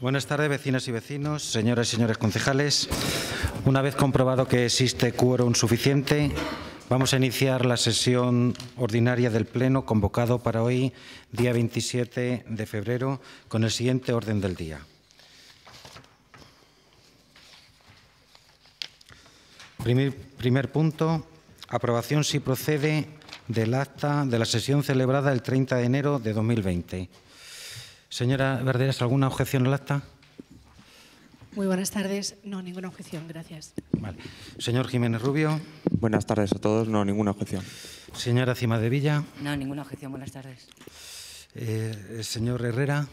Buenas tardes, vecinas y vecinos, señoras y señores concejales. Una vez comprobado que existe quórum suficiente, vamos a iniciar la sesión ordinaria del Pleno convocado para hoy, día 27 de febrero, con el siguiente orden del día. Primer, primer punto, aprobación si procede del acta de la sesión celebrada el 30 de enero de 2020. Señora Verderas, ¿alguna objeción al acta? Muy buenas tardes. No, ninguna objeción. Gracias. Vale. Señor Jiménez Rubio. Buenas tardes a todos. No, ninguna objeción. Señora Cima de Villa. No, ninguna objeción. Buenas tardes. Eh, señor Herrera.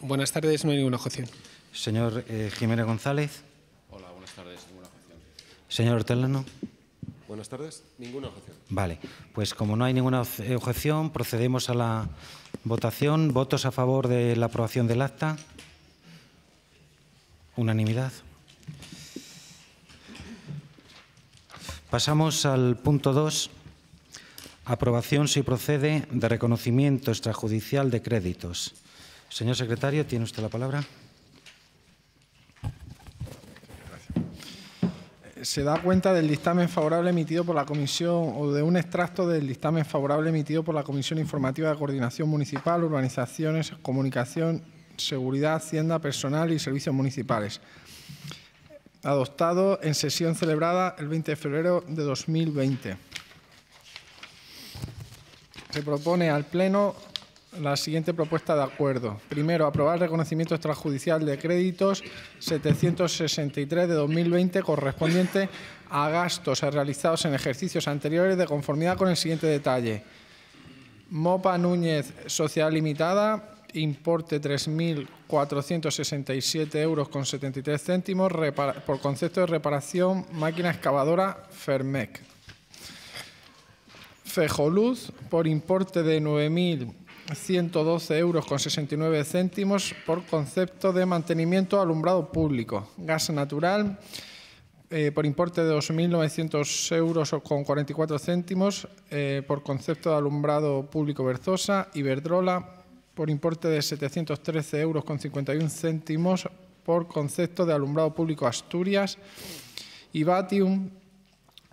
Buenas tardes. No hay ninguna objeción. Señor eh, Jiménez González. Hola, buenas tardes. Ninguna objeción. Señor Hortelano. Buenas tardes. Ninguna objeción. Vale. Pues como no hay ninguna objeción, procedemos a la votación. ¿Votos a favor de la aprobación del acta? Unanimidad. Pasamos al punto 2. Aprobación, si procede, de reconocimiento extrajudicial de créditos. Señor secretario, ¿tiene usted la palabra? Se da cuenta del dictamen favorable emitido por la Comisión o de un extracto del dictamen favorable emitido por la Comisión Informativa de Coordinación Municipal, Urbanizaciones, Comunicación, Seguridad, Hacienda, Personal y Servicios Municipales, adoptado en sesión celebrada el 20 de febrero de 2020. Se propone al Pleno la siguiente propuesta de acuerdo. Primero, aprobar reconocimiento extrajudicial de créditos 763 de 2020 correspondiente a gastos realizados en ejercicios anteriores de conformidad con el siguiente detalle. Mopa Núñez Sociedad Limitada, importe 3.467 euros con 73 céntimos por concepto de reparación máquina excavadora Fermec. Fejoluz, por importe de 9.000 112 euros con 69 céntimos por concepto de mantenimiento alumbrado público. Gas natural eh, por importe de 2.900 euros con 44 céntimos eh, por concepto de alumbrado público Berzosa. Iberdrola por importe de 713 euros con 51 céntimos por concepto de alumbrado público Asturias. Ibatium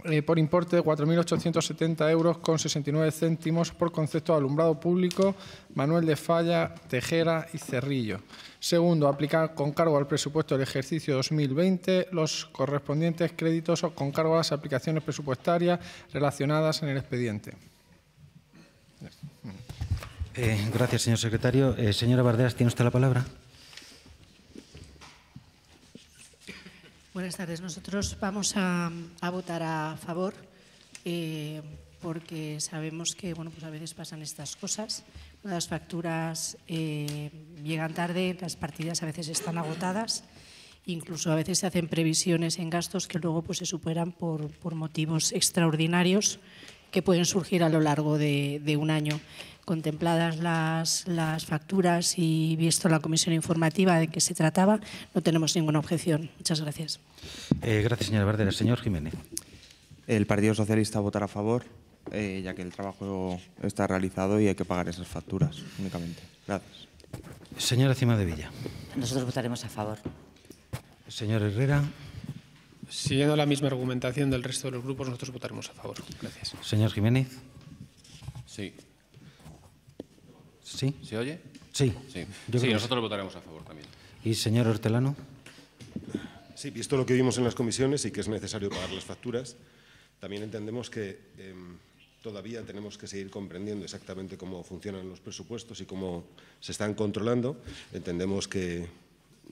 eh, por importe de 4.870 euros con 69 céntimos por concepto de alumbrado público Manuel de Falla, Tejera y Cerrillo. Segundo, aplicar con cargo al presupuesto del ejercicio 2020 los correspondientes créditos con cargo a las aplicaciones presupuestarias relacionadas en el expediente. Eh, gracias, señor secretario. Eh, señora Bardeas, ¿tiene usted la palabra? Buenas tardes. Nosotros vamos a, votar a favor eh, porque sabemos que bueno, pues a veces pasan estas cosas. Las facturas eh, llegan tarde, las partidas a veces están agotadas, incluso a veces se hacen previsiones en gastos que luego pues, se superan por, por motivos extraordinarios que pueden surgir a lo largo de, de un año contempladas las, las, facturas y visto la comisión informativa de que se trataba, no tenemos ninguna objeción. Muchas gracias. Eh, gracias, señora Bardera. Señor Jiménez. El Partido Socialista votará a favor, eh, ya que el trabajo está realizado y hay que pagar esas facturas únicamente. Gracias. Señora Cima de Villa. Nosotros votaremos a favor. Señor Herrera. Siguiendo la misma argumentación del resto de los grupos, nosotros votaremos a favor. Gracias. Señor Jiménez. Sí. ¿Sí? ¿Se oye? Sí. Sí, Yo sí creo nosotros votaremos a favor también. ¿Y señor Hortelano? Sí, visto lo que vimos en las comisiones y que es necesario pagar las facturas, también entendemos que eh, todavía tenemos que seguir comprendiendo exactamente cómo funcionan los presupuestos y cómo se están controlando. Entendemos que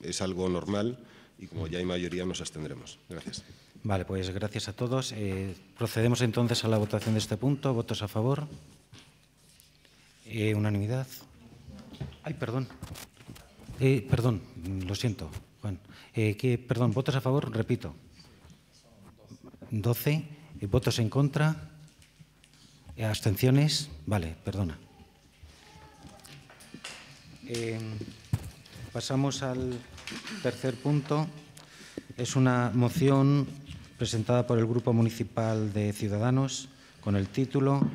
es algo normal y como ya hay mayoría nos abstendremos. Gracias. Vale, pues gracias a todos. Eh, procedemos entonces a la votación de este punto. ¿Votos a favor? Eh, ¿Unanimidad? Ay, perdón. Eh, perdón, lo siento, Juan. ¿qué, perdón, ¿votos a favor? Repito. 12. Eh, ¿Votos en contra? ¿Abstenciones? Vale, perdona. Pasamos al tercer punto. Es una moción presentada por el Grupo Municipal de Ciudadanos con el título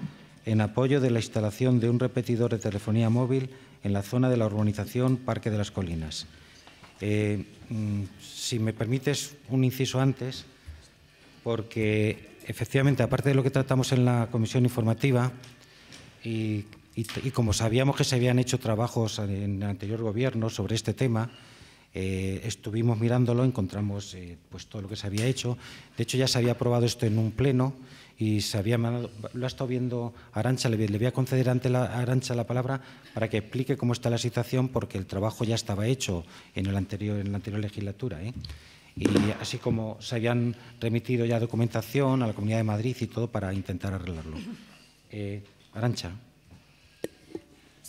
en apoyo de la instalación de un repetidor de telefonía móvil en la zona de la urbanización Parque de las Colinas. Eh, mm, si me permites un inciso antes, porque efectivamente, aparte de lo que tratamos en la comisión informativa, y, como sabíamos que se habían hecho trabajos en el anterior gobierno sobre este tema, eh, estuvimos mirándolo, encontramos eh, pues todo lo que se había hecho. De hecho, ya se había aprobado esto en un pleno y se había mandado- lo ha estado viendo Arancha. Le, le voy a conceder ante la, a Arancha la palabra para que explique cómo está la situación, porque el trabajo ya estaba hecho en, el anterior, en la anterior legislatura. ¿eh? Y así como se habían remitido ya documentación a la Comunidad de Madrid y todo para intentar arreglarlo. Eh, Arancha.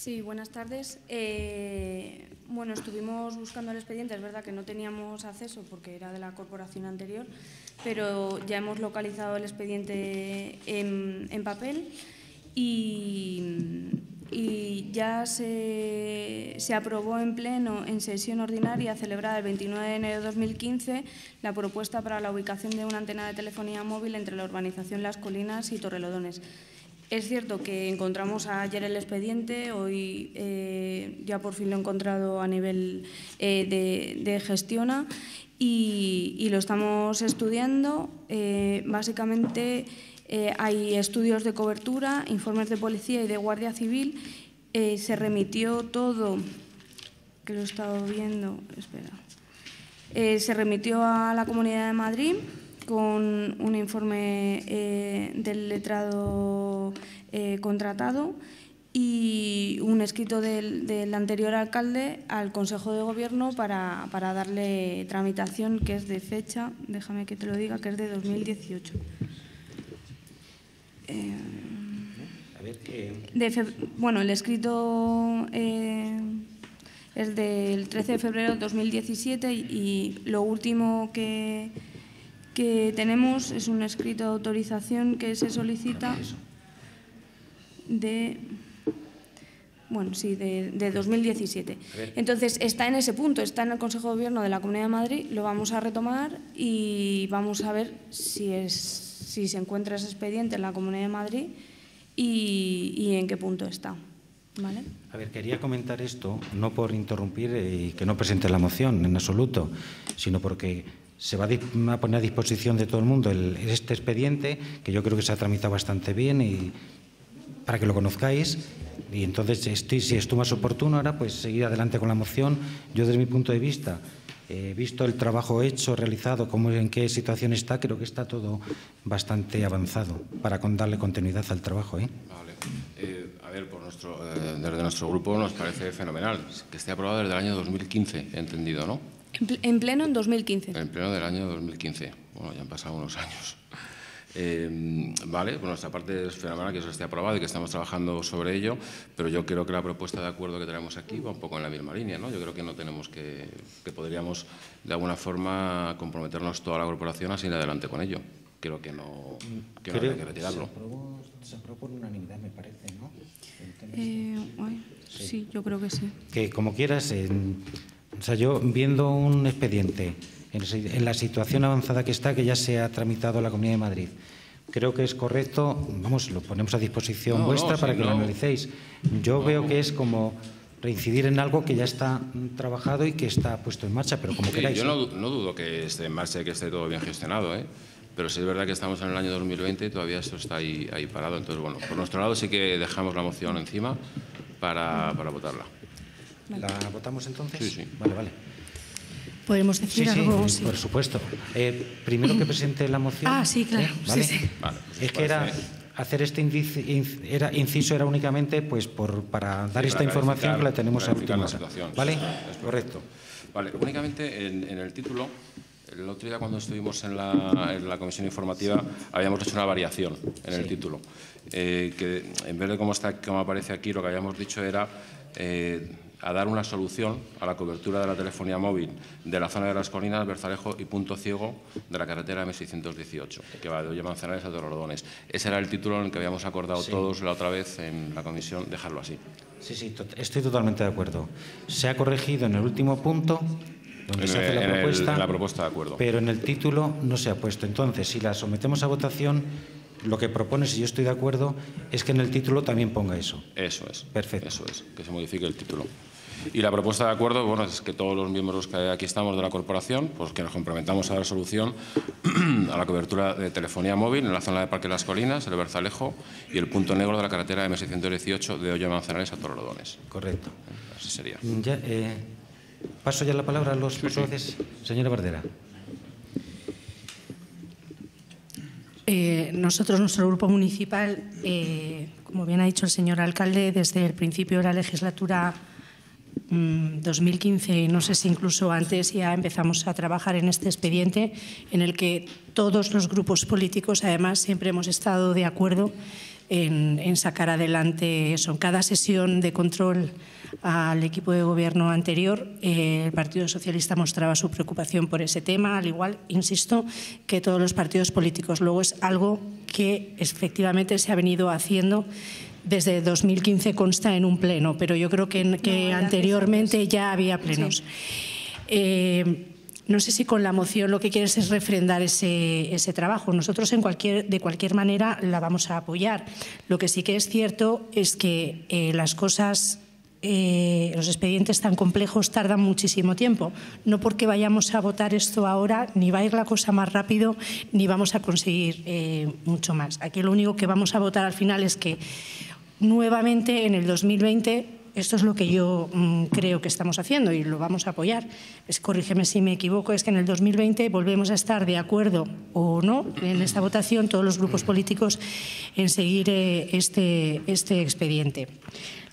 Sí, buenas tardes. Eh, bueno, estuvimos buscando el expediente, es verdad que no teníamos acceso porque era de la corporación anterior, pero ya hemos localizado el expediente en, papel y, ya se, se aprobó en pleno en sesión ordinaria celebrada el 29 de enero de 2015 la propuesta para la ubicación de una antena de telefonía móvil entre la urbanización Las Colinas y Torrelodones. Es cierto que encontramos ayer el expediente, hoy eh, ya por fin lo he encontrado a nivel eh, de, de gestiona y, lo estamos estudiando. Eh, básicamente hay estudios de cobertura, informes de policía y de guardia civil. Se remitió todo, que lo he estado viendo, espera. Se remitió a la Comunidad de Madrid con un informe eh, del letrado eh, contratado y un escrito del, del anterior alcalde al Consejo de Gobierno para, para darle tramitación, que es de fecha, déjame que te lo diga, que es de 2018. Eh, A ver, eh, de feb- bueno, el escrito eh, es del 13 de febrero de 2017 y, y lo último que, que tenemos es un escrito de autorización que se solicita de bueno, sí, de, de 2017. Entonces, está en ese punto, está en el Consejo de Gobierno de la Comunidad de Madrid, lo vamos a retomar y vamos a ver si, es, si se encuentra ese expediente en la Comunidad de Madrid y, y en qué punto está. ¿Vale? A ver, quería comentar esto, no por interrumpir eh, y que no presente la moción en absoluto, sino porque se va a poner a disposición de todo el mundo el- este expediente, que yo creo que se ha tramitado bastante bien y para que lo conozcáis. Y entonces, estoy, si esto más oportuno ahora, pues seguir adelante con la moción. Yo, desde mi punto de vista, eh, visto el trabajo hecho, realizado, cómo, en qué situación está, creo que está todo bastante avanzado para darle continuidad al trabajo. ¿eh? Eh, a ver, por nuestro, eh, desde nuestro grupo nos parece fenomenal que esté aprobado desde el año 2015, he entendido, ¿no? En ple- En pleno en 2015. En pleno del año 2015. Bueno, ya han pasado unos años. Eh, vale, por nuestra parte es fenomenal que eso esté aprobado y que estamos trabajando sobre ello, pero yo creo que la propuesta de acuerdo que tenemos aquí va un poco en la misma línea, ¿no? Yo creo que no tenemos que, que podríamos de alguna forma comprometernos toda la corporación a seguir adelante con ello. Creo que no, que no hay que retirarlo. Se aprobó por unanimidad, me parece, ¿no? Eh, sí, yo creo que sí. que como quieras, o sea, yo viendo un expediente en, la situación avanzada que está, que ya se ha tramitado la Comunidad de Madrid, creo que es correcto, vamos, lo ponemos a disposición No, no, vuestra sí, para que lo analicéis. Yo veo que es como reincidir en algo que ya está trabajado y que está puesto en marcha, pero como Sí, queráis. yo ¿eh? no, no dudo que esté en marcha y que esté todo bien gestionado, ¿eh? pero sí es verdad que estamos en el año 2020 y todavía esto está ahí, ahí parado. Entonces, bueno, por nuestro lado sí que dejamos la moción encima para, para votarla. ¿La votamos entonces? Sí, sí. Vale, vale. Podemos decir sí, algo. Sí. por supuesto. Eh, primero que presente la moción. Ah, sí, claro. ¿eh? Pues Es que era hacer este inc- era, inciso era únicamente pues por, para dar Sí, esta para información que la tenemos a última la hora. situación. ¿Vale? Es Correcto. Vale, únicamente en, en el título, el otro día cuando estuvimos en la, en la comisión informativa habíamos hecho una variación en el título, eh, que en vez de como, está, como aparece aquí, lo que habíamos dicho era eh, a dar una solución a la cobertura de la telefonía móvil de la zona de las colinas, Berzalejo y Punto Ciego de la carretera M618, que va de Oye Manzanares a Torrelodones. Ese era el título en el que habíamos acordado todos la otra vez en la comisión, dejarlo así. Sí, sí, estoy totalmente de acuerdo. Se ha corregido en el último punto, donde En se hace la el- propuesta, la propuesta, de acuerdo. pero en el título no se ha puesto. Entonces, si la sometemos a votación, lo que propones, y yo estoy de acuerdo, es que en el título también ponga eso. Eso es. Perfecto. Eso es, que se modifique el título. Y la propuesta de acuerdo, bueno, es que todos los miembros que aquí estamos de la corporación, pues que nos complementamos a dar solución a la cobertura de telefonía móvil en la zona de Parque Las Colinas, el Berzalejo y el punto negro de la carretera M618 de Hoyo Manzanares a Torrelodones. Correcto. Así sería. Ya, eh, paso ya la palabra a los portavoces. Señora Bardera. Eh, nosotros, nuestro grupo municipal, eh, como bien ha dicho el señor alcalde, desde el principio de la legislatura mm, 2015, no sé si incluso antes, ya empezamos a trabajar en este expediente en el que todos los grupos políticos, además, siempre hemos estado de acuerdo en, sacar adelante eso. Cada sesión de control al equipo de gobierno anterior, eh, el Partido Socialista mostraba su preocupación por ese tema, al igual, insisto, que todos los partidos políticos. Luego es algo que efectivamente se ha venido haciendo desde 2015 consta en un pleno, pero yo creo que, que No, anteriormente ya había plenos. Eh, no sé si con la moción lo que quieres es refrendar ese, ese trabajo. Nosotros en cualquier, de cualquier manera la vamos a apoyar. Lo que sí que es cierto es que eh, las cosas eh, los expedientes tan complejos tardan muchísimo tiempo. No porque vayamos a votar esto ahora, ni va a ir la cosa más rápido, ni vamos a conseguir eh, mucho más. Aquí lo único que vamos a votar al final es que nuevamente en el 2020 esto es lo que yo mm, creo que estamos haciendo y lo vamos a apoyar. Corrígeme si me equivoco, es que en el 2020 volvemos a estar de acuerdo o no en esta votación todos los grupos políticos en seguir eh, este, este expediente.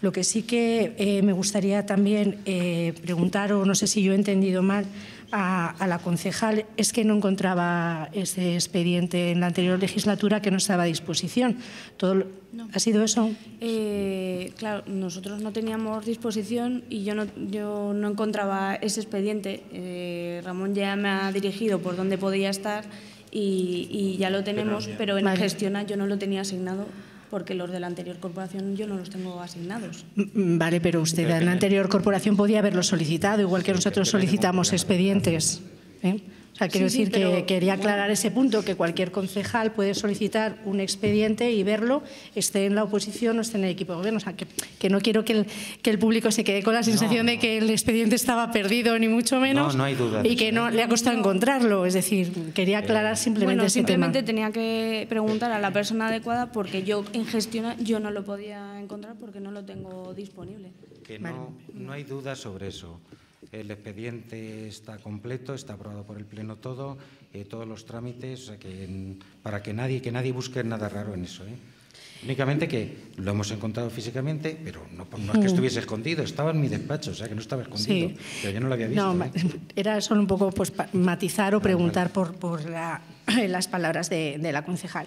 Lo que sí que eh, me gustaría también eh, preguntar, o no sé si yo he entendido mal, a, a, la concejal es que no encontraba ese expediente en la anterior legislatura que no estaba a disposición. Todo, No. ¿Ha sido eso? Eh, claro, nosotros no teníamos disposición y yo no, yo no encontraba ese expediente. Eh, Ramón ya me ha dirigido por dónde podía estar y, y ya lo tenemos, pero, en Vale. Gestiona yo no lo tenía asignado porque los de la anterior corporación yo no los tengo asignados. Mm, Vale, pero usted en la anterior corporación podía haberlo solicitado, igual que nosotros solicitamos expedientes. ¿eh? O sea, quiero Sí, sí, decir que quería aclarar ese punto, que cualquier concejal puede solicitar un expediente y verlo, esté en la oposición o esté en el equipo de gobierno. O sea, que, que no quiero que el, que el público se quede con la sensación de que el expediente estaba perdido, ni mucho menos. No, no hay duda Y que eso, no le ha costado encontrarlo. Es decir, quería aclarar simplemente Bueno, ese tema. simplemente tenía que preguntar a la persona adecuada porque yo en Gestiona yo no lo podía encontrar porque no lo tengo disponible. Que no, no hay duda sobre eso. El expediente está completo, está aprobado por el Pleno todo, eh, todos los trámites, o sea que para que nadie, que nadie busque nada raro en eso. ¿eh? Únicamente que lo hemos encontrado físicamente, pero no, no es que estuviese escondido, estaba en mi despacho, o sea que no estaba escondido, Mm. Sí. pero yo no lo había visto. No, ¿eh? era solo un poco pues, matizar o preguntar por, por la- las palabras de, la concejal.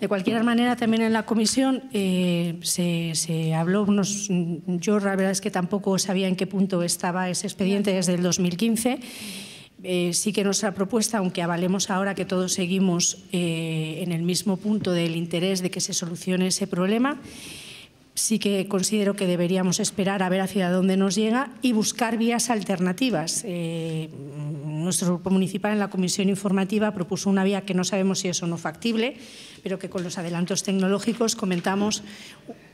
De cualquier manera, también en la comisión eh, se, se habló, unos, yo la verdad es que tampoco sabía en qué punto estaba ese expediente desde el 2015. Eh, sí que nuestra propuesta, aunque avalemos ahora que todos seguimos eh, en el mismo punto del interés de que se solucione ese problema, sí que considero que deberíamos esperar a ver hacia dónde nos llega y buscar vías alternativas. Eh, nuestro grupo municipal en la comisión informativa propuso una vía que no sabemos si es o no factible, pero que con los adelantos tecnológicos comentamos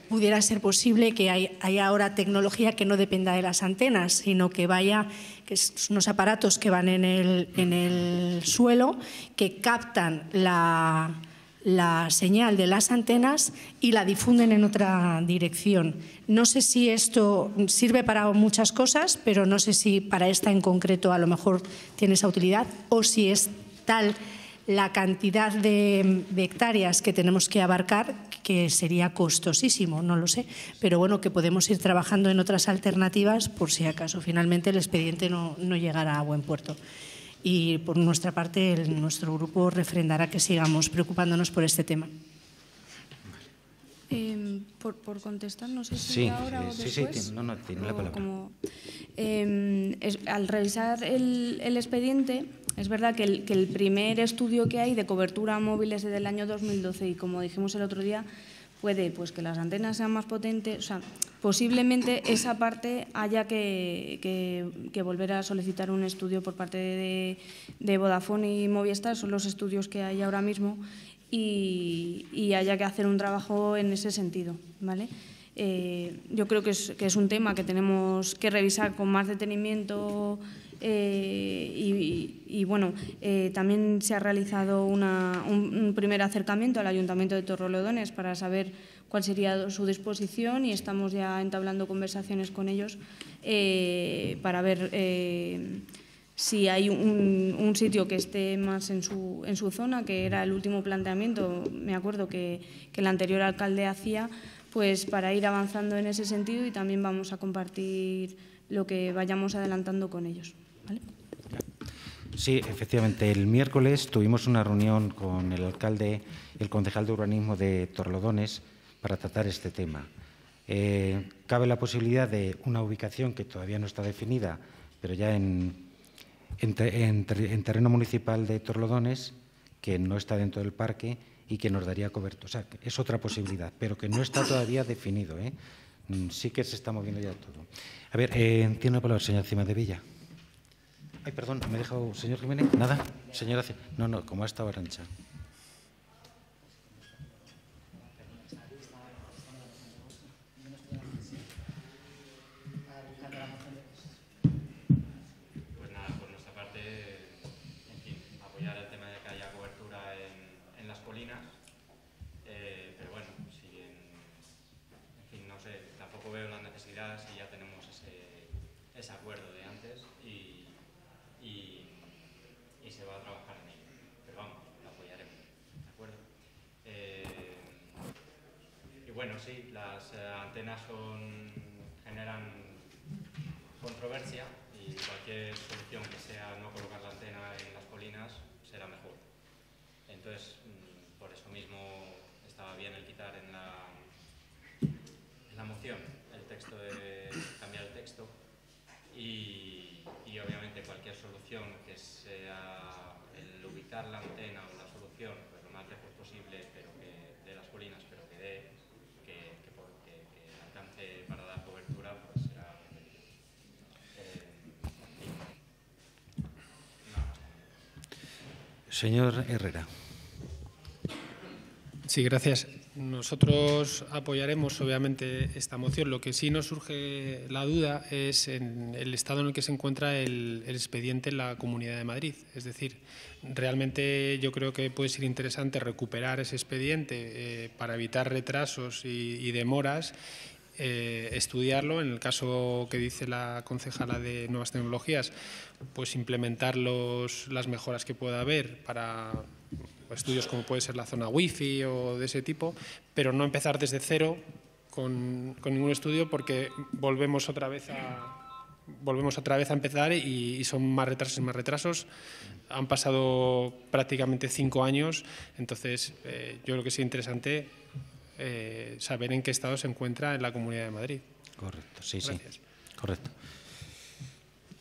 pudiera ser posible que hay- haya ahora tecnología que no dependa de las antenas, sino que vaya, que es unos aparatos que van en el suelo, que captan la, la señal de las antenas y la difunden en otra dirección. No sé si esto sirve para muchas cosas, pero no sé si para esta en concreto a lo mejor tiene esa utilidad o si es tal la cantidad de, hectáreas que tenemos que abarcar que sería costosísimo, no lo sé, pero bueno, que podemos ir trabajando en otras alternativas por si acaso finalmente el expediente no, no llegara a buen puerto. Y por nuestra parte, el- nuestro grupo refrendará que sigamos preocupándonos por este tema. Eh, por, por contestar, no sé si Sí, ahora o sí, sí, después. tiene- no, no, tiene la palabra. como- Eh, es- al revisar el, el expediente, es verdad que el, que el primer estudio que hay de cobertura móvil es del año 2012 y como dijimos el otro día, puede pues que las antenas sean más potentes, o sea, posiblemente esa parte haya que, que- volver a solicitar un estudio por parte de, de Vodafone y Movistar, son los estudios que hay ahora mismo, y, y haya que hacer un trabajo en ese sentido. ¿vale? Eh, yo creo que es, que es, un tema que tenemos que revisar con más detenimiento eh, y, bueno, eh, también se ha realizado un, primer acercamiento al Ayuntamiento de Torrelodones para saber cuál sería su disposición y estamos ya entablando conversaciones con ellos eh, para ver si hay un, sitio que esté más en su, en su zona, que era el último planteamiento, me acuerdo que el anterior alcalde hacía, pues para ir avanzando en ese sentido y también vamos a compartir lo que vayamos adelantando con ellos. Sí, efectivamente. El miércoles tuvimos una reunión con el alcalde y el concejal de urbanismo de Torlodones para tratar este tema. Eh, cabe la posibilidad de una ubicación que todavía no está definida, pero ya en, en, en, en terreno municipal de Torlodones, que no está dentro del parque y que nos daría cobertura. O sea, es otra posibilidad, pero que no está todavía definido. ¿eh? Sí que se está moviendo ya todo. A ver, eh, tiene la palabra el señor Cima de Villa. Ay, perdón, me he dejado, señor Jiménez. Nada, señora. No, no, como ha estado Arancha. Pues nada, por nuestra parte, en fin, apoyar el tema de que haya cobertura en, en las colinas, eh, pero bueno, si en, en, fin, no sé, tampoco veo la necesidad si ya tenemos ese, ese acuerdo de antes y, y, y, se va a trabajar en ello. Pero vamos, lo apoyaremos, ¿de acuerdo? Eh, y bueno, sí, las eh, antenas son, generan controversia y cualquier solución que sea no colocar la antena en las colinas será mejor. Entonces, mm, por eso mismo estaba bien el quitar en la, en la moción el texto de cambiar el texto y, y, obviamente cualquier solución que sea el ubicar la antena o la solución pues lo más lejos posible pero que de las colinas pero que dé que, que, que, que alcance para dar cobertura pues será Señor Herrera. Sí, gracias. Nosotros apoyaremos, obviamente, esta moción. Lo que sí nos surge la duda es en el estado en el que se encuentra el, expediente en la Comunidad de Madrid. Es decir, realmente yo creo que puede ser interesante recuperar ese expediente eh, para evitar retrasos y demoras eh, estudiarlo. En el caso que dice la concejala de Nuevas Tecnologías, pues implementar los, las mejoras que pueda haber para estudios como puede ser la zona wifi o de ese tipo, pero no empezar desde cero con, con ningún estudio porque volvemos otra vez a volvemos otra vez a empezar y, y, son más retrasos y más retrasos. Han pasado prácticamente cinco años, entonces eh, yo creo que es interesante eh, saber en qué estado se encuentra en la Comunidad de Madrid. Correcto, sí, Gracias. sí. Correcto.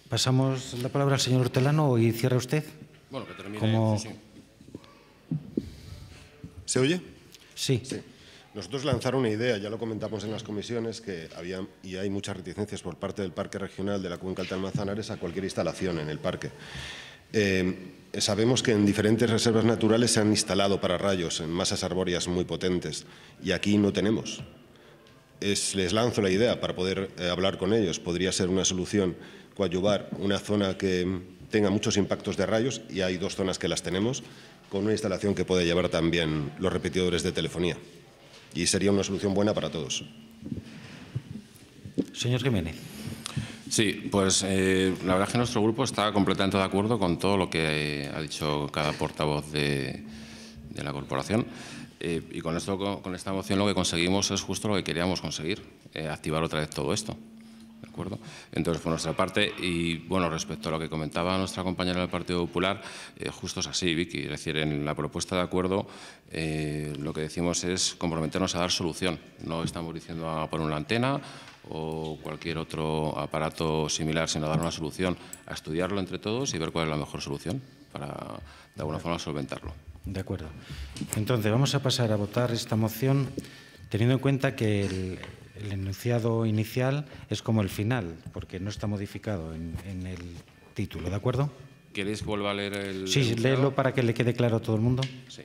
Pasamos la palabra al señor Hortelano y cierra usted. Bueno, que termine. Como... Sí, sí. ¿Se oye? Sí. sí. Nosotros lanzaron una idea, ya lo comentamos en las comisiones, que había y hay muchas reticencias por parte del Parque Regional de la Cuenca Alta Manzanares a cualquier instalación en el parque. Eh, sabemos que en diferentes reservas naturales se han instalado pararrayos en masas arbóreas muy potentes y aquí no tenemos. Es, les lanzo la idea para poder eh, hablar con ellos. Podría ser una solución coadyuvar una zona que tenga muchos impactos de rayos y hay dos zonas que las tenemos con una instalación que puede llevar también los repetidores de telefonía. Y sería una solución buena para todos. Señor Jiménez. Sí, pues eh, la verdad es que nuestro grupo está completamente de acuerdo con todo lo que ha dicho cada portavoz de, de la corporación. Eh, y con, esto, con, esta moción lo que conseguimos es justo lo que queríamos conseguir, eh, activar otra vez todo esto. ¿De acuerdo? Entonces, por nuestra parte, y bueno, respecto a lo que comentaba nuestra compañera del Partido Popular, eh, justo es así, Vicky. Es decir, en la propuesta de acuerdo eh, lo que decimos es comprometernos a dar solución. No estamos diciendo a poner una antena o cualquier otro aparato similar, sino dar una solución, a estudiarlo entre todos y ver cuál es la mejor solución para, de alguna forma, solventarlo. De acuerdo. Entonces, vamos a pasar a votar esta moción teniendo en cuenta que el, el enunciado inicial es como el final, porque no está modificado en, en el título, ¿de acuerdo? ¿Queréis que vuelva a leer el Sí, enunciado? léelo para que le quede claro a todo el mundo. Sí.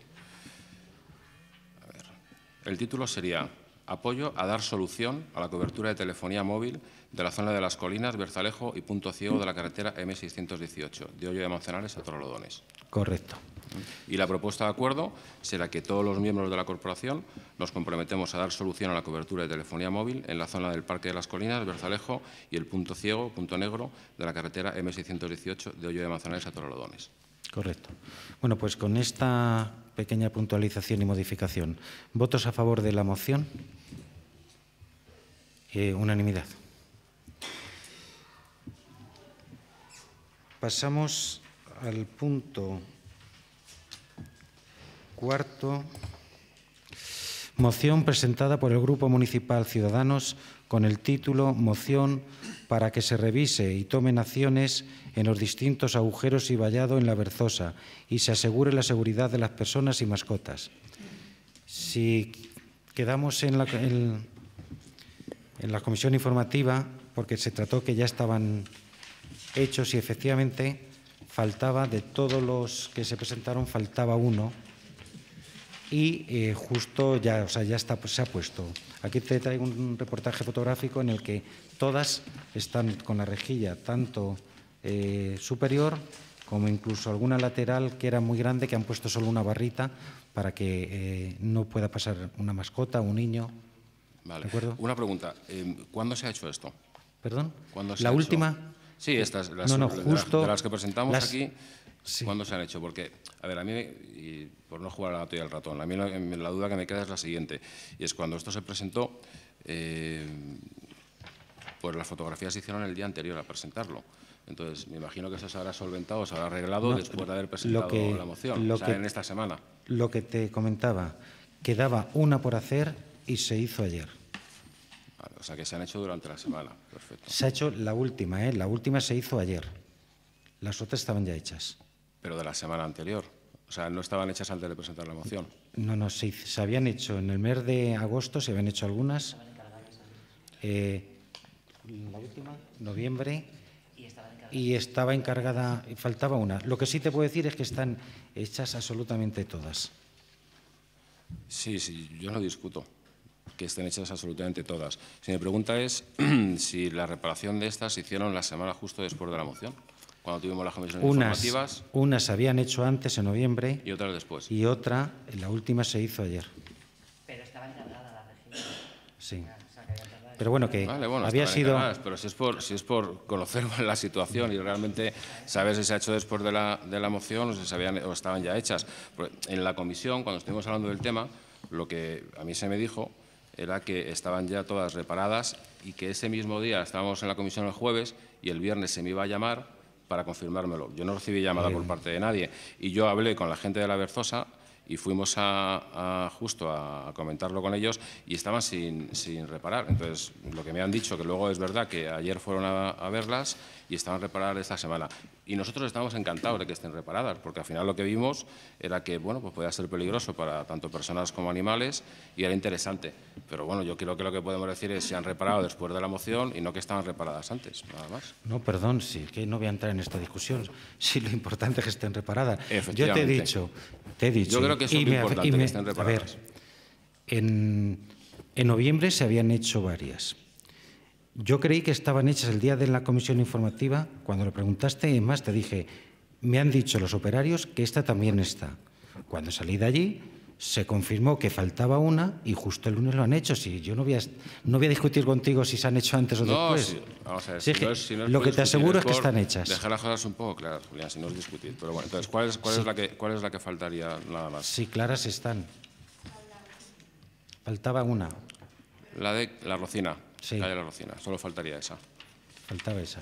el título sería Apoyo a dar solución a la cobertura de telefonía móvil de la zona de las colinas, Berzalejo y Punto Ciego de la carretera M618, de Hoyo de Manzanares a Torrelodones. Correcto. Y la propuesta de acuerdo será que todos los miembros de la corporación nos comprometemos a dar solución a la cobertura de telefonía móvil en la zona del Parque de las Colinas, Berzalejo y el punto ciego, punto negro de la carretera M618 de Hoyo de Manzanares a Torrelodones. Correcto. Bueno, pues con esta pequeña puntualización y modificación, ¿votos a favor de la moción? Eh, unanimidad. Pasamos al punto cuarto. Moción presentada por el Grupo Municipal Ciudadanos con el título Moción para que se revise y tomen acciones en los distintos agujeros y vallado en la Berzosa y se asegure la seguridad de las personas y mascotas. Si quedamos en la, en la comisión informativa, porque se trató que ya estaban hechos y efectivamente faltaba, de todos los que se presentaron, faltaba uno y eh, justo ya, o sea, ya pues, se ha puesto. Aquí te traigo un reportaje fotográfico en el que todas están con la rejilla, tanto eh, superior como incluso alguna lateral que era muy grande, que han puesto solo una barrita para que eh, no pueda pasar una mascota, un niño. Vale. ¿De acuerdo? Una pregunta. eh, ¿Cuándo se ha hecho esto? ¿Perdón? ¿Cuándo se La ha hecho? última. Sí, estas, las, No, no, de las- justo de las que presentamos las- aquí, sí. ¿cuándo se han hecho? Porque, a ver, a mí, y por no jugar a la gato y al ratón, a mí la, la duda que me queda es la siguiente, y es cuando esto se presentó, eh, pues las fotografías se hicieron el día anterior a presentarlo. Entonces, me imagino que eso se habrá solventado, se habrá arreglado No, después de haber presentado que- la moción, lo o sea, que- en esta semana. Lo que te comentaba, quedaba una por hacer y se hizo ayer. Vale, o sea, que se han hecho durante la semana. Perfecto. Se ha hecho la última, ¿eh? La última se hizo ayer. Las otras estaban ya hechas. Pero de la semana anterior. O sea, no estaban hechas antes de presentar la moción. No, no, se, se habían hecho en el mes de agosto, se habían hecho algunas. Eh, la última, noviembre. Y estaba encargada, y faltaba una. Lo que sí te puedo decir es que están hechas absolutamente todas. Sí, sí, yo no discuto que estén hechas absolutamente todas. Si mi pregunta es si la reparación de estas se hicieron la semana justo después de la moción, cuando tuvimos las comisiones Unas, informativas unas se habían hecho antes, en noviembre, y otras después. y otra, la última se hizo ayer. Pero estaba encargada la región. Sí. Pero bueno, que Vale, bueno, había sido... pero si es, por, si es por conocer la situación y realmente saber si se ha hecho después de la, de la moción o si se habían, o estaban ya hechas. Porque en la comisión, cuando estuvimos hablando del tema, lo que a mí se me dijo era que estaban ya todas reparadas y que ese mismo día estábamos en la comisión el jueves y el viernes se me iba a llamar para confirmármelo. Yo no recibí llamada por parte de nadie y yo hablé con la gente de la Berzosa y fuimos a, a- justo a, comentarlo con ellos y estaban sin, sin reparar. Entonces, lo que me han dicho, que luego es verdad que ayer fueron a, a verlas y estaban reparadas esta semana. Y nosotros estamos encantados de que estén reparadas, porque al final lo que vimos era que, bueno, pues podía ser peligroso para tanto personas como animales y era interesante. Pero bueno, yo creo que lo que podemos decir es si han reparado después de la moción y no que estaban reparadas antes, nada más. No, perdón, sí, que no voy a entrar en esta discusión. Sí, lo importante es que estén reparadas. Yo te he dicho, te he dicho. Yo creo que es me- importante, que estén A ver, reparadas. en, en noviembre se habían hecho varias. Yo creí que estaban hechas el día de la comisión informativa. Cuando lo preguntaste, es más, te dije, me han dicho los operarios que esta también está. Cuando salí de allí, se confirmó que faltaba una y justo el lunes lo han hecho. Si yo no voy a, no voy a discutir contigo si se han hecho antes o No, después. vamos a ver, si que no es- si no es lo que te aseguro es que están hechas. Dejar las cosas un poco claras, Julián, si no es discutir. Pero bueno, entonces, ¿cuál es, cuál es, la, que, cuál es la que faltaría nada más? Sí, claras están. Faltaba una, La de la Rocina. Sí. La de la Rocina, solo faltaría esa. faltaba esa.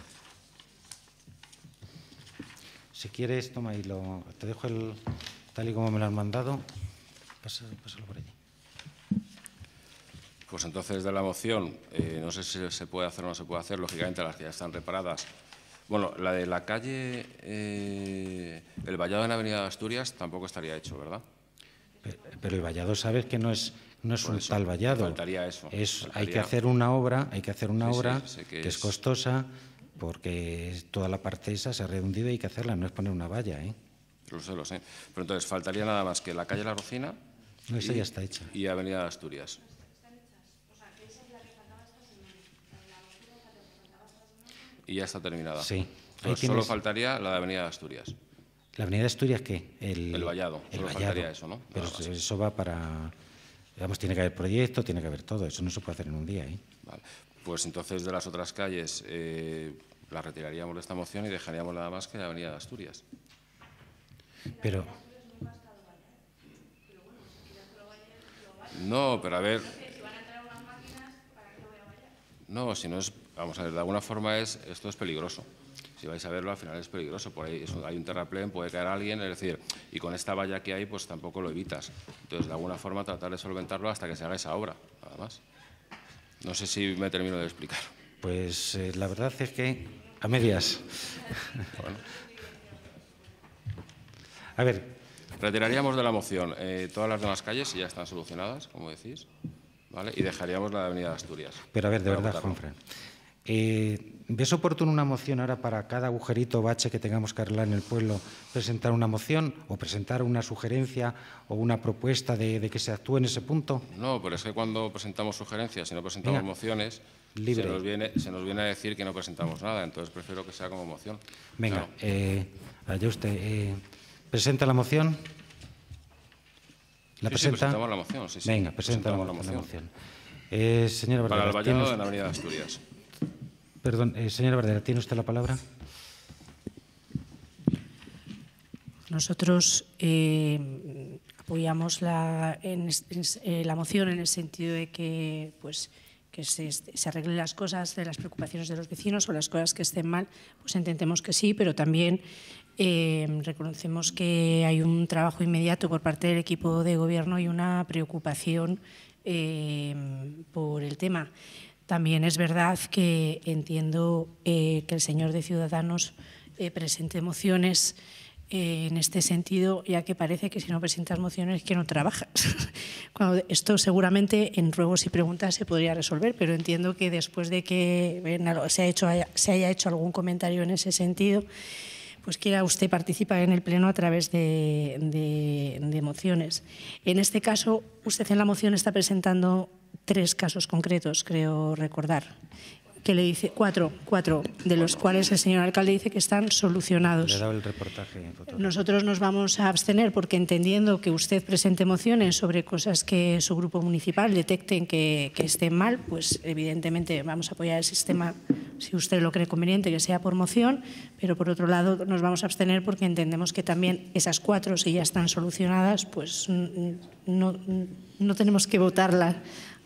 Si quieres, toma y lo, te dejo el tal y como me lo han mandado. Pásalo por allí. Pues entonces de la moción, eh, no sé si se puede hacer o no se puede hacer, lógicamente las que ya están reparadas. Bueno, la de la calle, eh, el vallado en Avenida de Asturias tampoco estaría hecho, ¿verdad? Pe- Pero el vallado sabes que no es, no es Por un eso, tal vallado. faltaría eso, Es, Hay que hacer una obra, hay que hacer una Sí, obra que, que es... es- costosa porque toda la parte esa se ha redundido y hay que hacerla, no es poner una valla. ¿eh? Lo sé, lo sé. Pero entonces faltaría nada más que la calle La Rocina No, esa ya está hecha. y Avenida de Asturias. Y ya está terminada. Sí. Ahí solo faltaría la de Avenida de Asturias. ¿La Avenida de Asturias qué? El Vallado, El solo Vallado. faltaría eso, ¿no? Pero más. eso va para... Digamos, tiene que haber proyecto, tiene que haber todo. Eso no se puede hacer en un día, ¿eh? Vale. Pues entonces de las otras calles eh, la retiraríamos de esta moción y dejaríamos nada más que la Avenida de Asturias. Pero... No, pero a ver. No, si no es. Vamos a ver, de alguna forma es, esto es peligroso. Si vais a verlo, al final es peligroso. Por ahí un- hay un terraplén, puede caer alguien, es decir, y con esta valla que hay, pues tampoco lo evitas. Entonces, de alguna forma, tratar de solventarlo hasta que se haga esa obra, nada más. No sé si me termino de explicar. Pues eh, la verdad es que a medias. A ver, Retiraríamos de la moción eh, todas las demás calles, y ya están solucionadas, como decís, ¿vale? y dejaríamos la de Avenida de Asturias. pero a ver, de verdad. Juanfran. Eh, ¿Ves oportuno una moción ahora para cada agujerito o bache que tengamos que arreglar en el pueblo presentar una moción o presentar una sugerencia o una propuesta de, de que se actúe en ese punto? No, pero es que cuando presentamos sugerencias y no presentamos Venga. mociones, Libre. Se, nos viene, se nos viene a decir que no presentamos nada, entonces prefiero que sea como moción. Venga, Claro. eh, allá usted. eh, ¿Presenta la moción? ¿La Sí, sí, presenta? presentamos la moción, sí, sí, Venga, presenta la, moción. Eh, señora Para el vallado ¿tiene- en la Avenida de Asturias. Perdón, eh, señora Bardera, ¿tiene usted la palabra? Nosotros eh, apoyamos eh, la moción en el sentido de que, pues, que se, arreglen las cosas de las preocupaciones de los vecinos o las cosas que estén mal, pues intentemos que sí, pero también reconocemos que hay un trabajo inmediato por parte del equipo de gobierno y una preocupación por el tema. También es verdad que entiendo eh, que el señor de Ciudadanos eh, presente mociones eh, en este sentido, ya que parece que si no presentas mociones que no trabajas. Esto seguramente en ruegos y preguntas se podría resolver, pero entiendo que después de que se, haya hecho algún comentario en ese sentido, pues quiera usted participar en el Pleno a través de- de mociones. En este caso, usted en la moción está presentando tres casos concretos, creo recordar, que le dice cuatro, cuatro, de los cuales el señor alcalde dice que están solucionados. Le he dado el reportaje. Nosotros nos vamos a abstener porque entendiendo que usted presente mociones sobre cosas que su grupo municipal detecten que, que estén mal, pues evidentemente vamos a apoyar el sistema si usted lo cree conveniente que sea por moción, pero por otro lado nos vamos a abstener porque entendemos que también esas cuatro, si ya están solucionadas, pues no, no tenemos que votarlas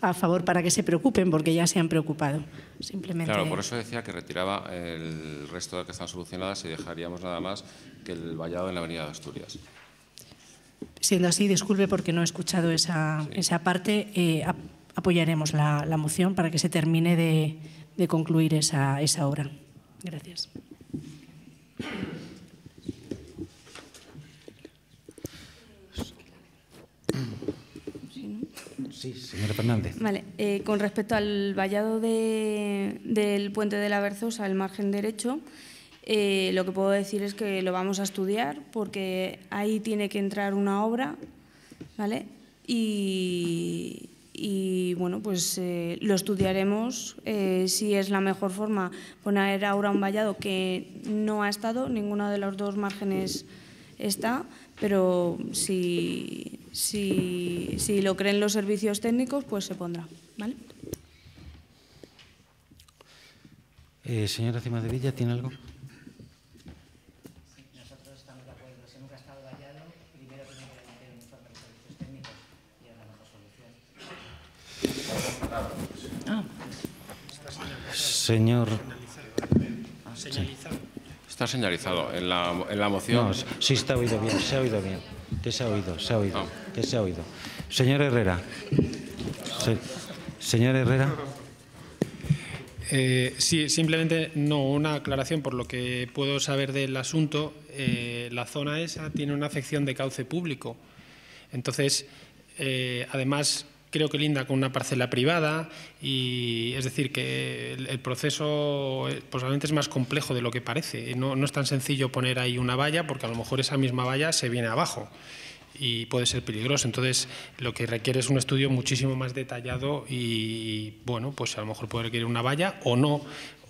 a favor para que se preocupen porque ya se han preocupado. Simplemente. Claro, por eso decía que retiraba el resto de que están solucionadas y dejaríamos nada más que el vallado en la Avenida de Asturias. Siendo así, disculpe porque no he escuchado esa, esa parte. eh, ap- apoyaremos la, la moción para que se termine de, de concluir esa, esa obra. Gracias. Sí, señora Fernández. Vale, eh, con respecto al vallado de- del puente de la Berzosa, el margen derecho, eh, lo que puedo decir es que lo vamos a estudiar porque ahí tiene que entrar una obra, ¿vale? Y, bueno, pues eh, lo estudiaremos si es la mejor forma poner ahora un vallado que no ha estado, ninguno de los dos márgenes está, pero si, si, si lo creen los servicios técnicos, pues se pondrá. ¿vale? Eh, señora Cima de Villa, ¿tiene algo? Nosotros estamos de acuerdo. Si nunca ha estado vallado, primero tiene que hacer un informe de servicios técnicos y es la mejor solución. Señor. Señalizado. Está señalizado en la, en la moción. No, sí está oído bien, se ha oído bien. Que se ha oído, se ha oído, que se ha oído. Señor Herrera. Se- señor Herrera. Eh, sí, simplemente no, una aclaración por lo que puedo saber del asunto. eh, la zona esa tiene una afección de cauce público. Entonces, eh, además, creo que linda con una parcela privada y es decir que el, el proceso eh, posiblemente es más complejo de lo que parece. No, no es tan sencillo poner ahí una valla porque a lo mejor esa misma valla se viene abajo. y puede ser peligroso. Entonces, lo que requiere es un estudio muchísimo más detallado y, bueno, pues a lo mejor puede requerir una valla o no,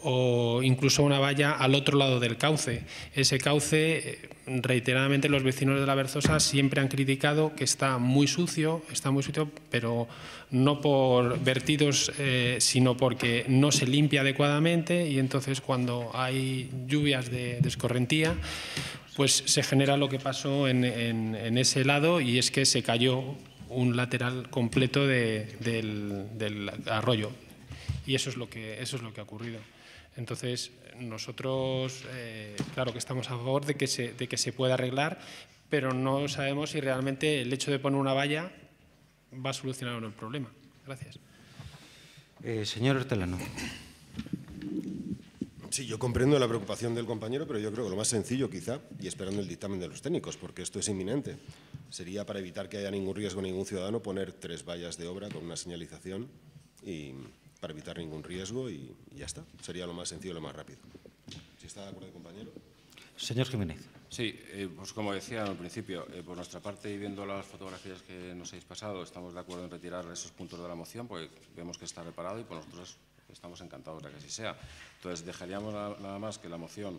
o incluso una valla al otro lado del cauce. Ese cauce, eh, reiteradamente, los vecinos de la Berzosa siempre han criticado que está muy sucio, está muy sucio, pero no por vertidos, eh, sino porque no se limpia adecuadamente y entonces cuando hay lluvias de, de escorrentía, pues se genera lo que pasó en, en, ese lado y es que se cayó un lateral completo de, del, del, arroyo. Y eso es lo que, eso es lo que ha ocurrido. Entonces, nosotros, eh, claro que estamos a favor de que, se, de que se pueda arreglar, pero no sabemos si realmente el hecho de poner una valla va a solucionar o no el problema. Gracias. Eh, señor Hortelano. Sí, yo comprendo la preocupación del compañero, pero yo creo que lo más sencillo quizá, y esperando el dictamen de los técnicos, porque esto es inminente, sería para evitar que haya ningún riesgo a ningún ciudadano poner tres vallas de obra con una señalización y para evitar ningún riesgo y, y ya está. Sería lo más sencillo, lo más rápido. Si está de acuerdo, compañero. Señor Jiménez. Sí, eh, pues como decía al principio, eh, por nuestra parte y viendo las fotografías que nos habéis pasado, estamos de acuerdo en retirar esos puntos de la moción porque vemos que está reparado y por nosotros estamos encantados de que así sea. Entonces, dejaríamos nada más que la moción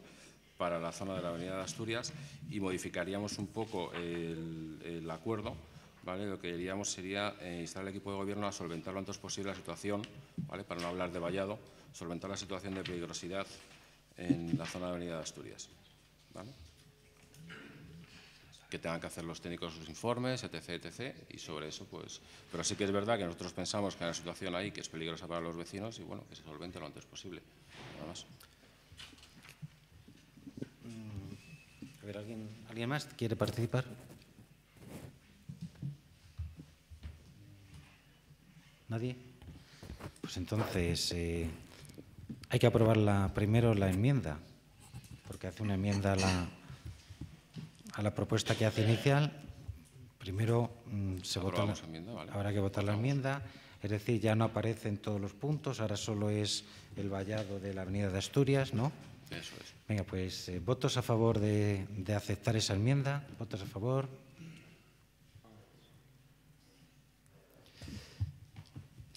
para la zona de la Avenida de Asturias y modificaríamos un poco el, el acuerdo. ¿vale? Lo que diríamos sería eh, instar al equipo de gobierno a solventar lo antes posible la situación, para no hablar de vallado, solventar la situación de peligrosidad en la zona de Avenida de Asturias. que tengan que hacer los técnicos sus informes, etc., y sobre eso, pues... Pero sí que es verdad que nosotros pensamos que hay una situación ahí que es peligrosa para los vecinos y, bueno, que se solvente lo antes posible. Nada más. A ver, ¿alguien, ¿alguien más quiere participar? ¿Nadie? Pues entonces eh, hay que aprobar la, primero la enmienda, porque hace una enmienda a la, a la propuesta que hace inicial. Primero mm, se vota la, enmienda, vale. habrá que votar la enmienda, es decir, ya no aparecen todos los puntos, ahora solo es el vallado de la Avenida de Asturias, ¿no? Eso es. Venga, pues eh, votos a favor de, de aceptar esa enmienda. Votos a favor.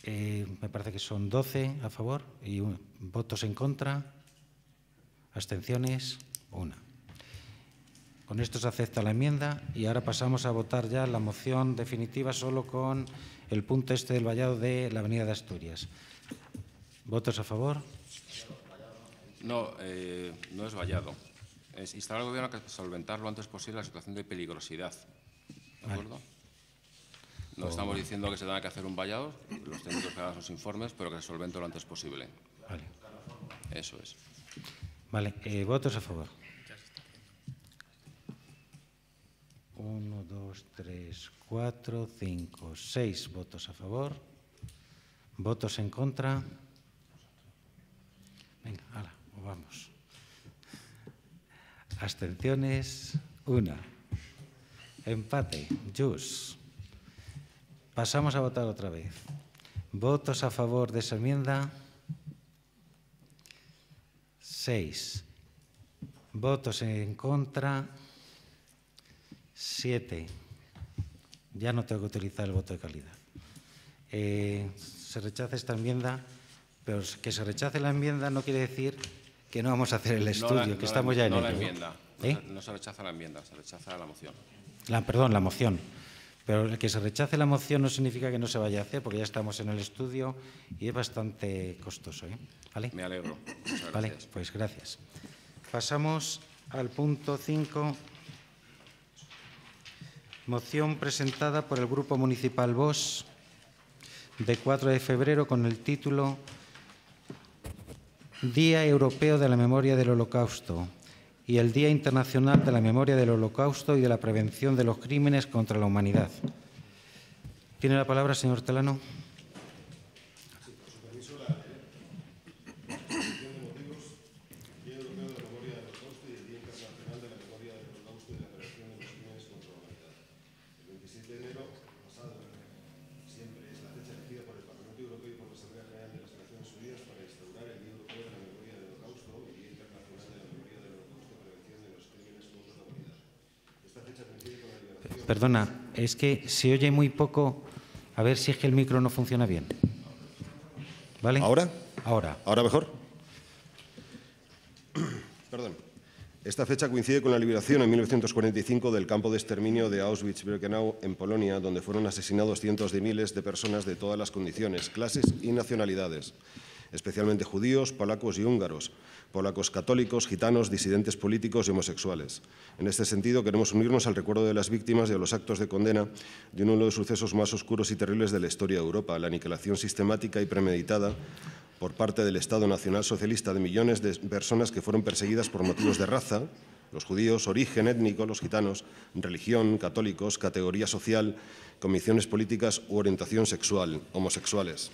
Eh, me parece que son 12 a favor y un- votos en contra. Abstenciones, una. Con esto se acepta la enmienda y ahora pasamos a votar ya la moción definitiva solo con el punto este del vallado de la Avenida de Asturias. ¿Votos a favor? No, eh, no es vallado. Es instar al gobierno a solventar lo antes posible la situación de peligrosidad. ¿De acuerdo? No estamos diciendo que se tenga que hacer un vallado, los técnicos que hagan sus informes, pero que se solvente lo antes posible. Vale. Eso es. Vale, eh, votos a favor. Uno, dos, tres, cuatro, cinco, seis votos a favor. Votos en contra. Venga, hala, vamos. Abstenciones, una. Empate, Jus. Pasamos a votar otra vez. Votos a favor de esa enmienda. Seis. Votos en contra. Siete. Ya no tengo que utilizar el voto de calidad. Eh, se rechaza esta enmienda, pero que se rechace la enmienda no quiere decir que no vamos a hacer el No estudio, la- que no la- estamos ya en no la ello. enmienda. ¿Eh? No, se, no se rechaza la enmienda, se rechaza la moción. La, perdón, la moción. Pero el que se rechace la moción no significa que no se vaya a hacer, porque ya estamos en el estudio y es bastante costoso. ¿eh? ¿Vale? Me alegro. Muchas Vale, gracias. pues gracias. Pasamos al punto 5. Moción presentada por el Grupo Municipal VOS de 4 de febrero con el título Día Europeo de la Memoria del Holocausto y el Día Internacional de la Memoria del Holocausto y de la Prevención de los Crímenes contra la Humanidad. Tiene la palabra, señor Telano. Perdona, es que se oye muy poco. A ver si es que el micro no funciona bien. ¿Vale? ¿Ahora? Ahora. ¿Ahora mejor? Perdón. Esta fecha coincide con la liberación en 1945 del campo de exterminio de Auschwitz-Birkenau en Polonia, donde fueron asesinados cientos de miles de personas de todas las condiciones, clases y nacionalidades, especialmente judíos, polacos y húngaros, polacos católicos, gitanos, disidentes políticos y homosexuales. En este sentido, queremos unirnos al recuerdo de las víctimas y a los actos de condena de uno de los sucesos más oscuros y terribles de la historia de Europa, la aniquilación sistemática y premeditada por parte del Estado Nacional Socialista de millones de personas que fueron perseguidas por motivos de raza, los judíos, origen étnico, los gitanos, religión, católicos, categoría social, convicciones políticas u orientación sexual, homosexuales.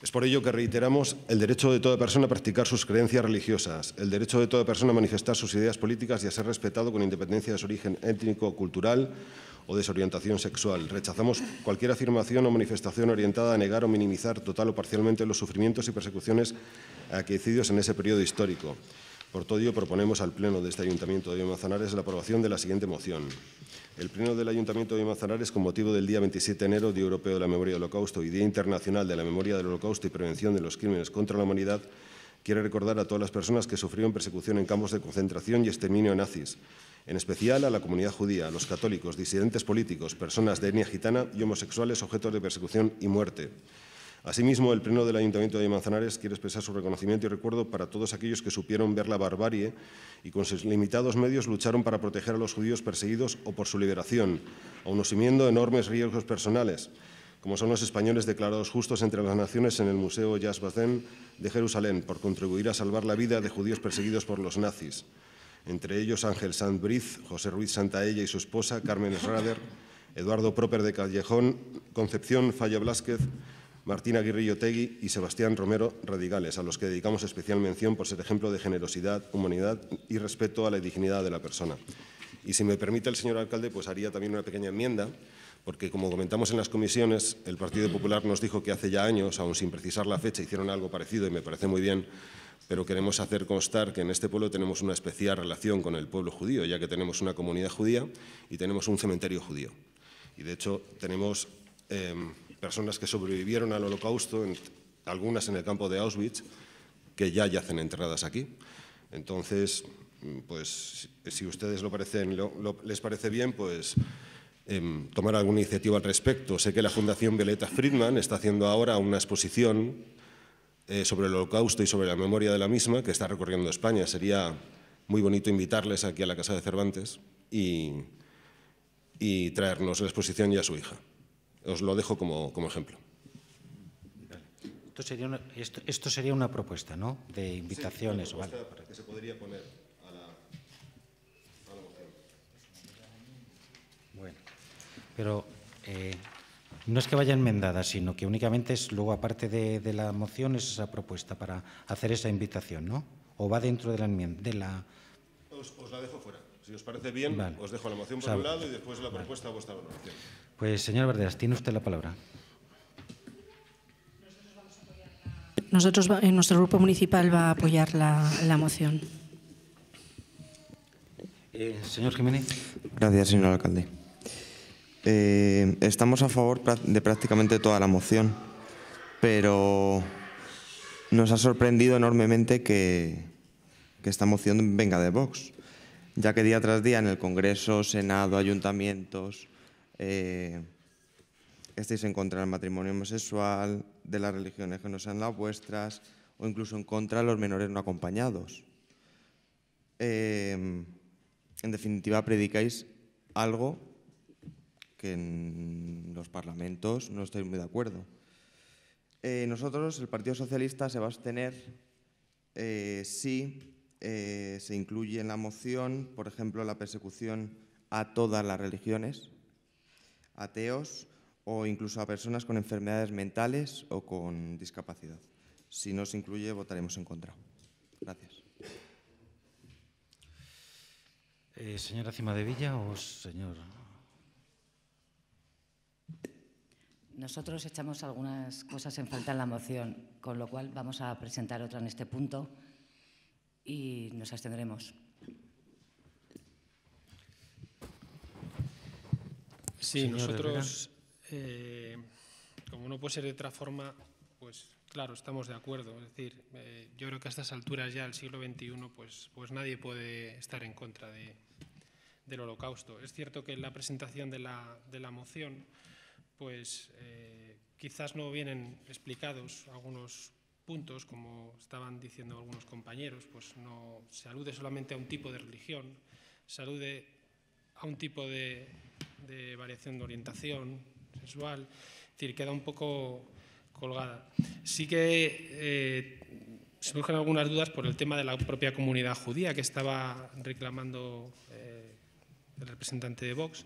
Es por ello que reiteramos el derecho de toda persona a practicar sus creencias religiosas, el derecho de toda persona a manifestar sus ideas políticas y a ser respetado con independencia de su origen étnico, cultural o desorientación sexual. Rechazamos cualquier afirmación o manifestación orientada a negar o minimizar total o parcialmente los sufrimientos y persecuciones aquecidos en ese periodo histórico. Por todo ello, proponemos al Pleno de este Ayuntamiento de Manzanares la aprobación de la siguiente moción. El Pleno del Ayuntamiento de Manzanares, con motivo del día 27 de enero, Día Europeo de la Memoria del Holocausto y Día Internacional de la Memoria del Holocausto y Prevención de los Crímenes contra la Humanidad, quiere recordar a todas las personas que sufrieron persecución en campos de concentración y exterminio nazis, en especial a la comunidad judía, a los católicos, disidentes políticos, personas de etnia gitana y homosexuales objetos de persecución y muerte. Asimismo, el Pleno del Ayuntamiento de Manzanares quiere expresar su reconocimiento y recuerdo para todos aquellos que supieron ver la barbarie y con sus limitados medios lucharon para proteger a los judíos perseguidos o por su liberación, aun asumiendo enormes riesgos personales, como son los españoles declarados justos entre las naciones en el Museo Yad Vashem de Jerusalén por contribuir a salvar la vida de judíos perseguidos por los nazis entre ellos Ángel Sandbriz, José Ruiz Santaella y su esposa, Carmen Schrader, Eduardo Proper de Callejón, Concepción Falla Blázquez, Martina Guirrillo Tegui y Sebastián Romero Radigales, a los que dedicamos especial mención por ser ejemplo de generosidad, humanidad y respeto a la dignidad de la persona. Y si me permite el señor alcalde, pues haría también una pequeña enmienda, porque como comentamos en las comisiones, el Partido Popular nos dijo que hace ya años, aún sin precisar la fecha, hicieron algo parecido y me parece muy bien, pero queremos hacer constar que en este pueblo tenemos una especial relación con el pueblo judío, ya que tenemos una comunidad judía y tenemos un cementerio judío. Y de hecho tenemos em, personas que sobrevivieron al holocausto, algunas en el campo de Auschwitz, que ya yacen enterradas aquí. Entonces, pues si a ustedes lo parecen, les parece bien, pues em, tomar alguna iniciativa al respecto. Sé que la Fundación Violeta Friedman está haciendo ahora una exposición eh, sobre el holocausto y sobre la memoria de la misma, que está recorriendo España. Sería muy bonito invitarles aquí a la Casa de Cervantes y, traernos la exposición y a su hija. Os lo dejo como, ejemplo. Esto sería, una, esto, sería, una, propuesta, ¿no? De invitaciones. Sí, que se podría poner a la, moción. Bueno, pero eh, no es que vaya enmendada, sino que únicamente es luego, aparte de, la moción, es esa propuesta para hacer esa invitación, ¿no? ¿O va dentro de la enmienda? De la... Os, la dejo fuera. Si os parece bien, os dejo la moción por un lado y después la propuesta a vuestra valoración. Pues, señor Verderas, tiene usted la palabra. Nosotros, en nuestro grupo municipal, va a apoyar la, moción. Eh, señor Jiménez. Gracias, señor alcalde. Eh, estamos a favor de prácticamente toda la moción, pero nos ha sorprendido enormemente que, esta moción venga de Vox, ya que día tras día en el Congreso, Senado, ayuntamientos, eh, estáis en contra del matrimonio homosexual, de las religiones que no sean las vuestras, o incluso en contra de los menores no acompañados. Eh, en definitiva, predicáis algo que en los parlamentos no estoy muy de acuerdo. Eh, nosotros, el Partido Socialista, se va a abstener si se incluye en la moción, por ejemplo, la persecución a todas las religiones, ateos o incluso a personas con enfermedades mentales o con discapacidad. Si no se incluye, votaremos en contra. Gracias. señora Cima de Villa o señor Nosotros echamos algunas cosas en falta en la moción, con lo cual vamos a presentar otra en este punto y nos abstendremos. Sí, Señor nosotros, eh, como no puede ser de otra forma, pues claro, estamos de acuerdo. Es decir, eh, yo creo que a estas alturas ya del siglo XXI, pues, pues nadie puede estar en contra de, del holocausto. Es cierto que en la presentación de la, de la moción, pues eh, quizás no vienen explicados algunos puntos, como estaban diciendo algunos compañeros, pues no se alude solamente a un tipo de religión, se alude a un tipo de, de variación de orientación sexual, es decir, queda un poco colgada. Sí que eh, surgen algunas dudas por el tema de la propia comunidad judía que estaba reclamando eh, el representante de Vox.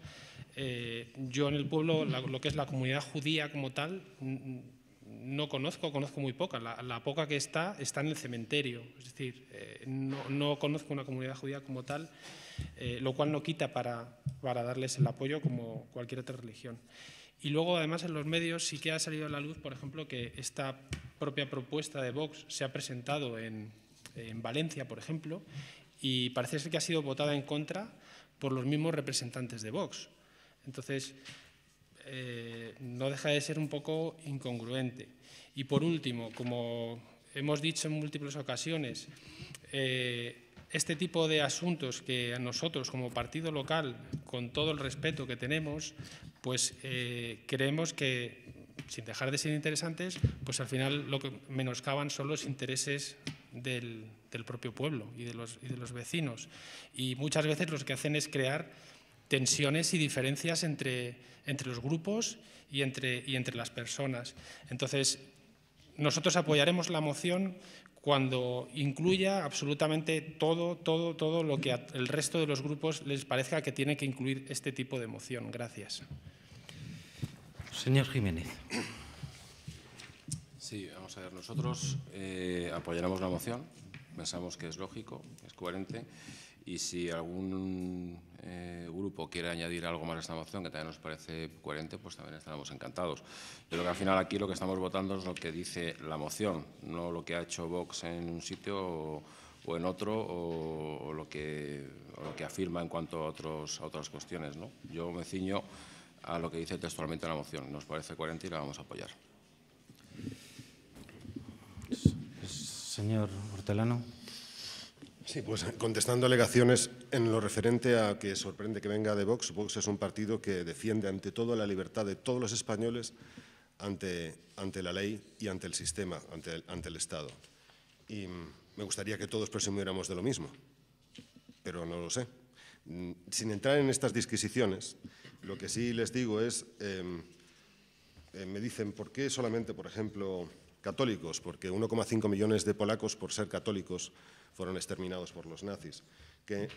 Eh, yo en el pueblo, la, lo que es la comunidad judía como tal, no conozco, conozco muy poca. La, la, poca que está está en el cementerio. Es decir, eh, no, no, conozco una comunidad judía como tal, eh, lo cual no quita para, para, darles el apoyo como cualquier otra religión. Y luego, además, en los medios sí que ha salido a la luz, por ejemplo, que esta propia propuesta de Vox se ha presentado en, en Valencia, por ejemplo, y parece ser que ha sido votada en contra por los mismos representantes de Vox. Entonces, eh, no deja de ser un poco incongruente. Y por último, como hemos dicho en múltiples ocasiones, eh, este tipo de asuntos que a nosotros como partido local, con todo el respeto que tenemos, pues eh, creemos que, sin dejar de ser interesantes, pues al final lo que menoscaban son los intereses del, del propio pueblo y de, los, y de los vecinos. Y muchas veces lo que hacen es crear tensiones y diferencias entre, entre los grupos y entre, y entre las personas. Entonces, nosotros apoyaremos la moción cuando incluya absolutamente todo, todo, todo lo que el resto de los grupos les parezca que tiene que incluir este tipo de moción. Gracias. Señor Jiménez. Sí, vamos a ver. Nosotros eh, apoyaremos la moción. Pensamos que es lógico, es coherente y si algún eh, grupo quiere añadir algo más a esta moción, que también nos parece coherente, pues también estaremos encantados. Yo creo que al final aquí lo que estamos votando es lo que dice la moción, no lo que ha hecho Vox en un sitio o, o en otro o, o, lo que, o, lo que, afirma en cuanto a, otros, a otras cuestiones. ¿no? Yo me ciño a lo que dice textualmente la moción. Nos parece coherente y la vamos a apoyar. Señor Hortelano. Sí, pues contestando alegaciones en lo referente a que sorprende que venga de Vox, Vox es un partido que defiende ante todo la libertad de todos los españoles ante, ante la ley y ante el sistema, ante el, ante el Estado. Y me gustaría que todos presumiéramos de lo mismo, pero no lo sé. Sin entrar en estas disquisiciones, lo que sí les digo es, eh, eh, me dicen, ¿por qué solamente, por ejemplo, católicos? Porque 1,5 millones de polacos, por ser católicos, fueron exterminados por los nazis, que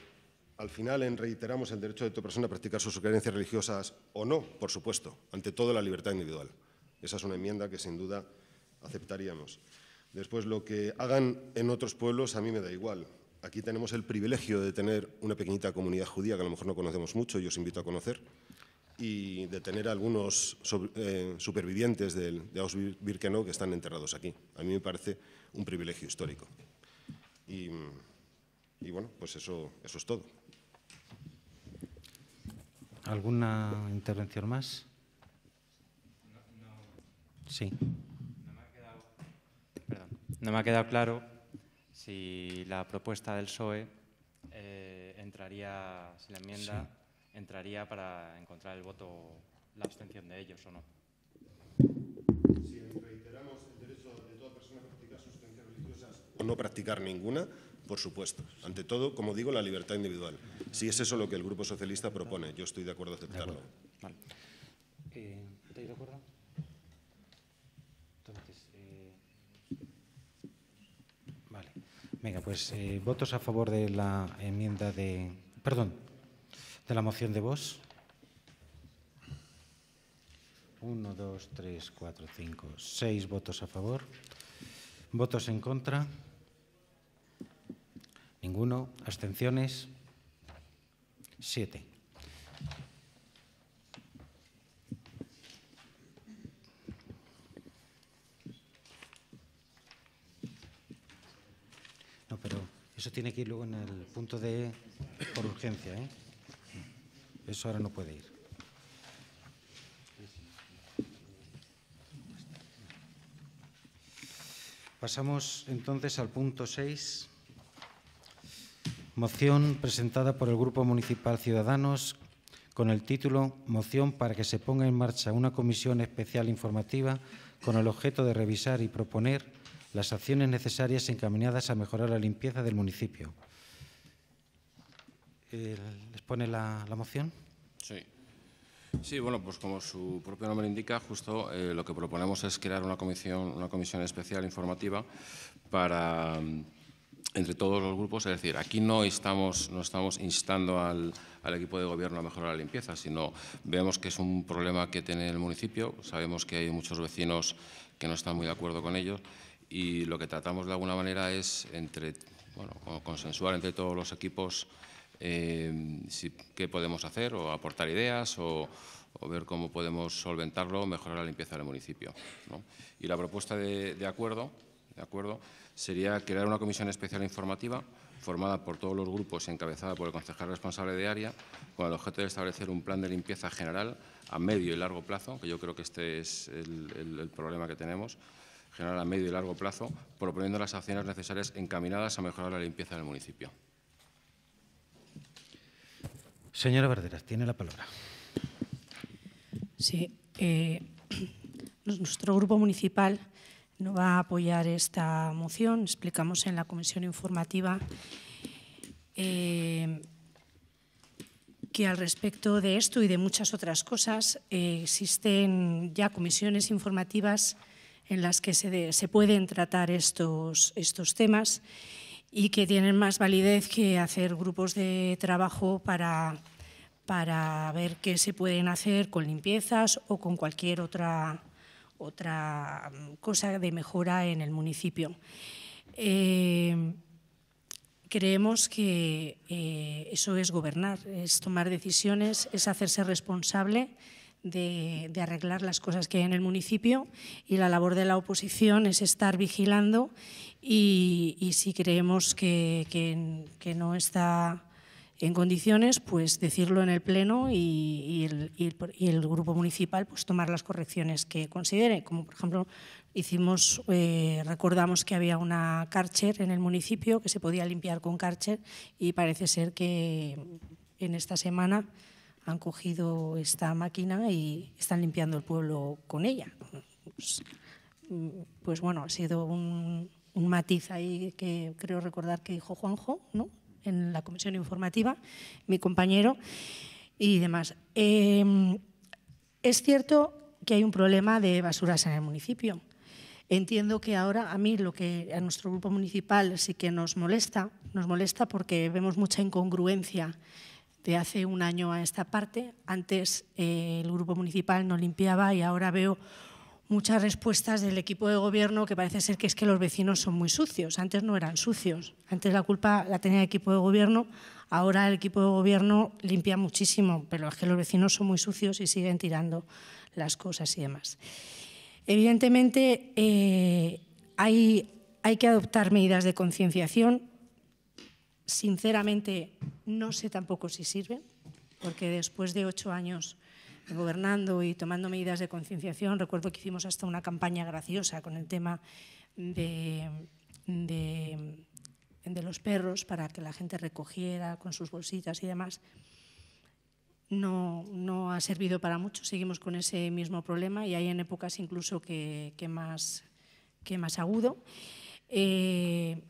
al final en reiteramos el derecho de toda persona a practicar sus creencias religiosas o no, por supuesto, ante todo la libertad individual. Esa es una enmienda que sin duda aceptaríamos. Después, lo que hagan en otros pueblos a mí me da igual. Aquí tenemos el privilegio de tener una pequeñita comunidad judía que a lo mejor no conocemos mucho y os invito a conocer, y de tener algunos eh, supervivientes del, de Auschwitz-Birkenau que están enterrados aquí. A mí me parece un privilegio histórico. Y, y, bueno, pues eso, eso es todo. ¿Alguna intervención más? No, no, sí. No me, ha quedado, perdón, no me ha quedado claro si la propuesta del PSOE eh, entraría, si la enmienda sí. entraría para encontrar el voto, la abstención de ellos o no. Si reiteramos el derecho de toda persona a practicar sus creencias religiosas o no practicar ninguna, por supuesto. Ante todo, como digo, la libertad individual. Si es eso lo que el Grupo Socialista propone, yo estoy de acuerdo a aceptarlo. De acuerdo. Vale. Eh, ¿Estáis de acuerdo? Entonces, eh... vale. Venga, pues eh, votos a favor de la enmienda de... Perdón, de la moción de vos. Uno, dos, tres, cuatro, cinco, seis votos a favor. Votos en contra. Ninguno. Abstenciones. Siete. No, pero eso tiene que ir luego en el punto de por urgencia. ¿eh? Eso ahora no puede ir. Pasamos entonces al punto 6. Moción presentada por el Grupo Municipal Ciudadanos con el título Moción para que se ponga en marcha una comisión especial informativa con el objeto de revisar y proponer las acciones necesarias encaminadas a mejorar la limpieza del municipio. Eh, ¿Les pone la, la moción? Sí. Sí, bueno, pues como su propio nombre indica, justo eh, lo que proponemos es crear una comisión, una comisión especial informativa para, entre todos los grupos, es decir, aquí no estamos, no estamos instando al, equipo de gobierno a mejorar la limpieza, sino vemos que es un problema que tiene el municipio, sabemos que hay muchos vecinos que no están muy de acuerdo con ello y lo que tratamos de alguna manera es entre, bueno, consensuar entre todos los equipos eh, si, qué podemos hacer o aportar ideas o, ver cómo podemos solventarlo mejorar la limpieza del municipio. Y la propuesta de, de, acuerdo, de acuerdo sería crear una comisión especial informativa formada por todos los grupos y encabezada por el concejal responsable de área, con el objeto de establecer un plan de limpieza general a medio y largo plazo, que yo creo que este es el, el, el problema que tenemos, general a medio y largo plazo, proponiendo las acciones necesarias encaminadas a mejorar la limpieza del municipio. Señora Verderas, tiene la palabra. Sí, eh, nuestro grupo municipal no va a apoyar esta moción. Explicamos en la comisión informativa eh, que al respecto de esto y de muchas otras cosas eh, existen ya comisiones informativas en las que se, se pueden tratar estos, estos temas y que tienen más validez que hacer grupos de trabajo para, para ver qué se pueden hacer con limpiezas o con cualquier otra, otra cosa de mejora en el municipio. Eh, creemos que eh, eso es gobernar, es tomar decisiones, es hacerse responsable de, arreglar las cosas que hay en el municipio y la labor de la oposición es estar vigilando y, si creemos que, no está en condiciones, pues decirlo en el Pleno y, el, Grupo Municipal pues tomar las correcciones que considere. Como, por ejemplo, hicimos, eh, recordamos que había una Karcher en el municipio que se podía limpiar con Karcher y parece ser que en esta semana han cogido esta máquina y están limpiando el pueblo con ella. Pues, pues bueno, ha sido un, matiz ahí que creo recordar que dijo Juanjo, ¿no? En la comisión informativa, mi compañero y demás. Eh, es cierto que hay un problema de basuras en el municipio. Entiendo que ahora a mí lo que a nuestro grupo municipal sí que nos molesta, nos molesta porque vemos mucha incongruencia de hace un año a esta parte. Antes eh, el grupo municipal no limpiaba y ahora veo muchas respuestas del equipo de gobierno que parece ser que es que los vecinos son muy sucios. Antes no eran sucios. Antes la culpa la tenía el equipo de gobierno. Ahora el equipo de gobierno limpia muchísimo, pero es que los vecinos son muy sucios y siguen tirando las cosas y demás. Evidentemente eh, hay, hay que adoptar medidas de concienciación Sinceramente, no sé tampoco si sirven, porque después de ocho años gobernando y tomando medidas de concienciación, recuerdo que hicimos hasta una campaña graciosa con el tema de, los perros para que la gente recogiera con sus bolsitas y demás. No, no, ha servido para mucho, seguimos con ese mismo problema y hay en épocas incluso que, que más, que más agudo. Eh,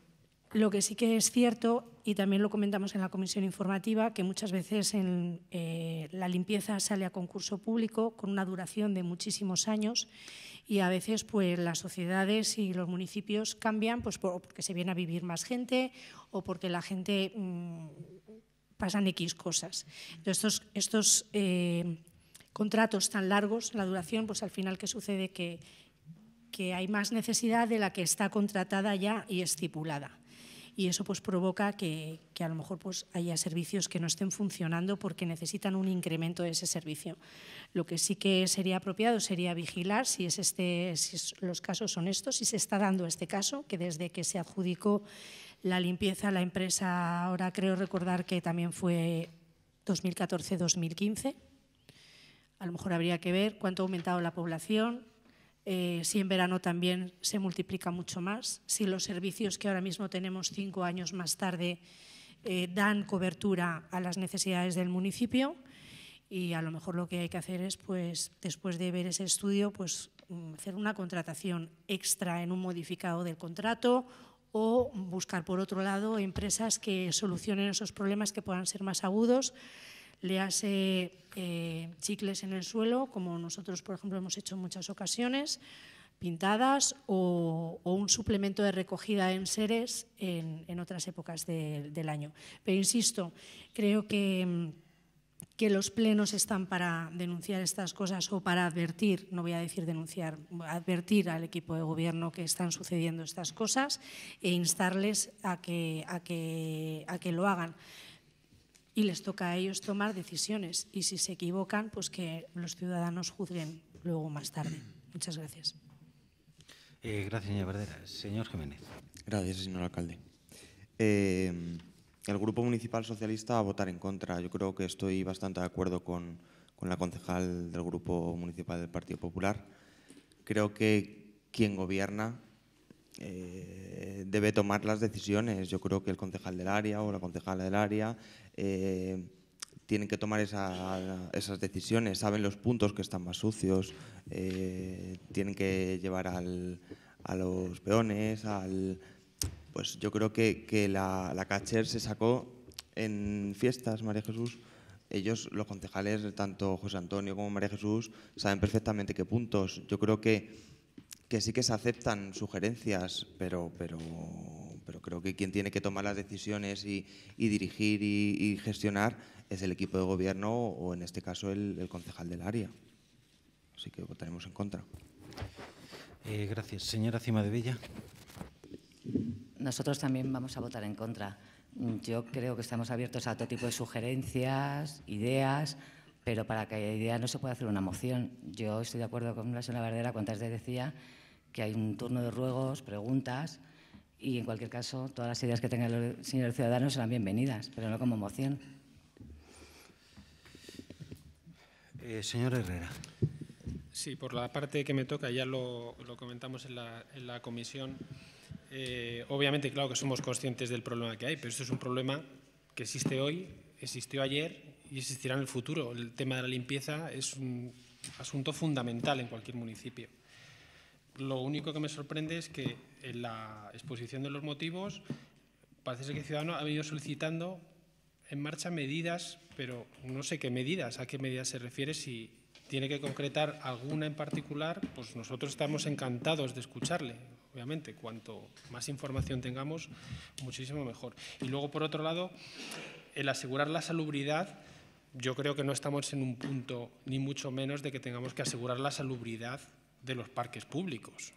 lo que sí que es cierto, y también lo comentamos en la comisión informativa, que muchas veces en, eh, la limpieza sale a concurso público con una duración de muchísimos años y a veces pues, las sociedades y los municipios cambian pues, porque se viene a vivir más gente o porque la gente mmm, pasan X cosas. Entonces, estos, estos eh, contratos tan largos, la duración, pues al final, ¿qué sucede? Que, que hay más necesidad de la que está contratada ya y estipulada y eso pues provoca que, que, a lo mejor pues haya servicios que no estén funcionando porque necesitan un incremento de ese servicio. Lo que sí que sería apropiado sería vigilar si, es este, si los casos son estos, si se está dando este caso, que desde que se adjudicó la limpieza la empresa, ahora creo recordar que también fue 2014-2015, a lo mejor habría que ver cuánto ha aumentado la población, eh, si en verano también se multiplica mucho más, si los servicios que ahora mismo tenemos cinco años más tarde eh, dan cobertura a las necesidades del municipio y a lo mejor lo que hay que hacer es, pues, después de ver ese estudio, pues, mm, hacer una contratación extra en un modificado del contrato o buscar, por otro lado, empresas que solucionen esos problemas que puedan ser más agudos. Le hace eh, chicles en el suelo, como nosotros, por ejemplo, hemos hecho en muchas ocasiones, pintadas o, un suplemento de recogida en seres en, otras épocas del año. Pero insisto, creo que, que, los plenos están para denunciar estas cosas o para advertir, no voy a decir denunciar, advertir al equipo de gobierno que están sucediendo estas cosas e instarles a que, a que, a que lo hagan y les toca a ellos tomar decisiones y si se equivocan, pues que los ciudadanos juzguen luego más tarde. Muchas gracias. Eh, gracias, señora Verdera. Señor Jiménez. Gracias, señor alcalde. Eh, el Grupo Municipal Socialista va a votar en contra. Yo creo que estoy bastante de acuerdo con, con la concejal del Grupo Municipal del Partido Popular. Creo que quien gobierna eh, debe tomar las decisiones. Yo creo que el concejal del área o la concejala del área eh, tienen que tomar esas decisiones, saben los puntos que están más sucios, eh, tienen que llevar a los peones, al, pues yo creo que, la, la Cacher se sacó en fiestas, María Jesús, ellos, los concejales, tanto José Antonio como María Jesús, saben perfectamente qué puntos. Yo creo que que sí que se aceptan sugerencias, pero, pero, pero creo que quien tiene que tomar las decisiones y, dirigir y, gestionar es el equipo de gobierno o en este caso el, concejal del área. Así que votaremos en contra. Eh, gracias. Señora Cima de Villa. Nosotros también vamos a votar en contra. Yo creo que estamos abiertos a todo tipo de sugerencias, ideas, pero para que haya idea no se puede hacer una moción. Yo estoy de acuerdo con la señora Verdera cuando antes decía que hay un turno de ruegos, preguntas, y en cualquier caso, todas las ideas que tengan los señores ciudadanos serán bienvenidas, pero no como moción. Eh, señor Herrera. Sí, por la parte que me toca, ya lo, comentamos en la, comisión. Eh, obviamente, claro que somos conscientes del problema que hay, pero esto es un problema que existe hoy, existió ayer y existirá en el futuro. El tema de la limpieza es un asunto fundamental en cualquier municipio. Lo único que me sorprende es que en la exposición de los motivos parece ser que el ciudadano ha venido solicitando en marcha medidas, pero no sé qué medidas, a qué medidas se refiere, si tiene que concretar alguna en particular, pues nosotros estamos encantados de escucharle. Obviamente, cuanto más información tengamos, muchísimo mejor. Y luego, por otro lado, el asegurar la salubridad, yo creo que no estamos en un punto, ni mucho menos, de que tengamos que asegurar la salubridad de los parques públicos.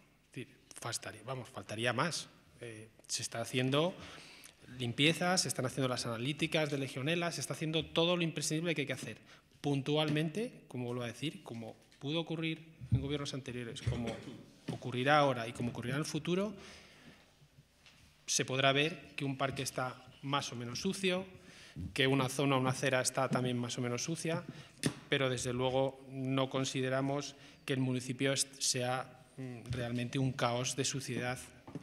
faltaría, vamos, faltaría más. Eh, se está haciendo limpieza, se están haciendo las analíticas de legionela, se está haciendo todo lo imprescindible que hay que hacer. Puntualmente, como vuelvo a decir, como pudo ocurrir en gobiernos anteriores, como ocurrirá ahora y como ocurrirá en el futuro, se podrá ver que un parque está más o menos sucio, que una zona una acera está también más o menos sucia, pero desde luego no consideramos que el municipio sea mm, realmente un caos de suciedad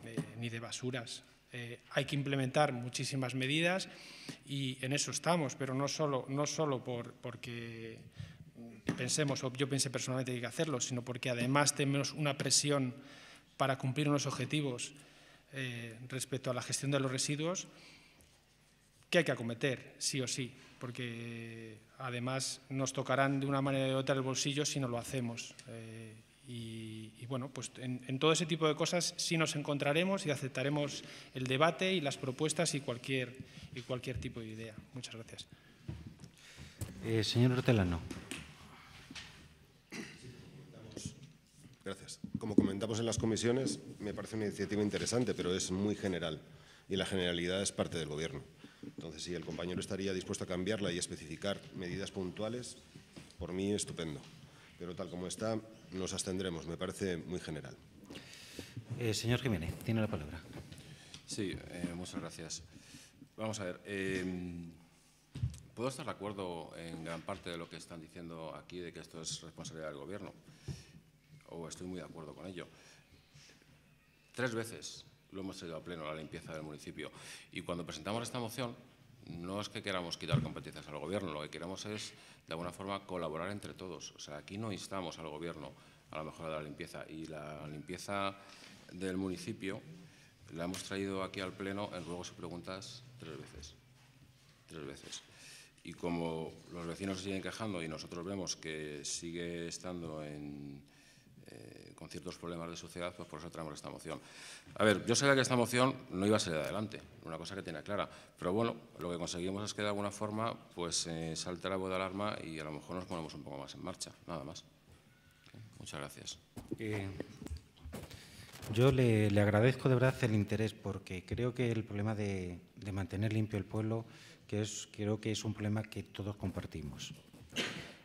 eh, ni de basuras. Eh, hay que implementar muchísimas medidas y en eso estamos, pero no solo, no solo por, porque pensemos, o yo pensé personalmente que hay que hacerlo, sino porque además tenemos una presión para cumplir unos objetivos eh, respecto a la gestión de los residuos que hay que acometer, sí o sí, porque además nos tocarán de una manera o de otra el bolsillo si no lo hacemos. Eh, y, bueno, pues en, todo ese tipo de cosas sí nos encontraremos y aceptaremos el debate y las propuestas y cualquier, y cualquier tipo de idea. Muchas gracias. Eh, señor Hortelano. Gracias. Como comentamos en las comisiones, me parece una iniciativa interesante, pero es muy general y la generalidad es parte del Gobierno. Entonces, si el compañero estaría dispuesto a cambiarla y especificar medidas puntuales, por mí estupendo. Pero tal como está, nos abstendremos. Me parece muy general. Eh, señor Jiménez, tiene la palabra. Sí, eh, muchas gracias. Vamos a ver. Em, puedo estar de acuerdo en gran parte de lo que están diciendo aquí, de que esto es responsabilidad del Gobierno. o estoy muy de acuerdo con ello. Tres veces lo hemos traído a pleno la limpieza del municipio y cuando presentamos esta moción no es que queramos quitar competencias al Gobierno, lo que queremos es, de alguna forma, colaborar entre todos. O sea, aquí no instamos al Gobierno a la mejora de la limpieza y la limpieza del municipio la hemos traído aquí al Pleno en ruegos y preguntas tres veces. Tres veces. Y como los vecinos se siguen quejando y nosotros vemos que sigue estando en, eh, con ciertos problemas de suciedad, pues por eso traemos esta moción. A ver, yo sabía que esta moción no iba a salir adelante, una cosa que tenía clara, pero bueno, lo que conseguimos es que de alguna forma pues eh, salte la voz de alarma y a lo mejor nos ponemos un poco más en marcha, nada más. Muchas gracias. Eh, yo le, agradezco de verdad el interés porque creo que el problema de, mantener limpio el pueblo que es, creo que es un problema que todos compartimos.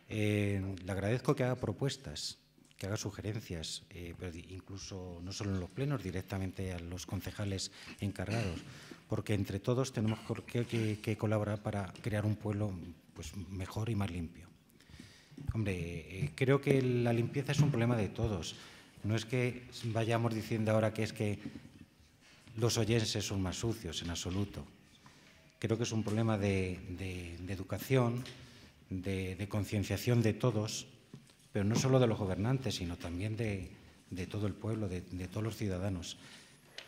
Le agradezco que haga propuestas, que haga sugerencias, eh, pero incluso no solo en los plenos, directamente a los concejales encargados, porque entre todos tenemos que, colaborar para crear un pueblo pues, mejor y más limpio. Hombre, eh, creo que la limpieza es un problema de todos. No es que vayamos diciendo ahora que es que los oyenses son más sucios, en absoluto. Creo que es un problema de, educación, de concienciación de todos, pero no solo de los gobernantes, sino también de, todo el pueblo, de, todos los ciudadanos.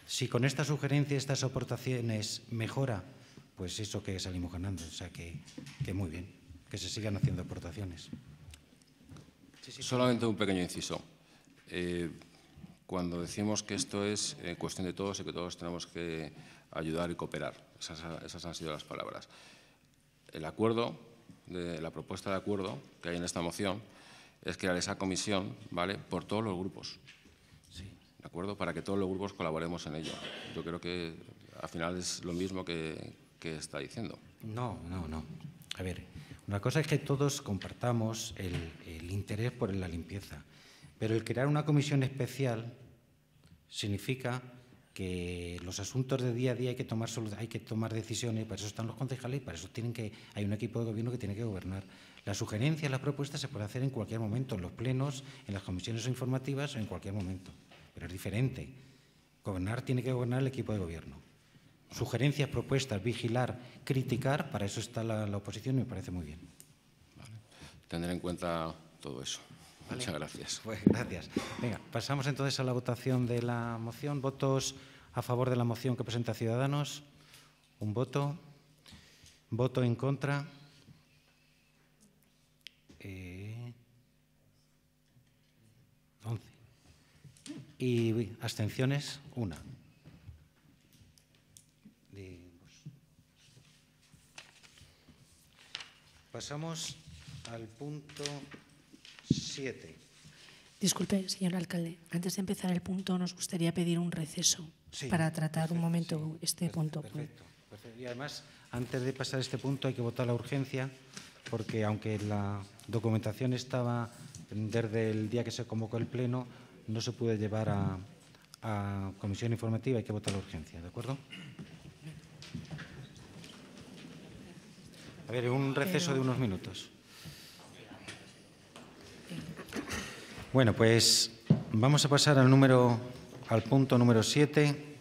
Si con esta sugerencia, estas aportaciones mejora, pues eso que salimos ganando. O sea, que, que muy bien, que se sigan haciendo aportaciones. Solamente un pequeño inciso. Eh, cuando decimos que esto es eh, cuestión de todos y que todos tenemos que ayudar y cooperar, esas, esas, han sido las palabras. El acuerdo, de, la propuesta de acuerdo que hay en esta moción es crear esa comisión ¿vale? por todos los grupos. Sí. ¿De acuerdo? Para que todos los grupos colaboremos en ello. Yo creo que al final es lo mismo que, que está diciendo. No, no, no. A ver, una cosa es que todos compartamos el, el interés por la limpieza. Pero el crear una comisión especial significa que los asuntos de día a día hay que tomar hay que tomar decisiones, para eso están los concejales y para eso tienen que hay un equipo de gobierno que tiene que gobernar. Las sugerencias, las propuestas se pueden hacer en cualquier momento, en los plenos, en las comisiones informativas o en cualquier momento, pero es diferente. Gobernar tiene que gobernar el equipo de gobierno. Sugerencias, propuestas, vigilar, criticar, para eso está la, la oposición y me parece muy bien. Vale. Tener en cuenta todo eso. Vale. Muchas gracias. Pues gracias. Venga, pasamos entonces a la votación de la moción. ¿Votos a favor de la moción que presenta Ciudadanos? Un voto. ¿Voto en contra? Eh, 11. ¿Y abstenciones? Una. Pasamos al punto Siete. Disculpe, señor alcalde. Antes de empezar el punto, nos gustaría pedir un receso sí, para tratar perfecto, un momento sí, este perfecto, punto. Perfecto, perfecto. Y además, antes de pasar este punto, hay que votar la urgencia, porque aunque la documentación estaba desde el día que se convocó el Pleno, no se puede llevar a, a comisión informativa, hay que votar la urgencia, ¿de acuerdo? A ver, un receso de unos minutos. Bueno, pues vamos a pasar al número al punto número 7.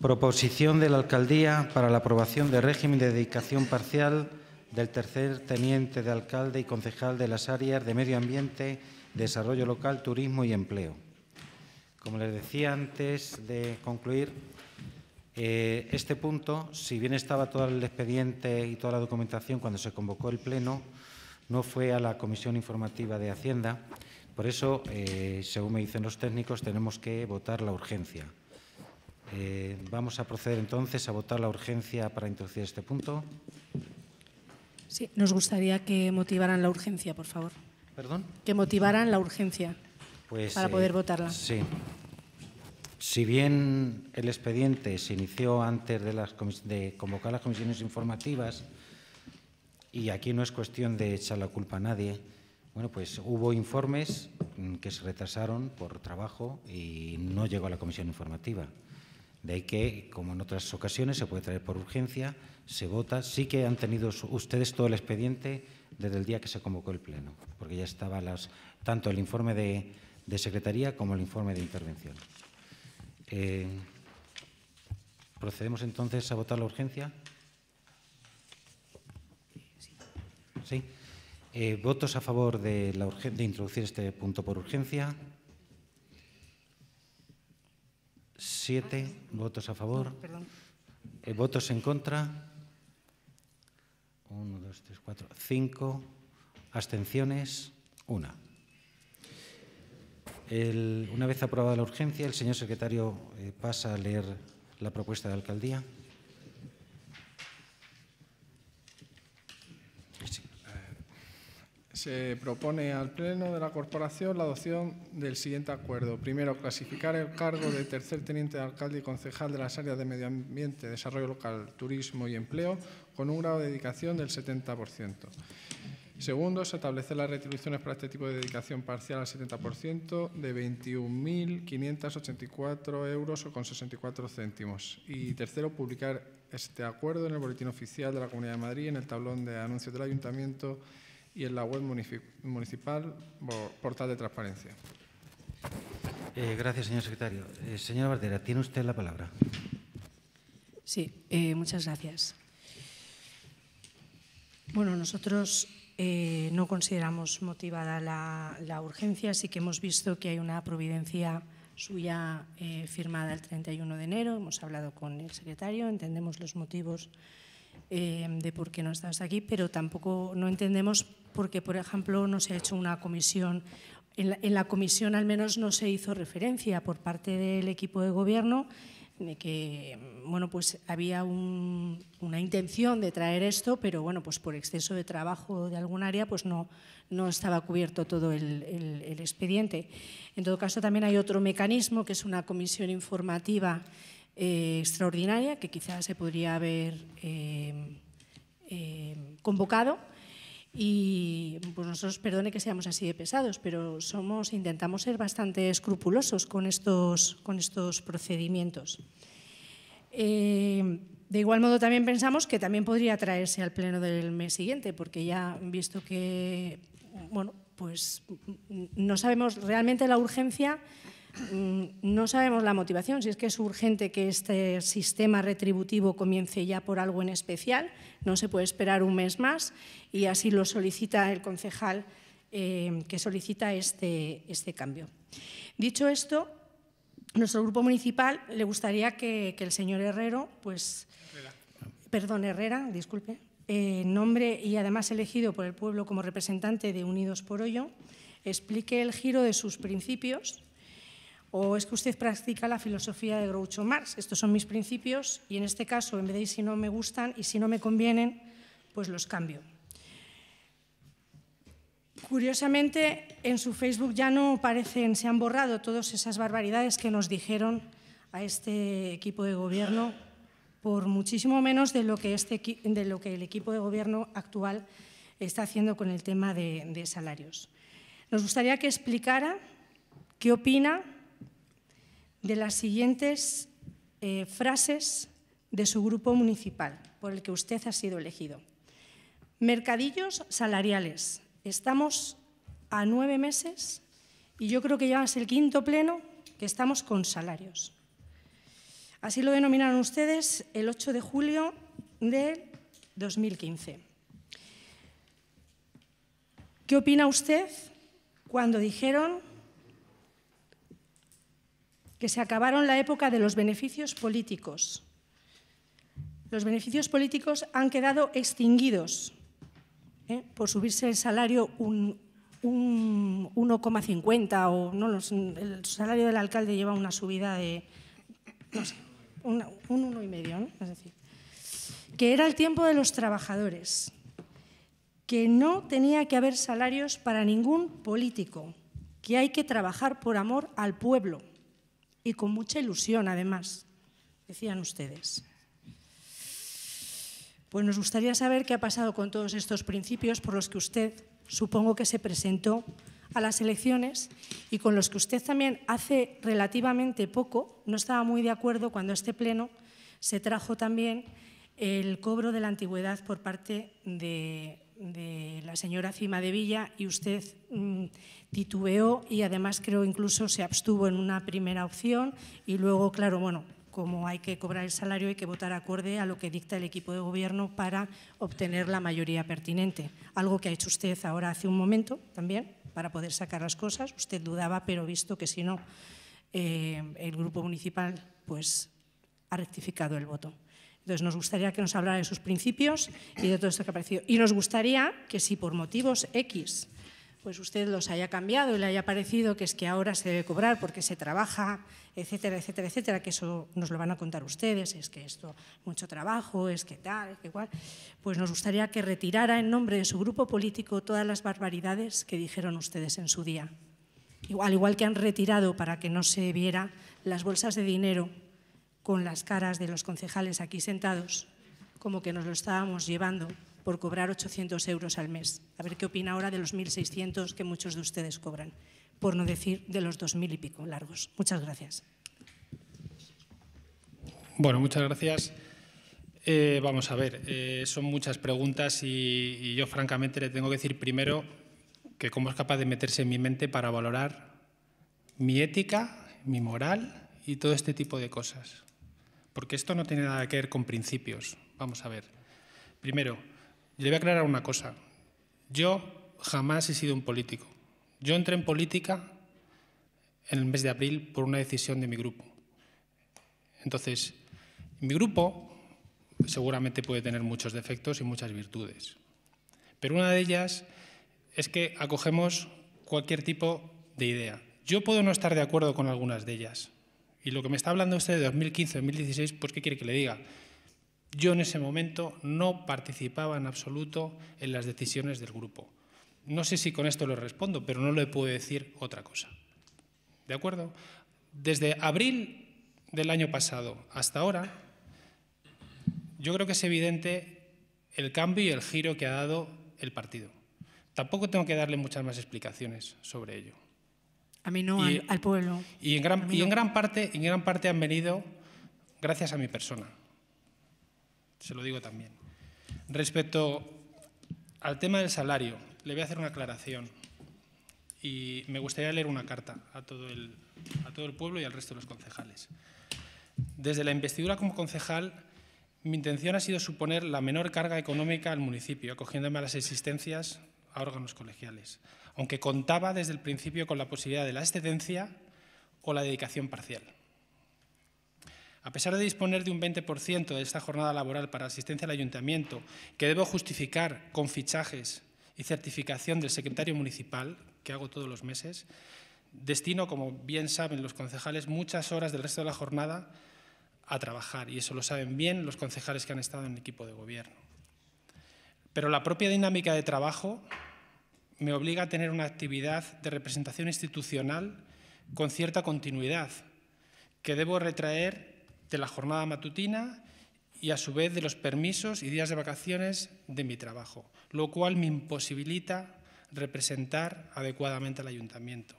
Proposición de la alcaldía para la aprobación de régimen de dedicación parcial del tercer teniente de alcalde y concejal de las áreas de medio ambiente, desarrollo local, turismo y empleo. Como les decía antes de concluir, eh, este punto, si bien estaba todo el expediente y toda la documentación cuando se convocó el Pleno, no fue a la Comisión Informativa de Hacienda. Por eso, eh, según me dicen los técnicos, tenemos que votar la urgencia. Eh, vamos a proceder entonces a votar la urgencia para introducir este punto. Sí, nos gustaría que motivaran la urgencia, por favor. ¿Perdón? Que motivaran la urgencia pues, para poder eh, votarla. Sí. Si bien el expediente se inició antes de, las de convocar las comisiones informativas, y aquí no es cuestión de echar la culpa a nadie. Bueno, pues hubo informes que se retrasaron por trabajo y no llegó a la comisión informativa. De ahí que, como en otras ocasiones, se puede traer por urgencia, se vota. Sí que han tenido ustedes todo el expediente desde el día que se convocó el Pleno, porque ya estaba las, tanto el informe de, Secretaría como el informe de intervención. Eh, ¿Procedemos entonces a votar la urgencia? Sí. Eh, ¿Votos a favor de, de introducir este punto por urgencia? Siete votos a favor. Eh, ¿Votos en contra? Uno, dos, tres, cuatro, cinco. ¿Abstenciones? Una. una vez aprobada la urgencia, el señor secretario eh, pasa a leer la propuesta de alcaldía. Se propone al Pleno de la Corporación la adopción del siguiente acuerdo. Primero, clasificar el cargo de tercer teniente de alcalde y concejal de las áreas de medio ambiente, desarrollo local, turismo y empleo con un grado de dedicación del 70%. Segundo, se establecer las retribuciones para este tipo de dedicación parcial al 70% de 21.584 euros o con 64 céntimos. Y tercero, publicar este acuerdo en el Boletín Oficial de la Comunidad de Madrid, en el tablón de anuncios del Ayuntamiento y en la web municipal portal de transparencia. Eh, gracias, señor secretario. Eh, señora Bardera, tiene usted la palabra. Sí, eh, muchas gracias. Bueno, nosotros no consideramos motivada la, urgencia, sí que hemos visto que hay una providencia suya firmada el 31 de enero, hemos hablado con el secretario, entendemos los motivos de por qué no estás aquí, pero tampoco no entendemos porque, por ejemplo, no se ha hecho una comisión. En la, comisión al menos no se hizo referencia por parte del equipo de gobierno de que bueno, pues había una intención de traer esto, pero bueno, pues por exceso de trabajo de algún área pues no, no estaba cubierto todo el, expediente. En todo caso, también hay otro mecanismo que es una comisión informativa eh, extraordinaria que quizás se podría haber eh, eh, convocado y pues nosotros, perdone que seamos así de pesados, pero somos, intentamos ser bastante escrupulosos con estos, con estos procedimientos. Eh, de igual modo también pensamos que también podría traerse al pleno del mes siguiente, porque ya visto que, bueno, pues no sabemos realmente la urgencia no sabemos la motivación, si es que es urgente que este sistema retributivo comience ya por algo en especial, no se puede esperar un mes más y así lo solicita el concejal eh, que solicita este, este cambio. Dicho esto, nuestro grupo municipal le gustaría que, el señor Herrero, pues, perdón, Herrera, disculpe, eh, nombre y además elegido por el pueblo como representante de Unidos por Hoyo, explique el giro de sus principios ¿O es que usted practica la filosofía de Groucho Marx? Estos son mis principios y en este caso, en vez de si no me gustan y si no me convienen, pues los cambio. Curiosamente, en su Facebook ya no parecen, se han borrado todas esas barbaridades que nos dijeron a este equipo de gobierno, por muchísimo menos de lo que, este, el equipo de gobierno actual está haciendo con el tema de, de salarios. Nos gustaría que explicara qué opina de las siguientes eh, frases de su grupo municipal, por el que usted ha sido elegido. Mercadillos salariales. Estamos a nueve meses y yo creo que ya es el quinto pleno que estamos con salarios. Así lo denominaron ustedes el 8 de julio de 2015. ¿Qué opina usted cuando dijeron que se acabaron la época de los beneficios políticos. Los beneficios políticos han quedado extinguidos ¿eh? por subirse el salario un, 1,50 o no, el salario del alcalde lleva una subida de no sé, un 1,5, ¿no? es decir, que era el tiempo de los trabajadores, que no tenía que haber salarios para ningún político, que hay que trabajar por amor al pueblo y con mucha ilusión, además, decían ustedes. Pues nos gustaría saber qué ha pasado con todos estos principios por los que usted supongo que se presentó a las elecciones y con los que usted también hace relativamente poco no estaba muy de acuerdo cuando este pleno se trajo también el cobro de la antigüedad por parte de, la señora Cima de Villa y usted mm, titubeó y además creo incluso se abstuvo en una primera opción y luego, claro, bueno, como hay que cobrar el salario, hay que votar acorde a lo que dicta el equipo de gobierno para obtener la mayoría pertinente. Algo que ha hecho usted ahora hace un momento también, para poder sacar las cosas. Usted dudaba, pero visto que si no, eh, el grupo municipal pues, ha rectificado el voto. Entonces, nos gustaría que nos hablara de sus principios y de todo esto que ha aparecido. Y nos gustaría que si por motivos X pues usted los haya cambiado y le haya parecido que es que ahora se debe cobrar porque se trabaja, etcétera, etcétera, etcétera, que eso nos lo van a contar ustedes, es que esto, mucho trabajo, es que tal, es que igual, pues nos gustaría que retirara en nombre de su grupo político todas las barbaridades que dijeron ustedes en su día. Igual, igual que han retirado para que no se viera las bolsas de dinero con las caras de los concejales aquí sentados, como que nos lo estábamos llevando por cobrar 800 euros al mes. A ver qué opina ahora de los 1.600 que muchos de ustedes cobran, por no decir de los 2.000 y pico largos. Muchas gracias. Bueno, muchas gracias. Eh, vamos a ver, eh, son muchas preguntas y, y, yo francamente le tengo que decir primero que cómo es capaz de meterse en mi mente para valorar mi ética, mi moral y todo este tipo de cosas. Porque esto no tiene nada que ver con principios. Vamos a ver. Primero, le voy a aclarar una cosa. Yo jamás he sido un político. Yo entré en política en el mes de abril por una decisión de mi grupo. Entonces, mi grupo seguramente puede tener muchos defectos y muchas virtudes. Pero una de ellas es que acogemos cualquier tipo de idea. Yo puedo no estar de acuerdo con algunas de ellas. Y lo que me está hablando usted de 2015, 2016, pues ¿qué quiere que le diga? Yo en ese momento no participaba en absoluto en las decisiones del grupo. No sé si con esto le respondo, pero no le puedo decir otra cosa. ¿De acuerdo? Desde abril del año pasado hasta ahora, yo creo que es evidente el cambio y el giro que ha dado el partido. Tampoco tengo que darle muchas más explicaciones sobre ello. A mí no, al, pueblo. Y en gran, y en gran parte, en gran parte han venido gracias a mi persona se lo digo también. Respecto al tema del salario, le voy a hacer una aclaración y me gustaría leer una carta a todo el, a todo el pueblo y al resto de los concejales. Desde la investidura como concejal, mi intención ha sido suponer la menor carga económica al municipio, acogiéndome a las existencias a órganos colegiales, aunque contaba desde el principio con la posibilidad de la excedencia o la dedicación parcial. A pesar de disponer de un 20% de esta jornada laboral para asistencia al ayuntamiento, que debo justificar con fichajes y certificación del secretario municipal, que hago todos los meses, destino, como bien saben los concejales, muchas horas del resto de la jornada a trabajar, y eso lo saben bien los concejales que han estado en el equipo de gobierno. Pero la propia dinámica de trabajo me obliga a tener una actividad de representación institucional con cierta continuidad, que debo retraer de la jornada matutina y a su vez de los permisos y días de vacaciones de mi trabajo, lo cual me imposibilita representar adecuadamente al ayuntamiento.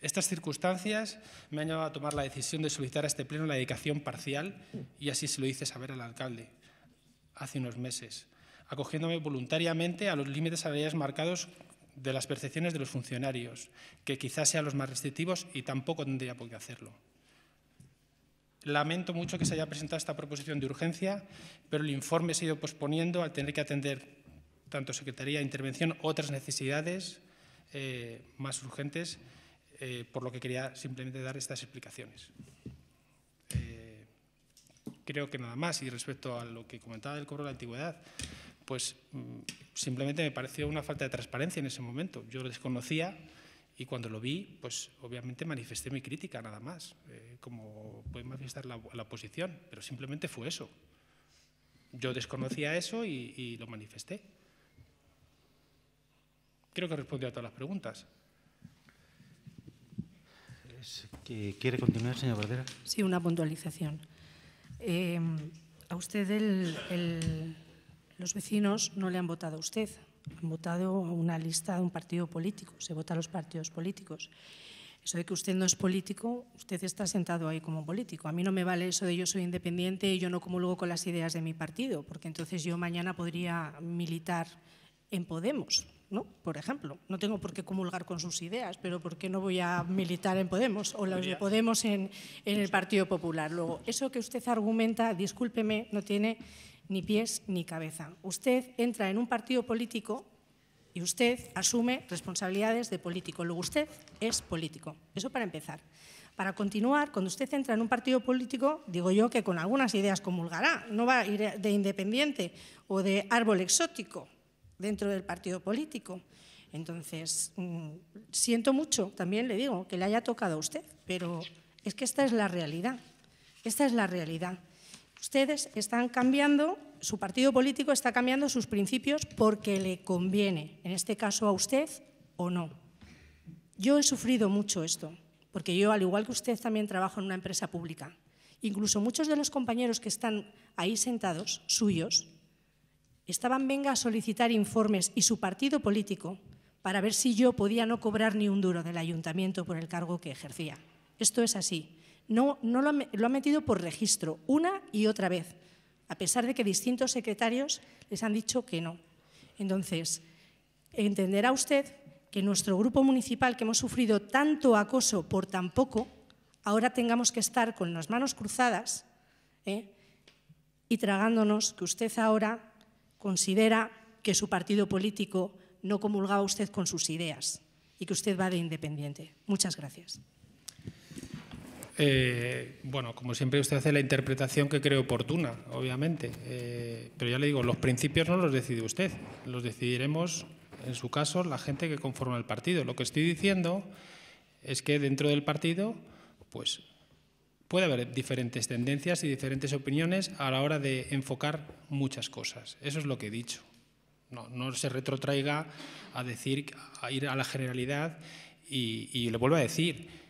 Estas circunstancias me han llevado a tomar la decisión de solicitar a este pleno la dedicación parcial y así se lo hice saber al alcalde hace unos meses, acogiéndome voluntariamente a los límites salariales marcados de las percepciones de los funcionarios, que quizás sean los más restrictivos y tampoco tendría por qué hacerlo. Lamento mucho que se haya presentado esta proposición de urgencia, pero el informe se ha ido posponiendo al tener que atender tanto Secretaría de Intervención otras necesidades eh, más urgentes, eh, por lo que quería simplemente dar estas explicaciones. Eh, creo que nada más. Y respecto a lo que comentaba del cobro de la antigüedad, pues mm, simplemente me pareció una falta de transparencia en ese momento. Yo lo desconocía y cuando lo vi, pues obviamente manifesté mi crítica nada más, eh, como puede manifestar la, oposición, pero simplemente fue eso. Yo desconocía eso y, lo manifesté. Creo que respondió a todas las preguntas. ¿Quiere continuar, señor Verdera? Sí, una puntualización. Eh, a usted los vecinos no le han votado a usted, han votado una lista de un partido político, se vota a los partidos políticos. Eso de que usted no es político, usted está sentado ahí como político. A mí no me vale eso de yo soy independiente y yo no comulgo con las ideas de mi partido, porque entonces yo mañana podría militar en Podemos, ¿no? Por ejemplo, no tengo por qué comulgar con sus ideas, pero ¿por qué no voy a militar en Podemos o los de Podemos en, en el Partido Popular? Luego, eso que usted argumenta, discúlpeme, no tiene ni pies ni cabeza. Usted entra en un partido político y usted asume responsabilidades de político. Luego usted es político. Eso para empezar. Para continuar, cuando usted entra en un partido político, digo yo que con algunas ideas comulgará. No va a ir de independiente o de árbol exótico dentro del partido político. Entonces, mm, siento mucho, también le digo, que le haya tocado a usted, pero es que esta es la realidad. Esta es la realidad. Ustedes están cambiando, su partido político está cambiando sus principios porque le conviene, en este caso a usted o no. Yo he sufrido mucho esto, porque yo, al igual que usted, también trabajo en una empresa pública. Incluso muchos de los compañeros que están ahí sentados, suyos, estaban venga a solicitar informes y su partido político para ver si yo podía no cobrar ni un duro del ayuntamiento por el cargo que ejercía. Esto es así. No, no lo, ha, lo ha metido por registro, una y otra vez, a pesar de que distintos secretarios les han dicho que no. Entonces, entenderá usted que nuestro grupo municipal, que hemos sufrido tanto acoso por tan poco, ahora tengamos que estar con las manos cruzadas ¿eh? y tragándonos que usted ahora considera que su partido político no comulgaba usted con sus ideas y que usted va de independiente. Muchas gracias. Eh, bueno, como siempre usted hace la interpretación que cree oportuna, obviamente, eh, pero ya le digo, los principios no los decide usted, los decidiremos, en su caso, la gente que conforma el partido. Lo que estoy diciendo es que dentro del partido, pues puede haber diferentes tendencias y diferentes opiniones a la hora de enfocar muchas cosas. Eso es lo que he dicho. No, se retrotraiga a decir, a ir a la generalidad y le vuelvo a decir,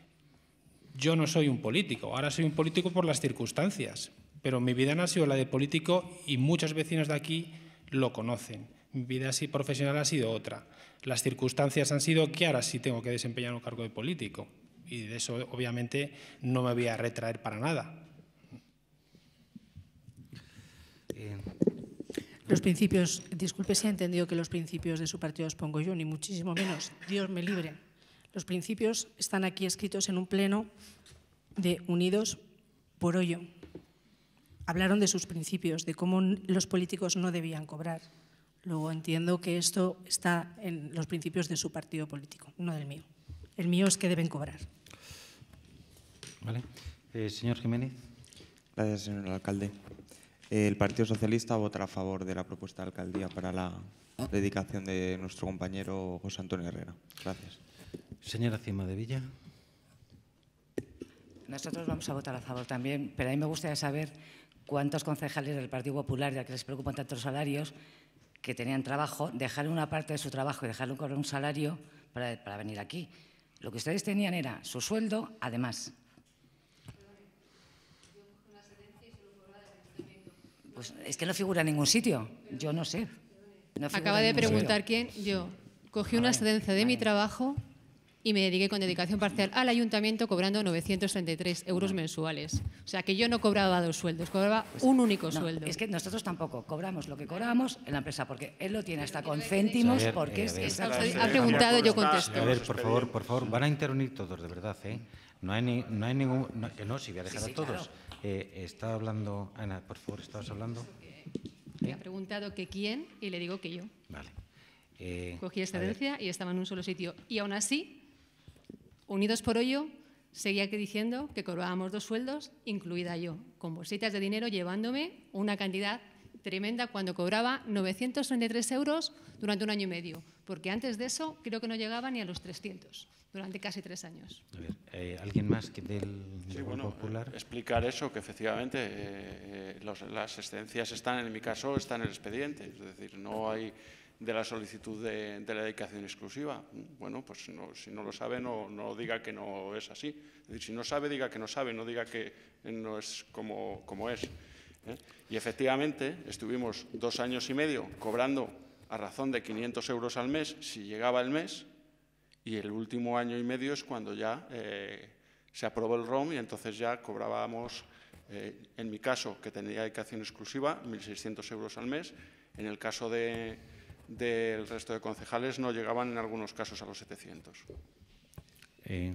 yo no soy un político, ahora soy un político por las circunstancias, pero mi vida no ha sido la de político y muchos vecinos de aquí lo conocen. Mi vida así profesional ha sido otra. Las circunstancias han sido que ahora sí tengo que desempeñar un cargo de político y de eso obviamente no me voy a retraer para nada. Los principios, disculpe si ha entendido que los principios de su partido los pongo yo, ni muchísimo menos. Dios me libre. Los principios están aquí escritos en un pleno de Unidos por Hoyo. Hablaron de sus principios, de cómo los políticos no debían cobrar. Luego entiendo que esto está en los principios de su partido político, no del mío. El mío es que deben cobrar. Vale. Eh, señor Jiménez. Gracias, señor alcalde. El Partido Socialista votará a favor de la propuesta de alcaldía para la dedicación de nuestro compañero José Antonio Herrera. Gracias. Señora Cima de Villa. Nosotros vamos a votar a favor también, pero a mí me gustaría saber cuántos concejales del Partido Popular, ya que les preocupan tantos salarios, que tenían trabajo, dejaron una parte de su trabajo y dejaron con un salario para, para venir aquí. Lo que ustedes tenían era su sueldo, además. Pues es que no figura en ningún sitio. Yo no sé. No Acaba de preguntar quién. Yo cogí una excedencia de mi trabajo y me dediqué con dedicación parcial al ayuntamiento cobrando 933 euros mensuales. O sea que yo no cobraba dos sueldos, cobraba un único no, sueldo. Es que nosotros tampoco cobramos lo que cobramos en la empresa, porque él lo tiene hasta con céntimos, ver, porque eh, es, ha preguntado, yo contesto. A ver, por favor, por favor, van a intervenir todos, de verdad, ¿eh? No hay, ni, no hay ningún... no, que no, si voy a dejar Sí, sí, a todos. claro. Eh, estaba hablando... Ana, por favor, estabas hablando... Me ha preguntado que quién y le digo que yo. Vale. Eh, Cogí a ver, excedencia y estaba en un solo sitio. Y aún así, Unidos por Hoyo seguía que diciendo que cobrábamos dos sueldos, incluida yo, con bolsitas de dinero llevándome una cantidad tremenda cuando cobraba 933 euros durante un año y medio, porque antes de eso creo que no llegaba ni a los 300, durante casi tres años. a ver, eh, ¿Alguien más que del, Sí, del bueno, Grupo Popular? eh, explicar eso, que efectivamente eh, los- las excedencias están, en mi caso, están en el expediente, es decir, no hay de la solicitud de, de la dedicación exclusiva. Bueno, pues si no lo sabe, no, no diga que no es así. Es decir, si no sabe, diga que no sabe, no diga que no es como, como es. ¿eh? Y efectivamente estuvimos dos años y medio cobrando a razón de 500 euros al mes si llegaba el mes y el último año y medio es cuando ya eh, se aprobó el ROM y entonces ya cobrábamos, eh, en mi caso, que tenía dedicación exclusiva, 1.600 euros al mes. En el caso del resto de concejales no llegaban en algunos casos a los 700. Eh,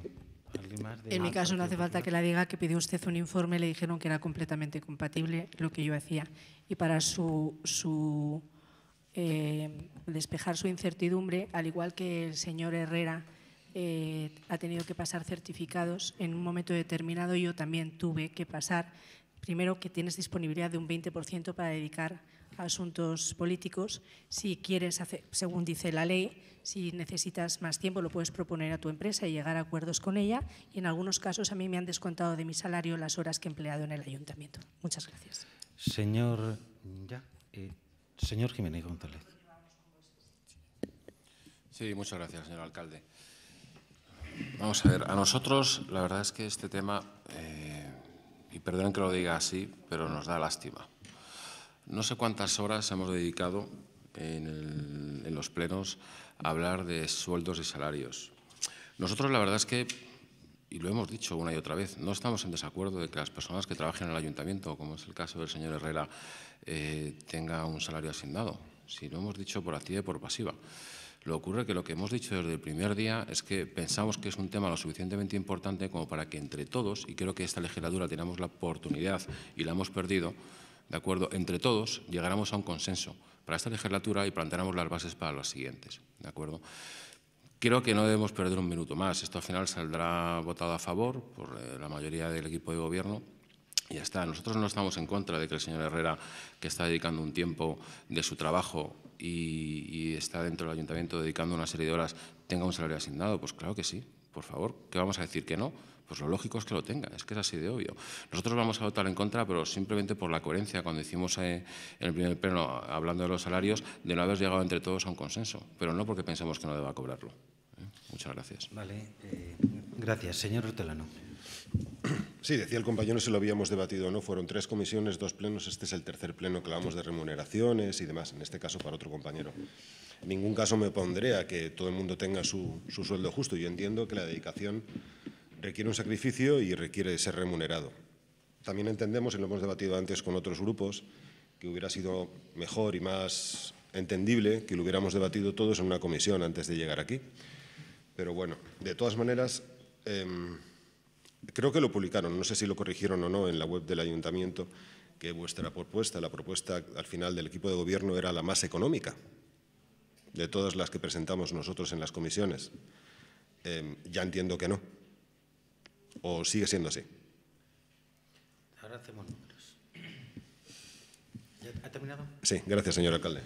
en mi caso no hace falta que la diga que pidió usted un informe, le dijeron que era completamente compatible lo que yo hacía. Y para su, su eh, despejar su incertidumbre, al igual que el señor Herrera eh, ha tenido que pasar certificados, en un momento determinado yo también tuve que pasar, primero que tienes disponibilidad de un 20% para dedicar a asuntos políticos. Si quieres, hacer, según dice la ley, si necesitas más tiempo, lo puedes proponer a tu empresa y llegar a acuerdos con ella. Y en algunos casos a mí me han descontado de mi salario las horas que he empleado en el ayuntamiento. Muchas gracias. Señor, ya, eh, señor Jiménez González. Sí, muchas gracias, señor alcalde. Vamos a ver, a nosotros la verdad es que este tema, eh, y perdonen que lo diga así, pero nos da lástima. No sé cuántas horas hemos dedicado en, los plenos hablar de sueldos y salarios. Nosotros la verdad es que, y lo hemos dicho una y otra vez, no estamos en desacuerdo de que las personas que trabajen en el ayuntamiento, como es el caso del señor Herrera, eh, tenga un salario asignado. Si lo hemos dicho por activa y por pasiva. Lo ocurre que lo que hemos dicho desde el primer día es que pensamos que es un tema lo suficientemente importante como para que entre todos, y creo que esta legislatura tenemos la oportunidad y la hemos perdido, de acuerdo, entre todos llegáramos a un consenso para esta legislatura y planteáramos las bases para las siguientes. ¿De acuerdo? Creo que no debemos perder un minuto más. Esto al final saldrá votado a favor por eh, la mayoría del equipo de gobierno. Y ya está. Nosotros no estamos en contra de que el señor Herrera, que está dedicando un tiempo de su trabajo y, y está dentro del ayuntamiento dedicando una serie de horas, tenga un salario asignado. Pues claro que sí. Por favor, ¿qué vamos a decir que no? Pues lo lógico es que lo tenga, es que es así de obvio. Nosotros vamos a votar en contra, pero simplemente por la coherencia, cuando hicimos eh, en el primer pleno, hablando de los salarios, de no haber llegado entre todos a un consenso, pero no porque pensemos que no deba cobrarlo. ¿eh? Muchas gracias. Vale, eh, gracias. Señor Hortelano. Sí, decía el compañero si lo habíamos debatido o no. Fueron tres comisiones, dos plenos. Este es el tercer pleno que hablamos de remuneraciones y demás, en este caso para otro compañero. En ningún caso me pondré a que todo el mundo tenga su, su sueldo justo. Yo entiendo que la dedicación requiere un sacrificio y requiere ser remunerado. También entendemos, y lo hemos debatido antes con otros grupos, que hubiera sido mejor y más entendible que lo hubiéramos debatido todos en una comisión antes de llegar aquí. Pero bueno, de todas maneras, eh, creo que lo publicaron, no sé si lo corrigieron o no en la web del ayuntamiento, que vuestra propuesta, la propuesta al final del equipo de gobierno era la más económica de todas las que presentamos nosotros en las comisiones. Eh, ya entiendo que no o sigue siendo así? Ahora hacemos números. ¿Ha terminado? Sí, gracias, señor alcalde.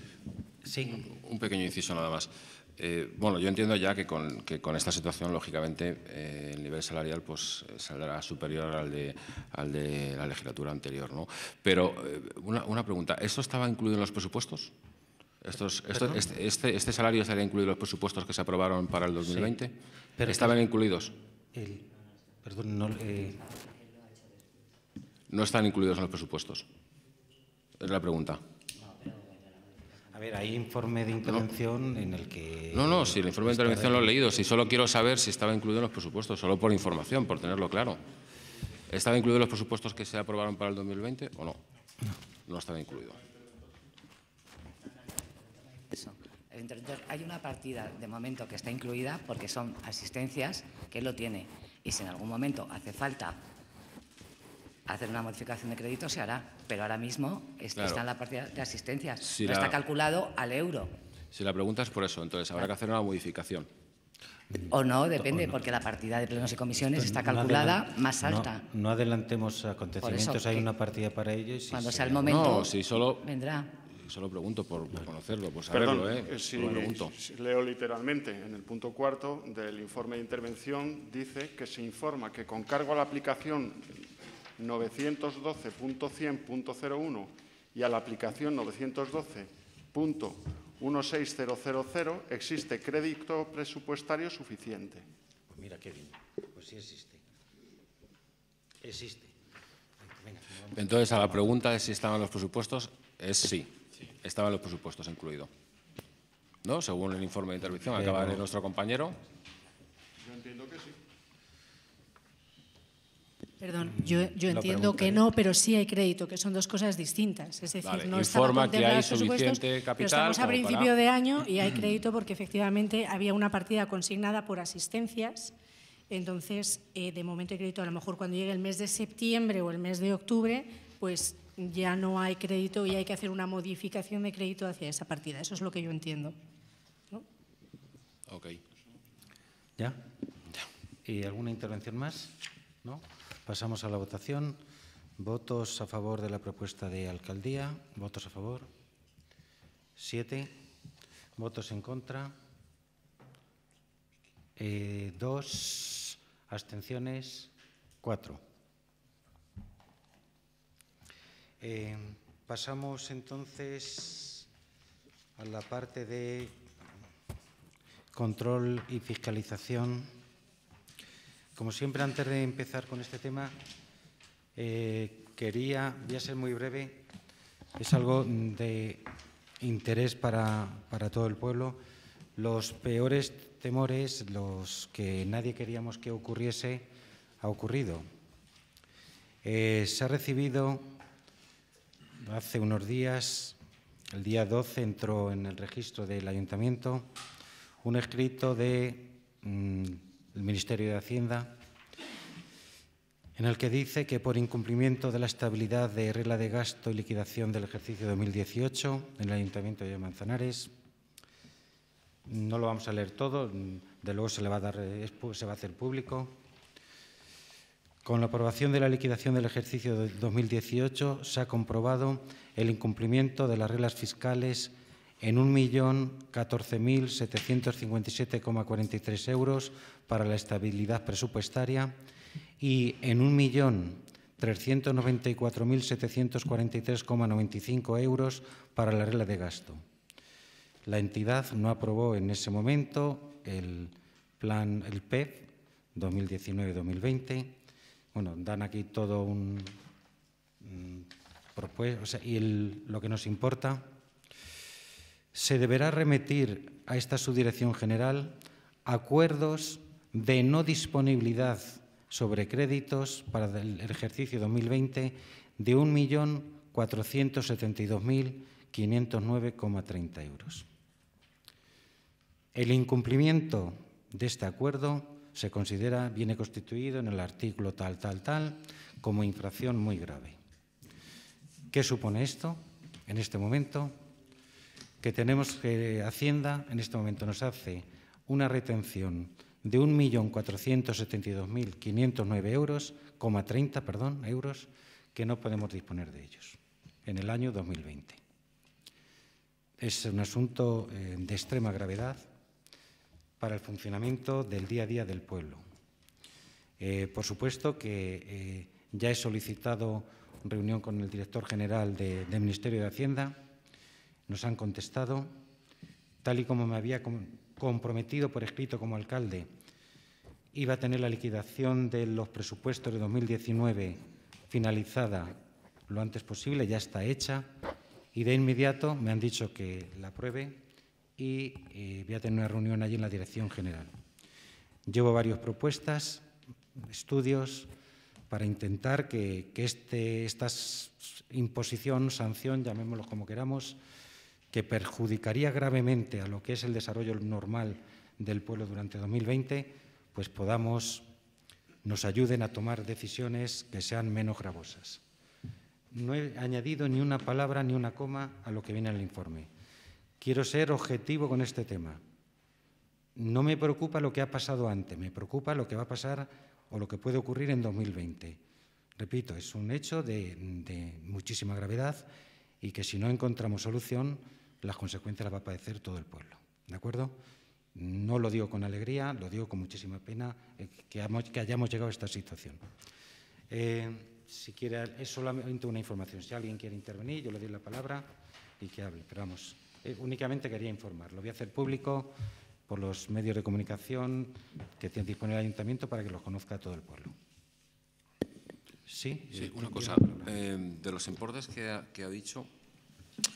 Sí. Un pequeño inciso nada más. Eh, bueno, yo entiendo ya que con, que con esta situación, lógicamente, eh, el nivel salarial pues, saldrá superior al de, al de la legislatura anterior. ¿no? Pero eh, una, una, pregunta, ¿esto estaba incluido en los presupuestos? Estos, esto, este, este, este, salario estaría incluido en los presupuestos que se aprobaron para el 2020? Sí, pero ¿Estaban incluidos? El, Perdón, no, eh... no están incluidos en los presupuestos. Es la pregunta. A ver, hay informe de intervención no. en el que... No, no, si el informe de intervención lo he leído. Si solo quiero saber si estaba incluido en los presupuestos, solo por información, por tenerlo claro. ¿Estaba incluido en los presupuestos que se aprobaron para el 2020 o no? No, no estaba incluido. Eso. Hay una partida de momento que está incluida porque son asistencias que lo tiene y si en algún momento hace falta hacer una modificación de crédito se hará, pero ahora mismo es, claro. está en la partida de asistencias, si no la, está calculado al euro. Si la pregunta es por eso, entonces habrá claro. que hacer una modificación. O no, depende, o no. porque la partida de plenos y comisiones está calculada no más alta. No, adelantemos acontecimientos, eso, hay una partida para ello. Y si cuando sea el momento, no, si solo, vendrá. Solo pregunto por, por conocerlo, por saberlo. Perdón, ¿eh? si, pregunto. si leo literalmente en el punto cuarto del informe de intervención, dice que se informa que con cargo a la aplicación 912.100.01 y a la aplicación 912.16000 existe crédito presupuestario suficiente. Pues mira qué bien, pues sí existe. Existe. Venga, Entonces, a la pregunta de si estaban los presupuestos, es sí. Estaban los presupuestos incluidos. ¿no? Según el informe de intervención, acaba de nuestro compañero. Yo entiendo que sí. Perdón, yo, yo entiendo que no, pero sí hay crédito, que son dos cosas distintas. Es decir, Vale, no informa que hay suficiente pero capital estamos a principio para- de año y hay crédito porque efectivamente había una partida consignada por asistencias. Entonces, eh, de momento hay crédito. A lo mejor cuando llegue el mes de septiembre o el mes de octubre, pues ya no hay crédito y hay que hacer una modificación de crédito hacia esa partida. Eso es lo que yo entiendo. Ok. ¿Ya? ¿Y alguna intervención más? ¿No? Pasamos a la votación. Votos a favor de la propuesta de alcaldía. Votos a favor. Siete. Votos en contra. Eh, dos. Abstenciones. Cuatro. Eh, pasamos entonces a la parte de control y fiscalización. Como siempre, antes de empezar con este tema, eh, quería, voy a ser muy breve, es algo de interés para, para todo el pueblo. Los peores temores, los que nadie queríamos que ocurriese, ha ocurrido. Eh, se ha recibido hace unos días, el día 12 entró en el registro del ayuntamiento un escrito del Ministerio de Hacienda en el que dice que por incumplimiento de la estabilidad de regla de gasto y liquidación del ejercicio 2018 en el Ayuntamiento de Manzanares, no lo vamos a leer todo, de luego se, le va a dar, eh, se va a hacer público. Con la aprobación de la liquidación del ejercicio de 2018 se ha comprobado el incumplimiento de las reglas fiscales en 1.014.757,43 euros para la estabilidad presupuestaria y en 1.394.743,95 euros para la regla de gasto. La entidad no aprobó en ese momento el plan, el PEP 2019-2020. Bueno, dan aquí todo un, mm, propue- o sea, y lo que nos importa se deberá remitir a esta subdirección general acuerdos de no disponibilidad sobre créditos para el ejercicio 2020 de 1.472.509,30 euros. El incumplimiento de este acuerdo se considera, viene constituido en el artículo tal, tal, tal, como infracción muy grave. ¿Qué supone esto en este momento? Que tenemos que Hacienda en este momento nos hace una retención de 1.472.509 euros, coma 30, perdón, euros, que no podemos disponer de ellos en el año 2020. Es un asunto eh, de extrema gravedad para el funcionamiento del día a día del pueblo. Eh, por supuesto que eh, ya he solicitado reunión con el director general de- del Ministerio de Hacienda, nos han contestado, tal y como me había com- comprometido por escrito como alcalde, iba a tener la liquidación de los presupuestos de 2019 finalizada lo antes posible, ya está hecha, y de inmediato me han dicho que la apruebe y eh, voy a tener una reunión allí en la Dirección General. Llevo varias propuestas, estudios, para intentar que, este, esta imposición, sanción, llamémoslo como queramos, que perjudicaría gravemente a lo que es el desarrollo normal del pueblo durante 2020, pues podamos, nos ayuden a tomar decisiones que sean menos gravosas. No he añadido ni una palabra ni una coma a lo que viene en el informe. Quiero ser objetivo con este tema. No me preocupa lo que ha pasado antes, me preocupa lo que va a pasar o lo que puede ocurrir en 2020. Repito, es un hecho de, muchísima gravedad y que si no encontramos solución, las consecuencias las va a padecer todo el pueblo. ¿De acuerdo? No lo digo con alegría, lo digo con muchísima pena eh, que hayamos llegado a esta situación. Eh, si quiere, es solamente una información. Si alguien quiere intervenir, yo le doy la palabra y que hable. Pero vamos, eh, únicamente quería informar. Lo voy a hacer público por los medios de comunicación que tiene disponible el ayuntamiento para que los conozca todo el pueblo. Sí, Sí, eh, una cosa. eh, de los importes que ha, que ha dicho,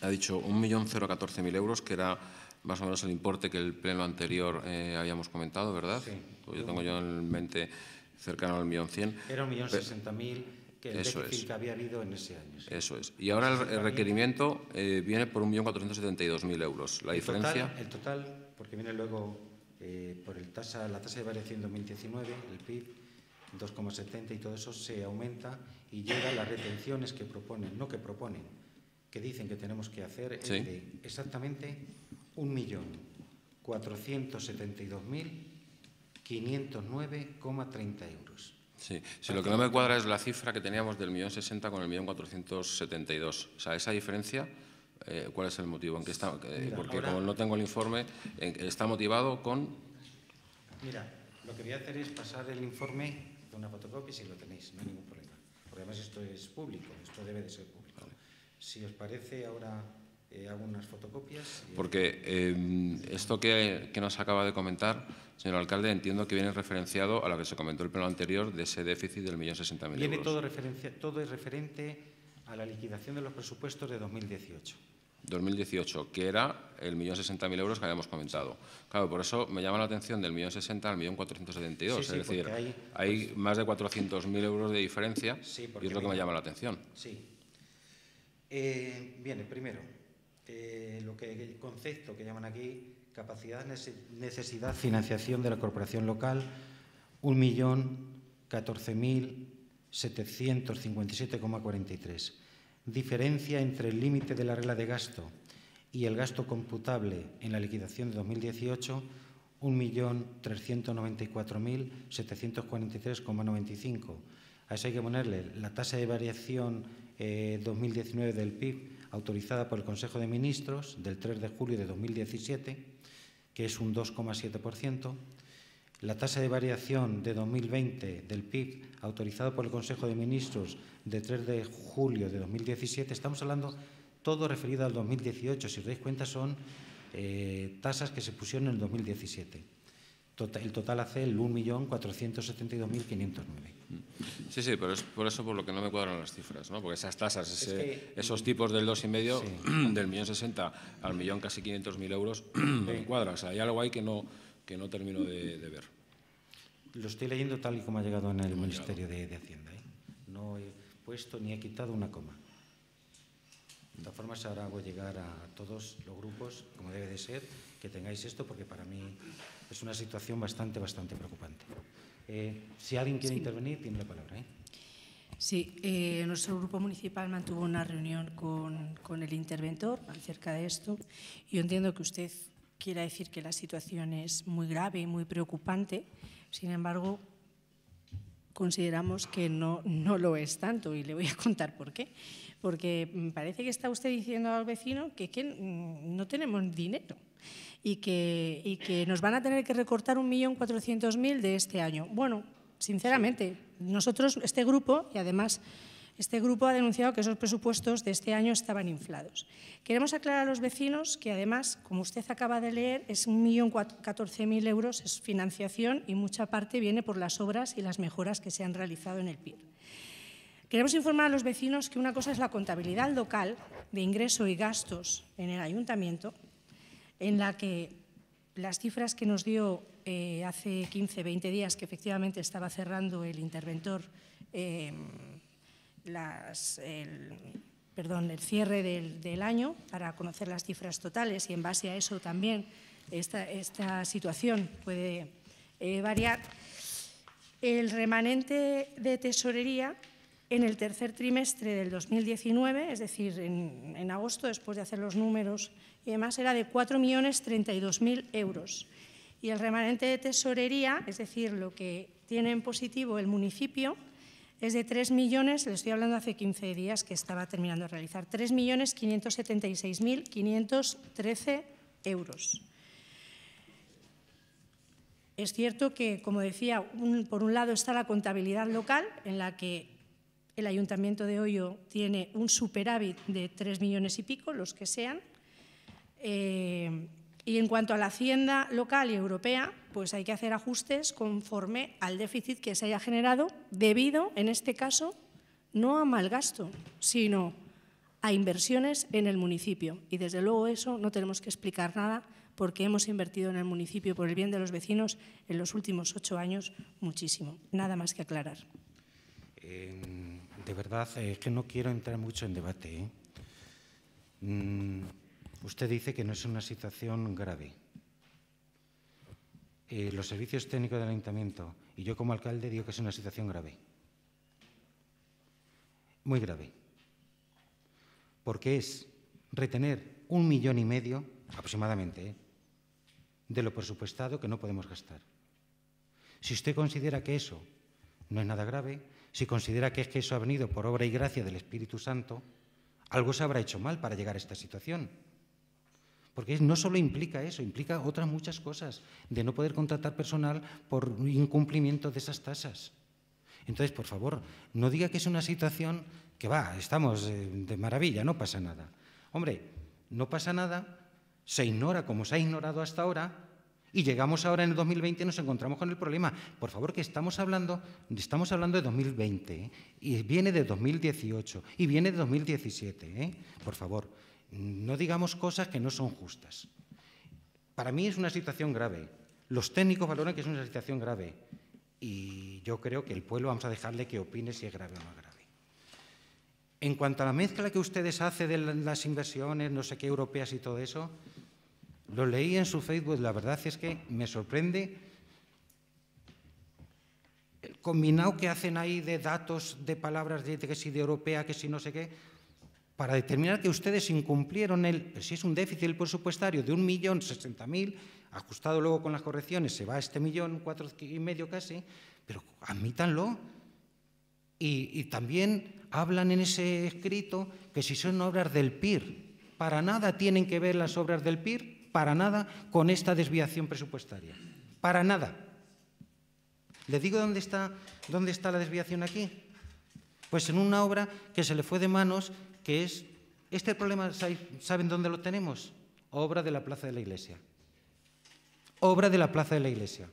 ha dicho 1.014.000 euros, que era más o menos el importe que el pleno anterior eh, habíamos comentado, ¿verdad? Sí. Pues yo tengo yo en mente cercano al millón cien. Era un millón sesenta mil que el Eso déficit es. que había habido en ese año. sí. Eso es. Y ahora el, el requerimiento eh, viene por 1.472.000 euros. La El diferencia... Total, el total, porque viene luego eh, por el tasa, la tasa de variación 2019, el PIB, 2,70 y todo eso se aumenta y llega a las retenciones que proponen, no que proponen, que dicen que tenemos que hacer es Sí. de exactamente 1.472.509,30 euros. Sí, sí, lo que no me cuadra es la cifra que teníamos del millón sesenta con el millón cuatrocientos setenta y dos. O sea, esa diferencia, eh, ¿cuál es el motivo? ¿En qué está? eh, porque como no tengo el informe, está motivado con... Mira, lo que voy a hacer es pasar el informe de una fotocopia si lo tenéis, no hay ningún problema. Porque además esto es público, esto debe de ser público. Si os parece, ahora eh, hago unas fotocopias. y- Porque eh, esto que, que nos acaba de comentar, señor alcalde, entiendo que viene referenciado a lo que se comentó el pleno anterior de ese déficit del millón sesenta mil Viene euros. todo, referencia, todo es referente a la liquidación de los presupuestos de 2018. 2018, que era el millón sesenta mil euros que habíamos comentado. Claro, por eso me llama la atención del millón sesenta al millón cuatrocientos setenta y dos. Sí, es decir, hay- hay más de 400.000 euros de diferencia Sí, y es lo que me llama la atención. Sí. Eh, viene, primero, eh, lo que el concepto que llaman aquí, capacidad, nece- necesidad, financiación de la corporación local, 1.014.757,43. Diferencia entre el límite de la regla de gasto y el gasto computable en la liquidación de 2018, 1.394.743,95. A eso hay que ponerle la tasa de variación eh, 2019 del PIB autorizada por el Consejo de Ministros del 3 de julio de 2017, que es un 2,7%. La tasa de variación de 2020 del PIB autorizada por el Consejo de Ministros del 3 de julio de 2017, estamos hablando todo referido al 2018. Si os dais cuenta, son eh, tasas que se pusieron en el 2017. Tota- el total hace el 1.472.509. Sí, sí, pero es por eso por lo que no me cuadran las cifras, ¿no? Porque esas tasas, Es ese- que- esos tipos del 2,5, Sí. del millón 60 al millón casi 500.000 euros, no me cuadra. O sea, hay algo ahí que no, que no termino de, de ver. Lo estoy leyendo tal y como ha llegado en el Ministerio de, de Hacienda. ¿eh? No he puesto ni he quitado una coma. De todas formas, ahora hago llegar a todos los grupos, como debe de ser, que tengáis esto, porque para mí es una situación bastante, bastante preocupante. Eh, si alguien quiere Sí. intervenir, tiene la palabra. ¿eh? Sí, eh, nuestro grupo municipal mantuvo una reunión con, con el interventor acerca de esto. Yo entiendo que usted quiera decir que la situación es muy grave y muy preocupante. Sin embargo, consideramos que no, no lo es tanto y le voy a contar por qué. Porque mm, parece que está usted diciendo al vecino que, que, mm, no tenemos dinero y que, nos van a tener que recortar 1.400.000 de este año. Bueno, sinceramente, nosotros, este grupo, y además este grupo ha denunciado que esos presupuestos de este año estaban inflados. Queremos aclarar a los vecinos que además, como usted acaba de leer, es 1.014.000 euros, es financiación y mucha parte viene por las obras y las mejoras que se han realizado en el PIR. Queremos informar a los vecinos que una cosa es la contabilidad local de ingreso y gastos en el ayuntamiento, en la que las cifras que nos dio eh, hace 15, 20 días, que efectivamente estaba cerrando el interventor, eh, las, el, cierre del, año para conocer las cifras totales y en base a eso también esta, esta situación puede eh, variar. El remanente de tesorería en el tercer trimestre del 2019, es decir, en, en agosto, después de hacer los números y demás, era de 4.032.000 euros. Y el remanente de tesorería, es decir, lo que tiene en positivo el municipio, es de 3 millones, le estoy hablando hace 15 días que estaba terminando de realizar, 3.576.513 euros. Es cierto que, como decía, un- por un lado está la contabilidad local, en la que el Ayuntamiento de Hoyo tiene un superávit de 3 millones y pico, los que sean. Eh, y en cuanto a la hacienda local y europea, pues hay que hacer ajustes conforme al déficit que se haya generado, debido, en este caso, no a mal gasto, sino a inversiones en el municipio. Y desde luego eso no tenemos que explicar nada porque hemos invertido en el municipio por el bien de los vecinos en los últimos ocho años muchísimo. Nada más que aclarar. De verdad, es eh, que no quiero entrar mucho en debate. ¿eh? Mm, usted dice que no es una situación grave. los servicios técnicos del ayuntamiento y yo como alcalde digo que es una situación grave. Muy grave. Porque es retener un millón y medio, aproximadamente, ¿eh? de lo presupuestado que no podemos gastar. Si usted considera que eso no es nada grave, si considera que es que eso ha venido por obra y gracia del Espíritu Santo, algo se habrá hecho mal para llegar a esta situación. Porque no solo implica eso, implica otras muchas cosas, de no poder contratar personal por incumplimiento de esas tasas. Entonces, por favor, no diga que es una situación que va, estamos eh, de maravilla, no pasa nada. Hombre, no pasa nada, se ignora como se ha ignorado hasta ahora y llegamos ahora en el 2020 y nos encontramos con el problema. Por favor, que estamos hablando, estamos hablando de 2020 ¿eh? y viene de 2018 y viene de 2017. ¿eh? Por favor, no digamos cosas que no son justas. Para mí es una situación grave. Los técnicos valoran que es una situación grave y yo creo que el pueblo vamos a dejarle que opine si es grave o no grave. En cuanto a la mezcla que ustedes hacen de las inversiones, no sé qué, europeas y todo eso, lo leí en su Facebook, la verdad es que me sorprende el combinado que hacen ahí de datos, de palabras, de que si de europea, que si no sé qué, para determinar que ustedes incumplieron el, si es un déficit presupuestario de un millón sesenta mil ajustado luego con las correcciones, se va a este millón, cuatro y medio casi, pero admítanlo. Y, también hablan en ese escrito que si son obras del PIR, para nada tienen que ver las obras del PIR, para nada con esta desviación presupuestaria. Para nada. ¿Le digo dónde está, dónde está la desviación aquí? Pues en una obra que se le fue de manos, que es, este problema, ¿saben dónde lo tenemos? Obra de la Plaza de la Iglesia obra de la plaza de la iglesia.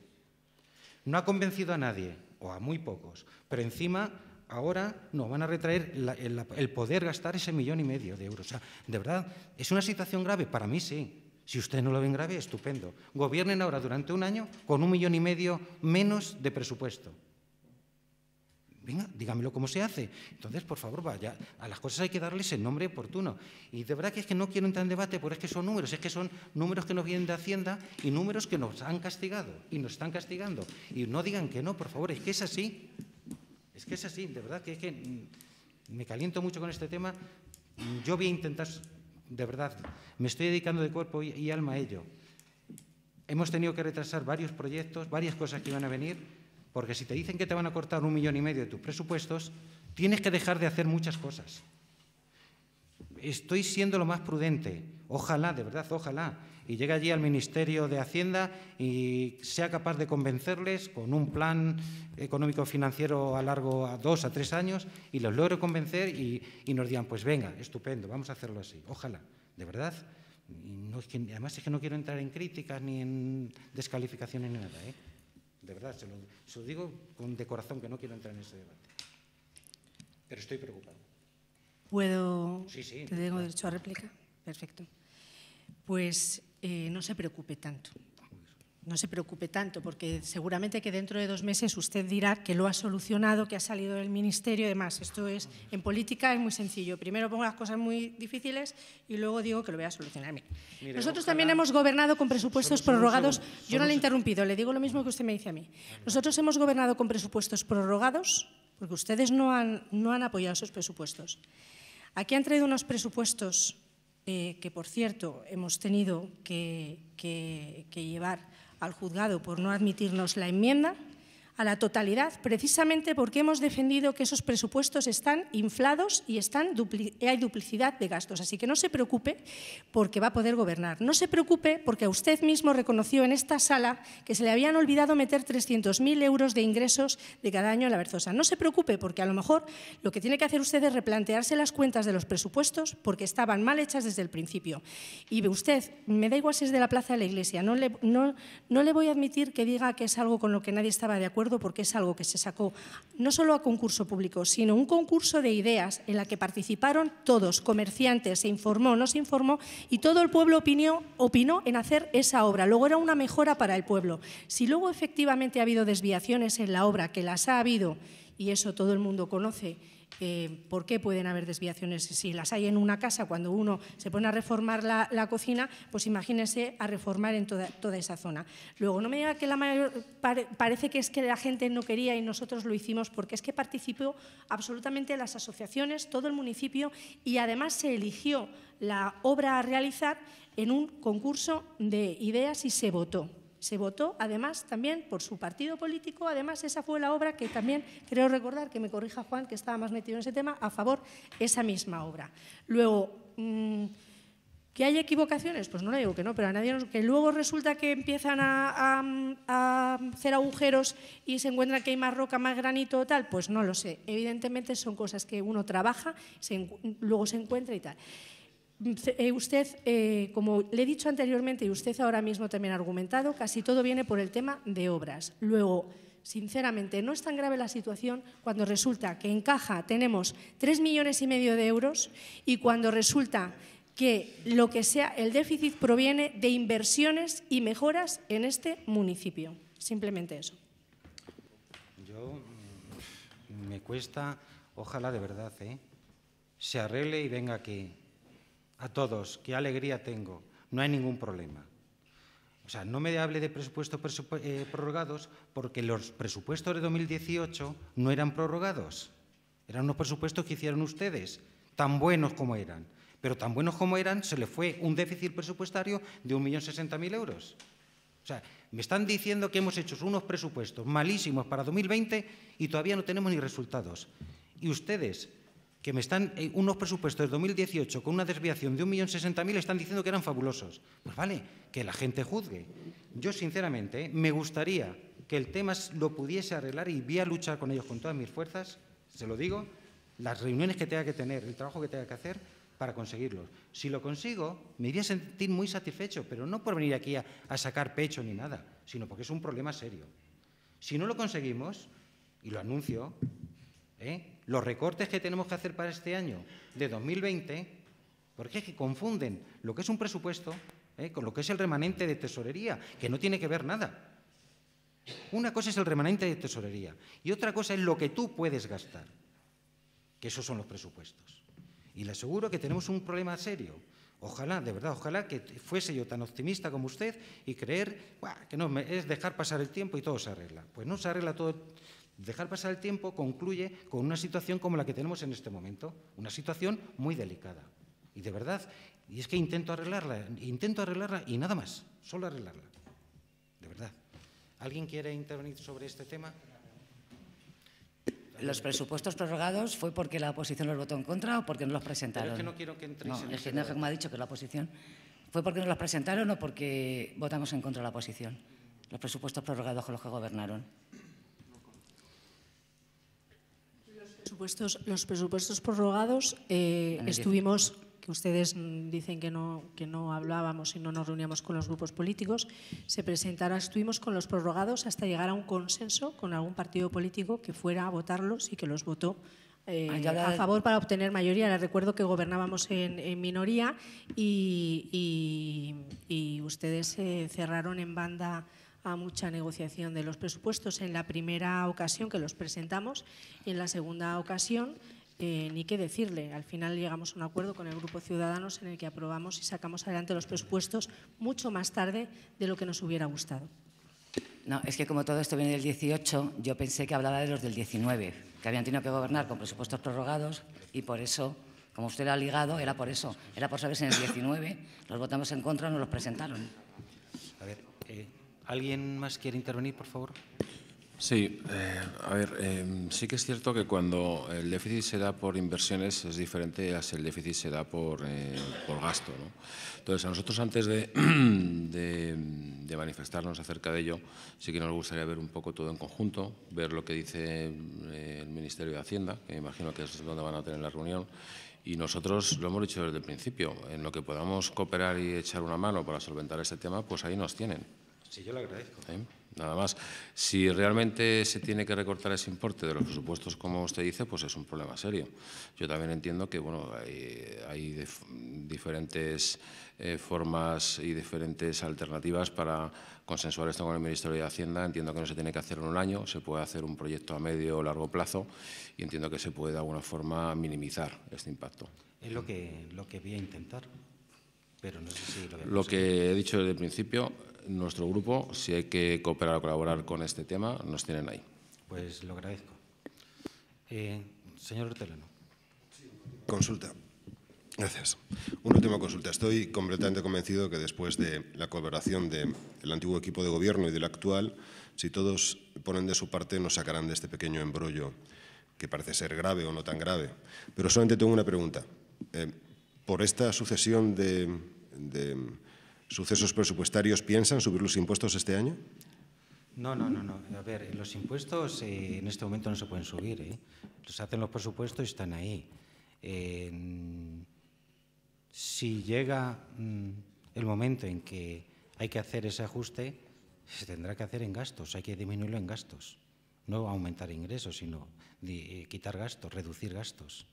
No ha convencido a nadie, o a muy pocos, pero encima ahora nos van a retraer el, poder gastar ese millón y medio de euros. O sea, de verdad, es una situación grave, para mí sí. Si ustedes no lo ven grave, estupendo. Gobiernen ahora durante un año con un millón y medio menos de presupuesto. Venga, dígamelo cómo se hace. Entonces, por favor, vaya, a las cosas hay que darles el nombre oportuno. Y de verdad que es que no quiero entrar en debate porque es que son números, es que son números que nos vienen de Hacienda y números que nos han castigado y nos están castigando. Y no digan que no, por favor, es que es así. Es que es así, de verdad que es que mm, me caliento mucho con este tema. Yo voy a intentar, de verdad, me estoy dedicando de cuerpo y alma a ello. Hemos tenido que retrasar varios proyectos, varias cosas que iban a venir porque si te dicen que te van a cortar un millón y medio de tus presupuestos, tienes que dejar de hacer muchas cosas. Estoy siendo lo más prudente. Ojalá, de verdad, ojalá. Y llegue allí al Ministerio de Hacienda y sea capaz de convencerles con un plan económico-financiero a largo, a dos, a tres años, y los logro convencer y, nos digan, pues venga, estupendo, vamos a hacerlo así. Ojalá, de verdad. además es que no quiero entrar en críticas ni en descalificaciones ni nada. ¿eh? De verdad, se lo, digo con de corazón que no quiero entrar en ese debate. Pero estoy preocupado. ¿Puedo? Sí, sí. ¿Te tengo derecho a réplica? Perfecto. Pues eh, no se preocupe tanto no se preocupe tanto, porque seguramente que dentro de dos meses usted dirá que lo ha solucionado, que ha salido del ministerio y demás. Esto es, en política es muy sencillo. Primero pongo las cosas muy difíciles y luego digo que lo voy a solucionar. nosotros también hemos gobernado con presupuestos prorrogados. Yo no le he interrumpido, le digo lo mismo que usted me dice a mí. Nosotros hemos gobernado con presupuestos prorrogados porque ustedes no han, no han apoyado esos presupuestos. Aquí han traído unos presupuestos eh, que, por cierto, hemos tenido que, que llevar al juzgado por no admitirnos la enmienda a la totalidad, precisamente porque hemos defendido que esos presupuestos están inflados y están hay duplicidad de gastos. Así que no se preocupe porque va a poder gobernar. No se preocupe porque usted mismo reconoció en esta sala que se le habían olvidado meter 300.000 euros de ingresos de cada año en la Berzosa. No se preocupe porque a lo mejor lo que tiene que hacer usted es replantearse las cuentas de los presupuestos porque estaban mal hechas desde el principio. Y usted, me da igual si es de la Plaza de la Iglesia, no le, no, no le voy a admitir que diga que es algo con lo que nadie estaba de acuerdo porque es algo que se sacó no solo a concurso público, sino un concurso de ideas en la que participaron todos, comerciantes, se informó, no se informó, y todo el pueblo opinó, opinó en hacer esa obra. Luego era una mejora para el pueblo. Si luego efectivamente ha habido desviaciones en la obra, que las ha habido, y eso todo el mundo conoce, eh, por qué pueden haber desviaciones. Si las hay en una casa, cuando uno se pone a reformar la, cocina, pues imagínese a reformar en toda, esa zona. Luego, no me diga que la mayor, parece que es que la gente no quería y nosotros lo hicimos porque es que participó absolutamente las asociaciones, todo el municipio y además se eligió la obra a realizar en un concurso de ideas y se votó. Se votó, además, también por su partido político. Además, esa fue la obra que también, creo recordar, que me corrija Juan, que estaba más metido en ese tema, a favor esa misma obra. Luego, mm, ¿que hay equivocaciones? Pues no le digo que no, pero a nadie que luego resulta que empiezan a, hacer agujeros y se encuentran que hay más roca, más granito o tal, pues no lo sé. Evidentemente son cosas que uno trabaja, luego se encuentra y tal. Eh, usted, eh, como le he dicho anteriormente y usted ahora mismo también ha argumentado, casi todo viene por el tema de obras. Luego, sinceramente, no es tan grave la situación cuando resulta que en caja tenemos tres millones y medio de euros y cuando resulta que lo que sea el déficit proviene de inversiones y mejoras en este municipio. Simplemente eso. Yo mm, me cuesta, ojalá de verdad, ¿eh? se arregle y venga aquí a todos, qué alegría tengo, no hay ningún problema. O sea, no me hable de presupuestos eh, prorrogados porque los presupuestos de 2018 no eran prorrogados. Eran unos presupuestos que hicieron ustedes, tan buenos como eran. Pero tan buenos como eran, se le fue un déficit presupuestario de 1.060.000 euros. O sea, me están diciendo que hemos hecho unos presupuestos malísimos para 2020 y todavía no tenemos ni resultados. Y ustedes que me están eh, unos presupuestos de 2018 con una desviación de 1.060.000 están diciendo que eran fabulosos. Pues vale, que la gente juzgue. Yo, sinceramente, me gustaría que el tema lo pudiese arreglar y voy a luchar con ellos con todas mis fuerzas, se lo digo, las reuniones que tenga que tener, el trabajo que tenga que hacer para conseguirlos. Si lo consigo, me iría a sentir muy satisfecho, pero no por venir aquí a, a sacar pecho ni nada, sino porque es un problema serio. Si no lo conseguimos, y lo anuncio, ¿eh? Los recortes que tenemos que hacer para este año de 2020, porque es que confunden lo que es un presupuesto ¿eh? con lo que es el remanente de tesorería, que no tiene que ver nada. Una cosa es el remanente de tesorería y otra cosa es lo que tú puedes gastar, que esos son los presupuestos. Y le aseguro que tenemos un problema serio. Ojalá, de verdad, ojalá que fuese yo tan optimista como usted y creer que no, es dejar pasar el tiempo y todo se arregla. Pues no se arregla todo, Dejar pasar el tiempo concluye con una situación como la que tenemos en este momento, una situación muy delicada. Y de verdad, y es que intento arreglarla, intento arreglarla y nada más, solo arreglarla. De verdad. ¿Alguien quiere intervenir sobre este tema? ¿Los presupuestos prorrogados fue porque la oposición los votó en contra o porque no los presentaron? es que no quiero que entréis no, es que no, me ha dicho que la oposición. ¿Fue porque no los presentaron o porque votamos en contra de la oposición? Los presupuestos prorrogados con los que gobernaron. Los presupuestos prorrogados eh, estuvimos, que ustedes dicen que no, que no hablábamos y no nos reuníamos con los grupos políticos, se presentaron, estuvimos con los prorrogados hasta llegar a un consenso con algún partido político que fuera a votarlos y que los votó eh, ah, a favor para obtener mayoría. Les recuerdo que gobernábamos en, minoría y, y, ustedes se cerraron en banda a mucha negociación de los presupuestos en la primera ocasión que los presentamos y en la segunda ocasión eh, ni qué decirle. Al final llegamos a un acuerdo con el Grupo Ciudadanos en el que aprobamos y sacamos adelante los presupuestos mucho más tarde de lo que nos hubiera gustado. No, es que como todo esto viene del 18, yo pensé que hablaba de los del 19, que habían tenido que gobernar con presupuestos prorrogados y por eso, como usted lo ha ligado, era por eso, era por saber si en el 19 los votamos en contra o no los presentaron. Eh, ¿Alguien más quiere intervenir, por favor? Sí, eh, a ver, em, sí que es cierto que cuando el déficit se da por inversiones es diferente a si el déficit se da por, eh, por gasto. ¿no? Entonces, a nosotros antes de, de, manifestarnos acerca de ello, sí que nos gustaría ver un poco todo en conjunto, ver lo que dice eh, el Ministerio de Hacienda, que me imagino que es donde van a tener la reunión, y nosotros lo hemos dicho desde el principio, en lo que podamos cooperar y echar una mano para solventar este tema, pues ahí nos tienen. Sí, yo le agradezco. ¿Eh? Nada más. Si realmente se tiene que recortar ese importe de los presupuestos, como usted dice, pues es un problema serio. Yo también entiendo que bueno, hay, diferentes eh, formas y diferentes alternativas para consensuar esto con el Ministerio de Hacienda. Entiendo que no se tiene que hacer en un año, se puede hacer un proyecto a medio o largo plazo y entiendo que se puede de alguna forma minimizar este impacto. Es lo que, lo que voy a intentar, pero no sé si lo, lo que he dicho desde el principio, nuestro grupo, si hay que cooperar o colaborar con este tema, nos tienen ahí. Pues lo agradezco. Eh, señor Hortelano. Consulta. Gracias. Una última consulta. Estoy completamente convencido que después de la colaboración del antiguo equipo de gobierno y del actual, si todos ponen de su parte, nos sacarán de este pequeño embrollo que parece ser grave o no tan grave. Pero solamente tengo una pregunta. Eh, por esta sucesión de sucesos presupuestarios, ¿piensan subir los impuestos este año? No, no, no, no. A ver, los impuestos eh, en este momento no se pueden subir. ¿eh? Los hacen los presupuestos y están ahí. si llega mm, el momento en que hay que hacer ese ajuste, se tendrá que hacer en gastos. Hay que disminuirlo en gastos. No aumentar ingresos, sino eh, quitar gastos, reducir gastos.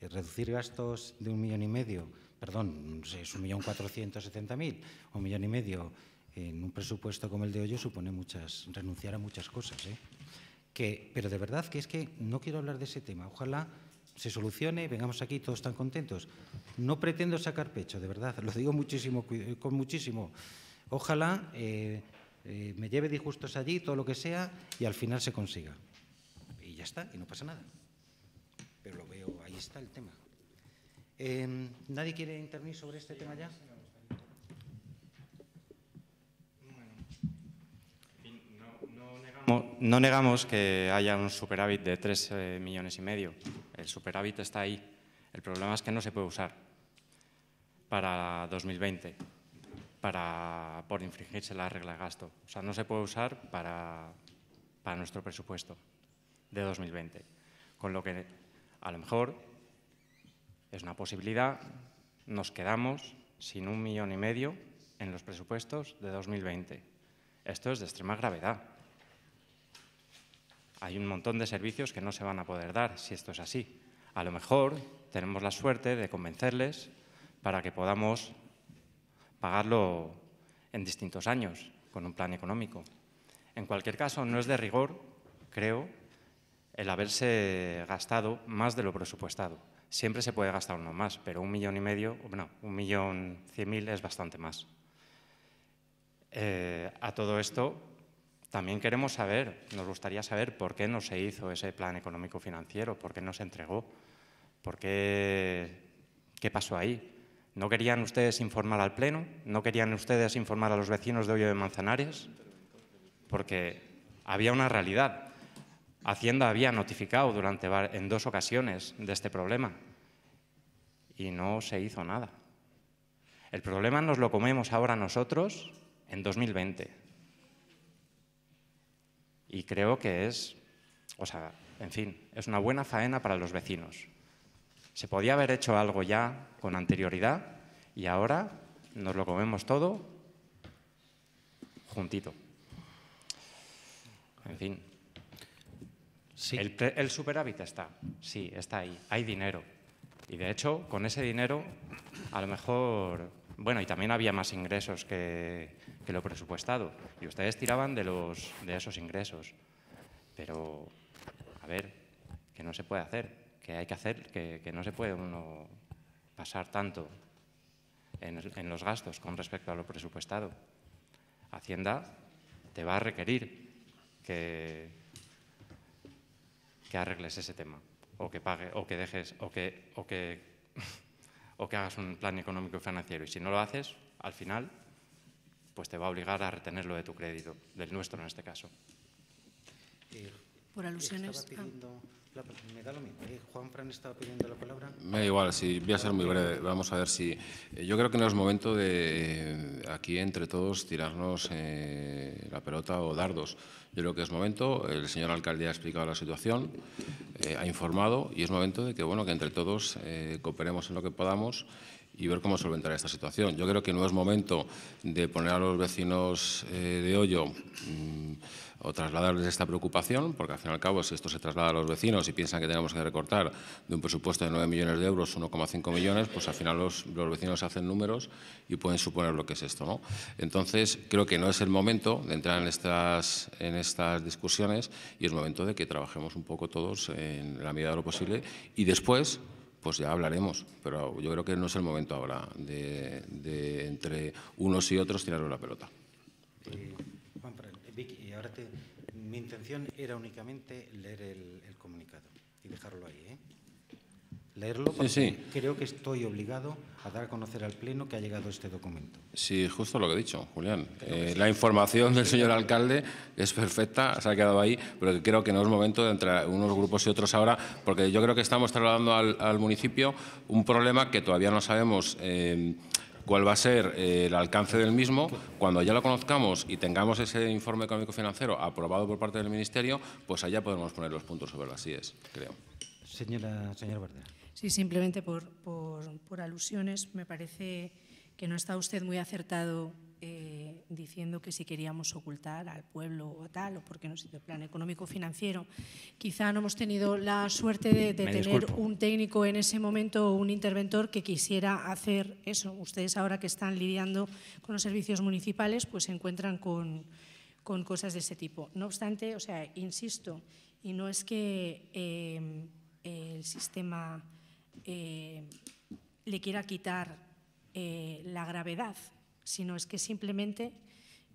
reducir gastos de un millón y medio perdón, es un millón cuatrocientos setenta mil, un millón y medio en un presupuesto como el de hoy supone muchas, renunciar a muchas cosas. ¿eh? Pero de verdad que es que no quiero hablar de ese tema. Ojalá se solucione, vengamos aquí todos tan contentos. No pretendo sacar pecho, de verdad, lo digo muchísimo, con muchísimo. Ojalá eh, eh, me lleve disgustos allí, todo lo que sea, y al final se consiga. Y ya está, y no pasa nada. Pero lo veo, ahí está el tema. Em, ¿Nadie quiere intervenir sobre este tema ya? No, negamos que haya un superávit de 3 eh, millones y medio. El superávit está ahí. El problema es que no se puede usar para 2020 para, por infringirse la regla de gasto. O sea, no se puede usar para, para nuestro presupuesto de 2020. Con lo que a lo mejor es una posibilidad, nos quedamos sin un millón y medio en los presupuestos de 2020. Esto es de extrema gravedad. Hay un montón de servicios que no se van a poder dar si esto es así. A lo mejor tenemos la suerte de convencerles para que podamos pagarlo en distintos años con un plan económico. En cualquier caso, no es de rigor, creo, el haberse gastado más de lo presupuestado. Siempre se puede gastar uno más, pero un millón y medio, bueno, un millón cien mil es bastante más. Eh, a todo esto, también queremos saber, nos gustaría saber por qué no se hizo ese plan económico financiero, por qué no se entregó, por qué, qué pasó ahí. ¿No querían ustedes informar al Pleno? ¿No querían ustedes informar a los vecinos de Hoyo de Manzanares? Porque había una realidad. Hacienda había notificado durante, en dos ocasiones de este problema y no se hizo nada. El problema nos lo comemos ahora nosotros en 2020. Y creo que es, o sea, en fin, es una buena faena para los vecinos. Se podía haber hecho algo ya con anterioridad y ahora nos lo comemos todo juntito. En fin, el, superávit está, sí, está ahí, hay dinero. Y de hecho, con ese dinero, a lo mejor, bueno, y también había más ingresos que, lo presupuestado. Y ustedes tiraban de, los, de esos ingresos. Pero, a ver, que no se puede hacer, que hay que hacer, que, no se puede uno pasar tanto en, en los gastos con respecto a lo presupuestado. Hacienda te va a requerir que que arregles ese tema o que pague o que dejes o que, o que, o que hagas un plan económico y financiero. Y si no lo haces, al final, pues te va a obligar a retenerlo de tu crédito, del nuestro en este caso. Por alusiones. Me da lo. ¿eh? Juan Fran estaba pidiendo la palabra. Me da igual, sí, voy a ser muy breve. Vamos a ver si. Eh, yo creo que no es momento de eh, aquí entre todos tirarnos la pelota o dardos. Yo creo que es momento, el señor alcalde ha explicado la situación, ha informado y es momento de que, bueno, que entre todos cooperemos en lo que podamos y ver cómo solventar esta situación. Yo creo que no es momento de poner a los vecinos de Hoyo mm, o trasladarles esta preocupación, porque al fin y al cabo, si esto se traslada a los vecinos y piensan que tenemos que recortar de un presupuesto de 9 millones de euros 1,5 millones, pues al final los, los, vecinos hacen números y pueden suponer lo que es esto. ¿no? Entonces, creo que no es el momento de entrar en estas, en estas discusiones y es momento de que trabajemos un poco todos en la medida de lo posible y después pues ya hablaremos, pero yo creo que no es el momento ahora de, de entre unos y otros tirar la pelota. Mi intención era únicamente leer el, el comunicado y dejarlo ahí, ¿eh? leerlo porque sí, sí. creo que estoy obligado a dar a conocer al Pleno que ha llegado este documento. Sí, justo lo que he dicho, Julián. Eh, la información del señor alcalde es perfecta, se ha quedado ahí, pero creo que no es momento de entre unos grupos y otros ahora, porque yo creo que estamos trasladando al, al municipio un problema que todavía no sabemos. Eh, cuál va a ser eh, el alcance del mismo. Cuando ya lo conozcamos y tengamos ese informe económico financiero aprobado por parte del Ministerio, pues allá podemos poner los puntos sobre las IES, creo. Señora, señora Bardera. Sí, simplemente por, por, por, alusiones, me parece que no está usted muy acertado eh, diciendo que si queríamos ocultar al pueblo o tal, o porque no existe el plan económico financiero. Quizá no hemos tenido la suerte de, de tener disculpo. un técnico en ese momento o un interventor que quisiera hacer eso. Ustedes ahora que están lidiando con los servicios municipales, pues se encuentran con, con cosas de ese tipo. No obstante, o sea, insisto, y no es que eh, el sistema eh, le quiera quitar eh, la gravedad, sino es que simplemente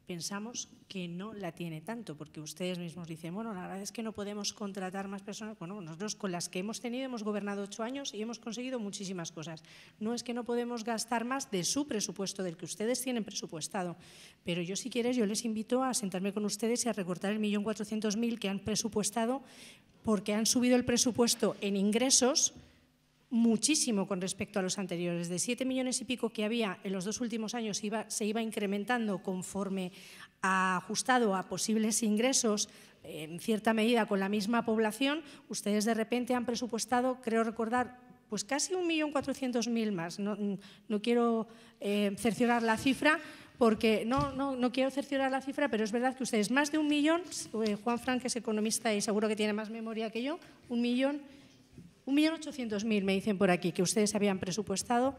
pensamos que no la tiene tanto, porque ustedes mismos dicen, bueno, la verdad es que no podemos contratar más personas. Bueno, nosotros con las que hemos tenido hemos gobernado ocho años y hemos conseguido muchísimas cosas. No es que no podemos gastar más de su presupuesto, del que ustedes tienen presupuestado, pero yo si quieres, yo les invito a sentarme con ustedes y a recortar el millón cuatrocientos mil que han presupuestado porque han subido el presupuesto en ingresos muchísimo con respecto a los anteriores. De siete millones y pico que había en los dos últimos años iba, se iba incrementando conforme ha ajustado a posibles ingresos en cierta medida con la misma población. Ustedes de repente han presupuestado, creo recordar, pues casi un millón cuatrocientos mil más. No, no quiero eh, cerciorar la cifra, porque no, no, no, quiero cerciorar la cifra, pero es verdad que ustedes más de un millón, eh, Juan Frank es economista y seguro que tiene más memoria que yo, un millón, un millón ochocientos mil me dicen por aquí que ustedes habían presupuestado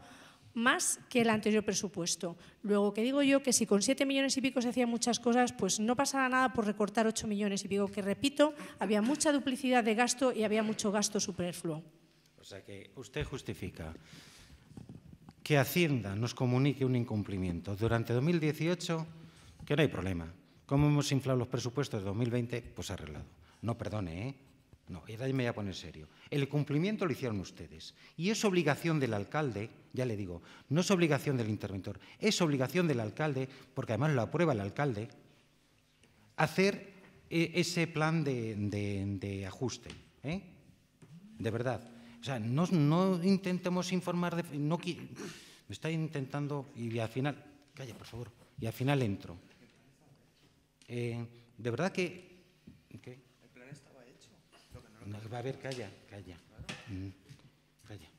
más que el anterior presupuesto. Luego, que digo yo que si con siete millones y pico se hacían muchas cosas, pues no pasará nada por recortar ocho millones y pico, que repito, había mucha duplicidad de gasto y había mucho gasto superfluo. O sea que usted justifica que Hacienda nos comunique un incumplimiento durante 2018, que no hay problema. Como hemos inflado los presupuestos de 2020, pues arreglado. No, perdone, ¿eh? No, y ahí me voy a poner serio. El cumplimiento lo hicieron ustedes. Y es obligación del alcalde, ya le digo, no es obligación del interventor, es obligación del alcalde, porque además lo aprueba el alcalde, hacer eh, ese plan de, de, ajuste. ¿eh? De verdad. O sea, no, no intentemos informar de... No, me está intentando y al final... Calla, por favor. Y al final entro. Eh, de verdad que... El plan estaba hecho. No, va a ver, calla, calla. Mm, calla.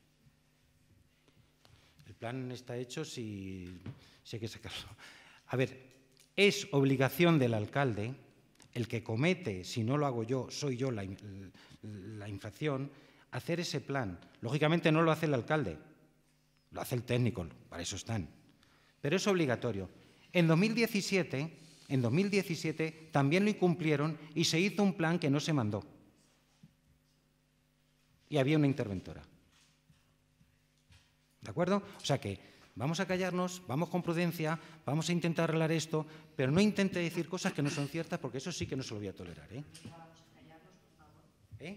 El plan está hecho si, si hay que sacarlo. A ver, es obligación del alcalde, el que comete, si no lo hago yo, soy yo la, la infracción, hacer ese plan. Lógicamente no lo hace el alcalde, lo hace el técnico, para eso están. Pero es obligatorio. En 2017, en 2017 también lo incumplieron y se hizo un plan que no se mandó. Y había una interventora. ¿De acuerdo? O sea que vamos a callarnos, vamos con prudencia, vamos a intentar arreglar esto, pero no intente decir cosas que no son ciertas porque eso sí que no se lo voy a tolerar. ¿eh? ¿Eh?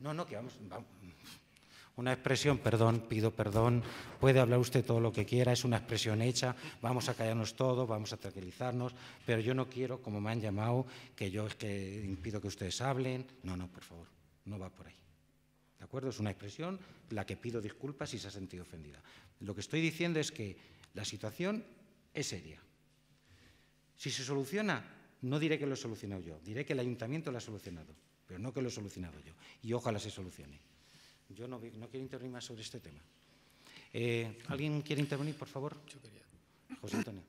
No, no, que vamos, vamos, Una expresión, perdón, pido perdón, puede hablar usted todo lo que quiera, es una expresión hecha, vamos a callarnos todos, vamos a tranquilizarnos, pero yo no quiero, como me han llamado, que yo es que impido que ustedes hablen. No, no, por favor, no va por ahí. ¿De acuerdo? Es una expresión la que pido disculpas si se ha sentido ofendida. Lo que estoy diciendo es que la situación es seria. Si se soluciona, no diré que lo he solucionado yo, diré que el ayuntamiento lo ha solucionado pero no que lo he solucionado yo. Y ojalá se solucione. Yo no, no quiero intervenir más sobre este tema. Eh, ¿Alguien quiere intervenir, por favor? José Antonio.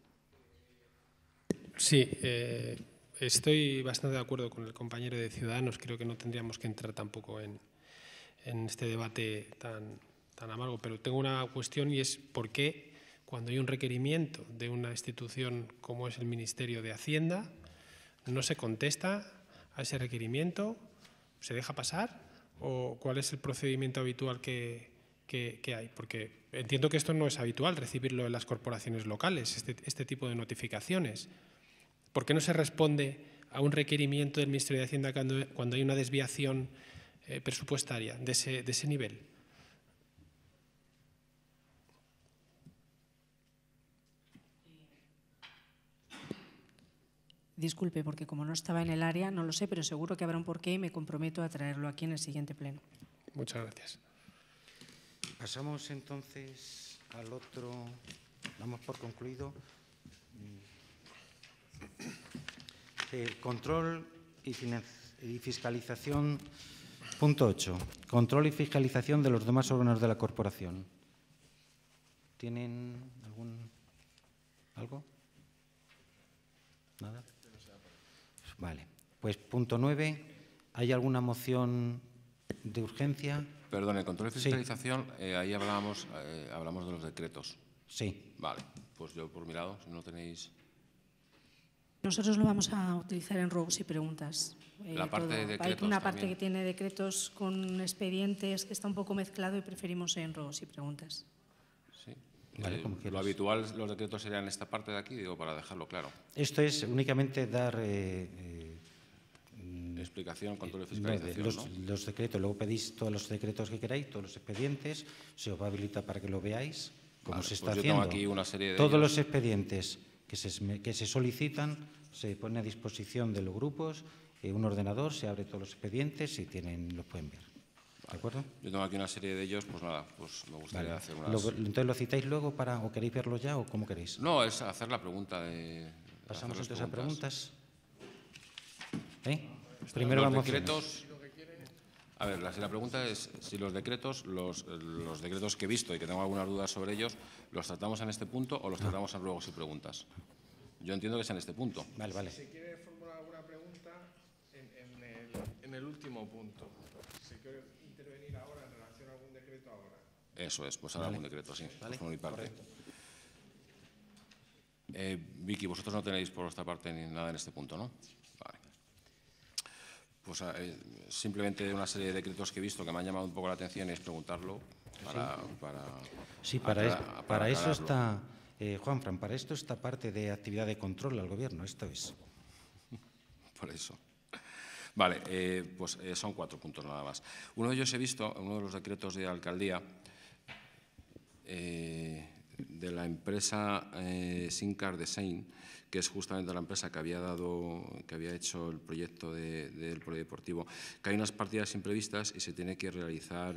Sí, eh, estoy bastante de acuerdo con el compañero de Ciudadanos. Creo que no tendríamos que entrar tampoco en, este debate tan, tan amargo, pero tengo una cuestión y es por qué cuando hay un requerimiento de una institución como es el Ministerio de Hacienda, no se contesta a ese requerimiento, se deja pasar o cuál es el procedimiento habitual que hay. Porque entiendo que esto no es habitual recibirlo en las corporaciones locales, este, este tipo de notificaciones. ¿Por qué no se responde a un requerimiento del Ministerio de Hacienda cuando, cuando hay una desviación eh, presupuestaria de ese, de ese nivel? Disculpe, porque como no estaba en el área, no lo sé, pero seguro que habrá un porqué y me comprometo a traerlo aquí en el siguiente pleno. Muchas gracias. Pasamos entonces al otro. Damos por concluido. El control y, y fiscalización. Punto 8. Control y fiscalización de los demás órganos de la corporación. ¿Tienen algún algo? Nada. Vale. Pues punto 9. ¿Hay alguna moción de urgencia? Perdón, el control y fiscalización, sí. eh, ahí hablamos, eh, hablamos de los decretos. Sí. Vale, pues yo por mi lado, si no tenéis... Nosotros lo vamos a utilizar en ruegos y preguntas. Eh, La parte todo. de decretos Hay una también. parte que tiene decretos con expedientes que está un poco mezclado y preferimos en ruegos y preguntas. Sí. Vale, Eh, como lo habitual, los decretos serían esta parte de aquí, digo, para dejarlo claro. Esto es únicamente dar eh, eh, Explicación, control y no, fiscalización, los, ¿no? los decretos. Luego pedís todos los decretos que queráis, todos los expedientes, se os va a habilitar para que lo veáis, como Vale, se está pues yo tengo haciendo. aquí una serie de todos ellos. los expedientes que se, que se solicitan se pone a disposición de los grupos, eh, un ordenador, se abre todos los expedientes y tienen, los pueden ver. ¿De acuerdo? Yo tengo aquí una serie de ellos, pues nada, pues me gustaría Vale. hacer unas... Lo- entonces lo citáis luego para, o queréis verlo ya o cómo queréis. No, es hacer la pregunta de... Pasamos entonces a preguntas. ¿Eh? Los Primero vamos decretos... A ver, la, la pregunta es si los decretos, los, los decretos que he visto y que tengo algunas dudas sobre ellos, ¿los tratamos en este punto o los tratamos en ruegos y preguntas? Yo entiendo que es en este punto. Vale, vale. Si quiere formular alguna pregunta en, en el, en el último punto. Si quiere intervenir ahora en relación a algún decreto ahora. Eso es, pues ahora Vale. algún decreto, sí, Vale, por mi parte. Eh, Vicky, vosotros no tenéis por vuestra parte ni nada en este punto, ¿no? Vale. Pues eh, simplemente una serie de decretos que he visto que me han llamado un poco la atención y es preguntarlo para... para Sí, para, aclarar- es- para eso está, eh, Juanfran, para esto está parte de actividad de control al gobierno, esto es. Por eso. Vale, eh, pues eh, son cuatro puntos nada más. Uno de ellos he visto, uno de los decretos de alcaldía, eh, de la empresa Sincar Design, que es justamente la empresa que había dado, que había hecho el proyecto de- del polideportivo, que hay unas partidas imprevistas y se tiene que realizar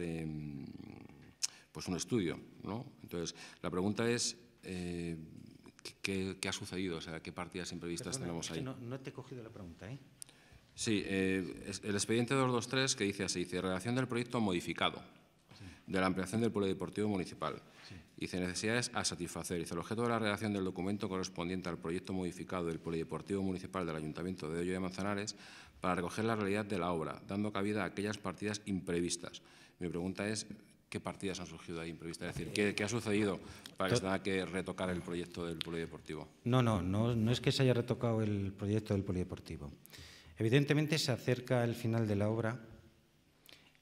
pues un estudio, ¿no? Entonces, la pregunta es eh, ¿qué, qué ha sucedido? O sea, ¿qué partidas imprevistas Perdona, tenemos ahí? No, no te he cogido la pregunta, ¿eh? Sí, eh, el expediente 223 que dice así, dice redacción del proyecto modificado de la ampliación del polideportivo municipal. Dice necesidades a satisfacer. Dice el objeto de la redacción del documento correspondiente al proyecto modificado del polideportivo municipal del Ayuntamiento de Hoyo de Manzanares para recoger la realidad de la obra, dando cabida a aquellas partidas imprevistas. Mi pregunta es, ¿qué partidas han surgido ahí imprevistas? Es decir, ¿qué, qué ha sucedido para que se tenga que retocar el proyecto del polideportivo? No, no, no, no es que se haya retocado el proyecto del polideportivo. Evidentemente se acerca el final de la obra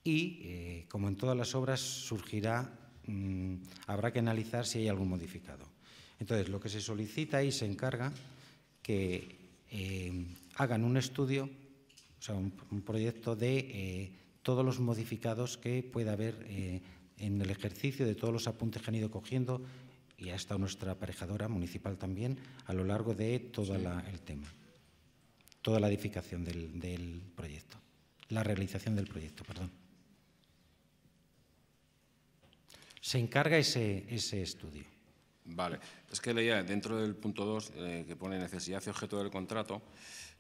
y, eh, como en todas las obras, surgirá, mm, habrá que analizar si hay algún modificado. Entonces, lo que se solicita y se encarga que eh, hagan un estudio, o sea, un, un proyecto de eh, todos los modificados que pueda haber en el ejercicio de todos los apuntes que han ido cogiendo y ha estado nuestra aparejadora municipal también a lo largo de todo el tema, toda la edificación del, del proyecto, la realización del proyecto, perdón. Se encarga ese, ese estudio. Vale, es que leía dentro del punto 2 eh, que pone necesidad y objeto del contrato,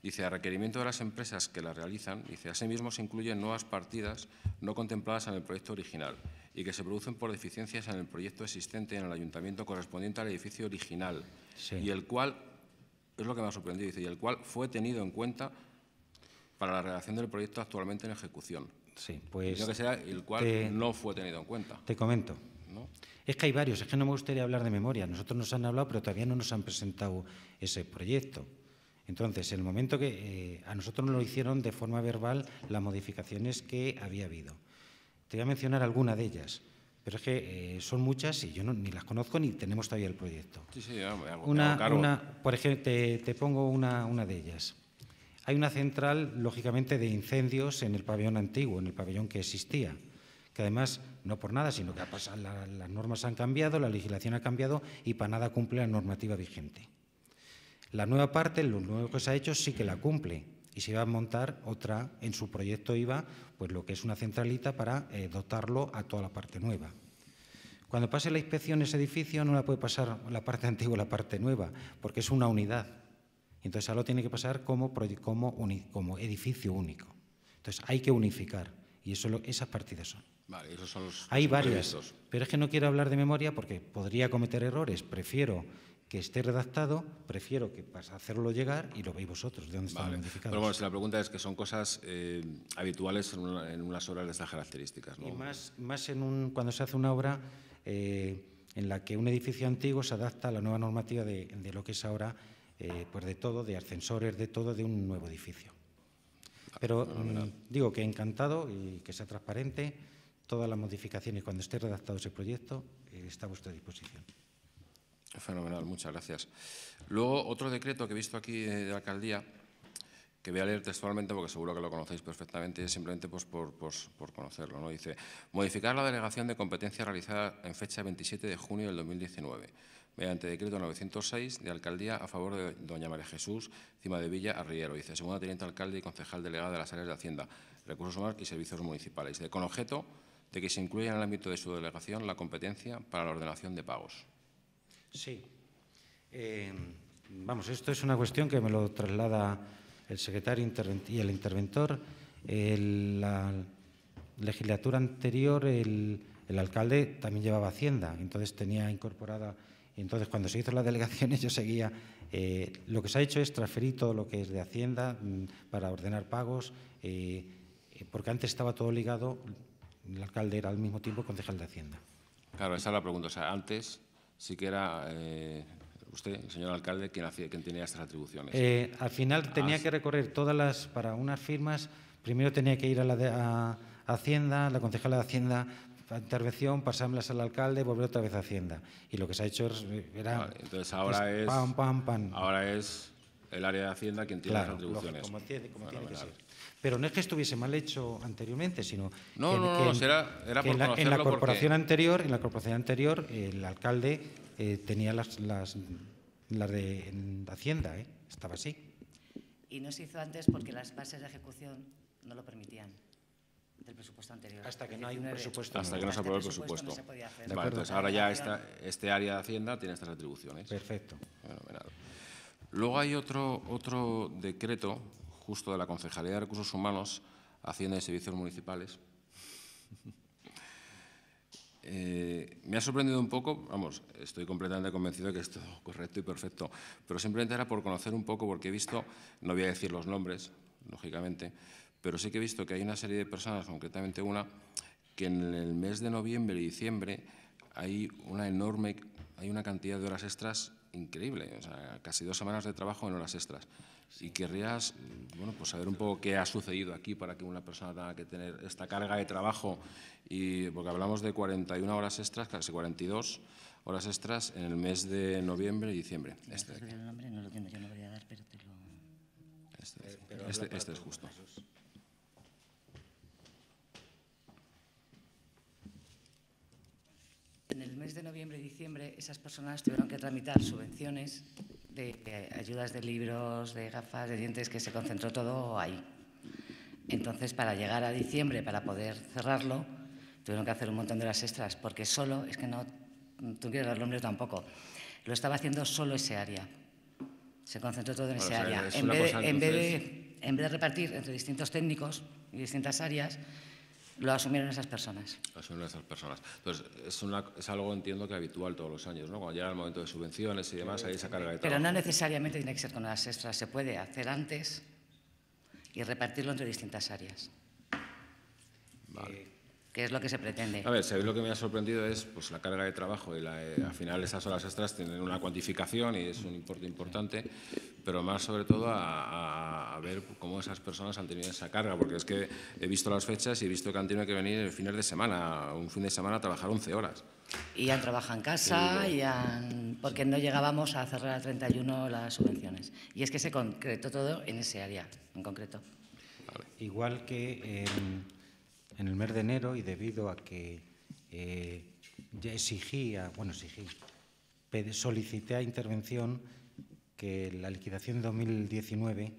dice a requerimiento de las empresas que la realizan, dice asimismo se incluyen nuevas partidas no contempladas en el proyecto original y que se producen por deficiencias en el proyecto existente en el ayuntamiento correspondiente al edificio original y el cual, es lo que me ha sorprendido, dice, y el cual fue tenido en cuenta para la redacción del proyecto actualmente en ejecución. Sí, pues... Yo que sea el cual no fue tenido en cuenta. Te comento. Es que hay varios, es que no me gustaría hablar de memoria. Nosotros nos han hablado, pero todavía no nos han presentado ese proyecto. Entonces, en el momento que eh, a nosotros nos lo hicieron de forma verbal las modificaciones que había habido. Te voy a mencionar alguna de ellas, pero es que eh, son muchas y yo ni las conozco ni tenemos todavía el proyecto. Sí, sí, algo, una, una, por ejemplo, te, te pongo una, una de ellas. Hay una central, lógicamente, de incendios en el pabellón antiguo, en el pabellón que existía que además, no por nada, sino que las normas han cambiado, la legislación ha cambiado y para nada cumple la normativa vigente. La nueva parte, lo nuevo que se ha hecho, sí que la cumple y se va a montar otra, en su proyecto IVA, pues lo que es una centralita para eh, dotarlo a toda la parte nueva. Cuando pase la inspección ese edificio no la puede pasar la parte antigua o la parte nueva, porque es una unidad. Entonces ahora tiene que pasar como, como, como edificio único. Entonces hay que unificar y eso, esas partidas son. Vale, esos son los, Hay varias, pero es que no quiero hablar de memoria porque podría cometer errores. Prefiero que esté redactado, prefiero que para hacerlo llegar y lo veis vosotros, de dónde están modificados. Pero bueno, si la pregunta es que son cosas eh, habituales en, unas obras de estas características. ¿no? Y más, más en un, cuando se hace una obra eh, en la que un edificio antiguo se adapta a la nueva normativa de, lo que es ahora, eh, pues de todo, de ascensores, de todo, de un nuevo edificio. Pero mm, digo que encantado y que sea transparente todas las modificaciones cuando esté redactado ese proyecto está a vuestra disposición. Fenomenal, muchas gracias. Luego, otro decreto que he visto aquí de la alcaldía, que voy a leer textualmente porque seguro que lo conocéis perfectamente, simplemente pues, por, por, conocerlo. ¿no? Dice, modificar la delegación de competencia realizada en fecha 27 de junio del 2019, mediante decreto 906 de alcaldía a favor de doña María Jesús Cima de Villa Arriero, dice, segunda teniente alcalde y concejal delegada de las áreas de Hacienda, Recursos Humanos y Servicios Municipales, con objeto de que se incluya en el ámbito de su delegación la competencia para la ordenación de pagos. Sí. Eh, vamos, esto es una cuestión que me lo traslada el secretario y el interventor. En la legislatura anterior, el, alcalde también llevaba Hacienda, entonces tenía incorporada. Entonces, cuando se hizo la delegación, yo seguía. Eh, lo que se ha hecho es transferir todo lo que es de Hacienda mm, para ordenar pagos, eh, porque antes estaba todo ligado el alcalde era al mismo tiempo concejal de Hacienda. Claro, esa es la pregunta. O sea, antes sí que era eh, usted, el señor alcalde, quien, hacía, quien tenía estas atribuciones. Eh, al final tenía ah, que recorrer todas las, para unas firmas, primero tenía que ir a la de, Hacienda, la concejala de Hacienda, intervención, pasármelas al alcalde, volver otra vez a Hacienda. Y lo que se ha hecho era... entonces ahora es, pam, pam, pam. Ahora es el área de Hacienda quien tiene las atribuciones. como tiene, como tiene que ser. Pero no es que estuviese mal hecho anteriormente, sino no, que, no, no, era, por en, la, en la corporación anterior, en la corporación anterior, el alcalde eh, tenía las, las, las de Hacienda, ¿eh? estaba así. Y no se hizo antes porque las bases de ejecución no lo permitían del presupuesto anterior. Hasta que no hay un presupuesto. Hasta que no se apruebe el presupuesto. No se podía hacer. Vale, entonces ahora ya esta, este área de Hacienda tiene estas atribuciones. Perfecto. Luego hay otro, otro decreto justo de la Concejalía de Recursos Humanos, Hacienda y Servicios Municipales. Eh, me ha sorprendido un poco, vamos, estoy completamente convencido de que es todo correcto y perfecto, pero simplemente era por conocer un poco, porque he visto, no voy a decir los nombres, lógicamente, pero sí que he visto que hay una serie de personas, concretamente una, que en el mes de noviembre y diciembre hay una enorme, hay una cantidad de horas extras increíble, o sea, casi dos semanas de trabajo en horas extras. Y querrías, bueno, pues saber un poco qué ha sucedido aquí para que una persona tenga que tener esta carga de trabajo, y porque hablamos de 41 horas extras, casi 42 horas extras en el mes de noviembre y diciembre. Este, el nombre no lo tengo, yo no voy a dar, pero te lo... Este, este, este es justo. En el mes de noviembre y diciembre esas personas tuvieron que tramitar subvenciones de, ayudas de libros, de gafas, de dientes, que se concentró todo ahí. Entonces, para llegar a diciembre, para poder cerrarlo, tuvieron que hacer un montón de horas extras, porque solo, es que no, tú quieres dar nombre tampoco. Lo estaba haciendo solo ese área. Se concentró todo en Bueno, ese área. En vez, de, cosa, en, vez entonces- de, en vez de repartir entre distintos técnicos y distintas áreas, lo asumieron esas personas. Son esas personas. Entonces, es, una- es algo, entiendo, que habitual todos los años, ¿no? Cuando llega el momento de subvenciones y demás, hay esa carga de Pero trabajo. no necesariamente tiene que ser con horas extras. Se puede hacer antes y repartirlo entre distintas áreas. Que es lo que se pretende. A ver, si a mí lo que me ha sorprendido es pues, la carga de trabajo y la, eh, al final esas horas extras tienen una cuantificación y es un importe importante, pero más sobre todo a, a- a ver cómo esas personas han tenido esa carga, porque es que he visto las fechas y he visto que han tenido que venir fines de semana, un fin de semana a trabajar 11 horas. Y han trabajado en casa, y han- porque no llegábamos a cerrar a 31 las subvenciones. Y es que se concretó todo en ese área, en concreto. Igual que en, en el mes de enero y debido a que eh, exigía, bueno, exigí, solicité a intervención que la liquidación de 2019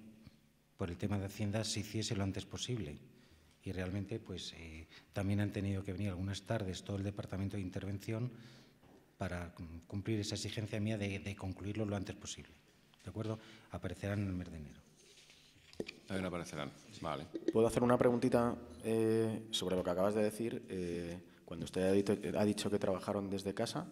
por el tema de Hacienda se hiciese lo antes posible. Y realmente, pues eh, también han tenido que venir algunas tardes todo el departamento de intervención para cumplir esa exigencia mía de concluirlo lo antes posible. ¿De acuerdo? Aparecerán en el mes de enero. También aparecerán. Vale. ¿Puedo hacer una preguntita eh, sobre lo que acabas de decir? Eh, cuando usted ha dicho, ha dicho que trabajaron desde casa,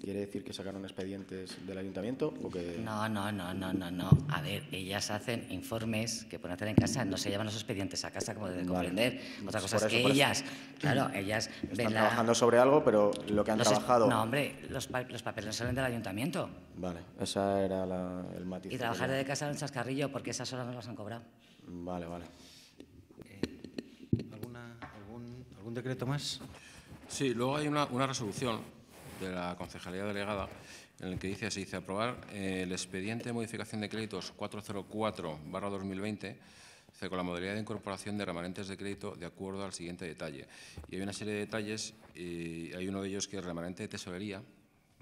¿quiere decir que sacaron expedientes del ayuntamiento o que...? No, no, no, no, no, no. A ver, ellas hacen informes que pueden hacer en casa, no se llevan los expedientes a casa, como debe Vale. comprender. Otra cosa por es eso, que ellas, claro, ellas Están la- trabajando sobre algo, pero lo que han los es- trabajado... No, hombre, los, pa- los papeles no salen del ayuntamiento. Vale, ese era la- el matiz. Y trabajar desde casa es un chascarrillo porque esas horas no las han cobrado. Vale, vale. ¿Alguna, algún, ¿Algún decreto más? Sí, luego hay una, una resolución de la Concejalía Delegada en el que dice así, dice aprobar eh, el expediente de modificación de créditos 404-2020 dice, con la modalidad de incorporación de remanentes de crédito de acuerdo al siguiente detalle. Y hay una serie de detalles, y hay uno de ellos que es remanente de tesorería,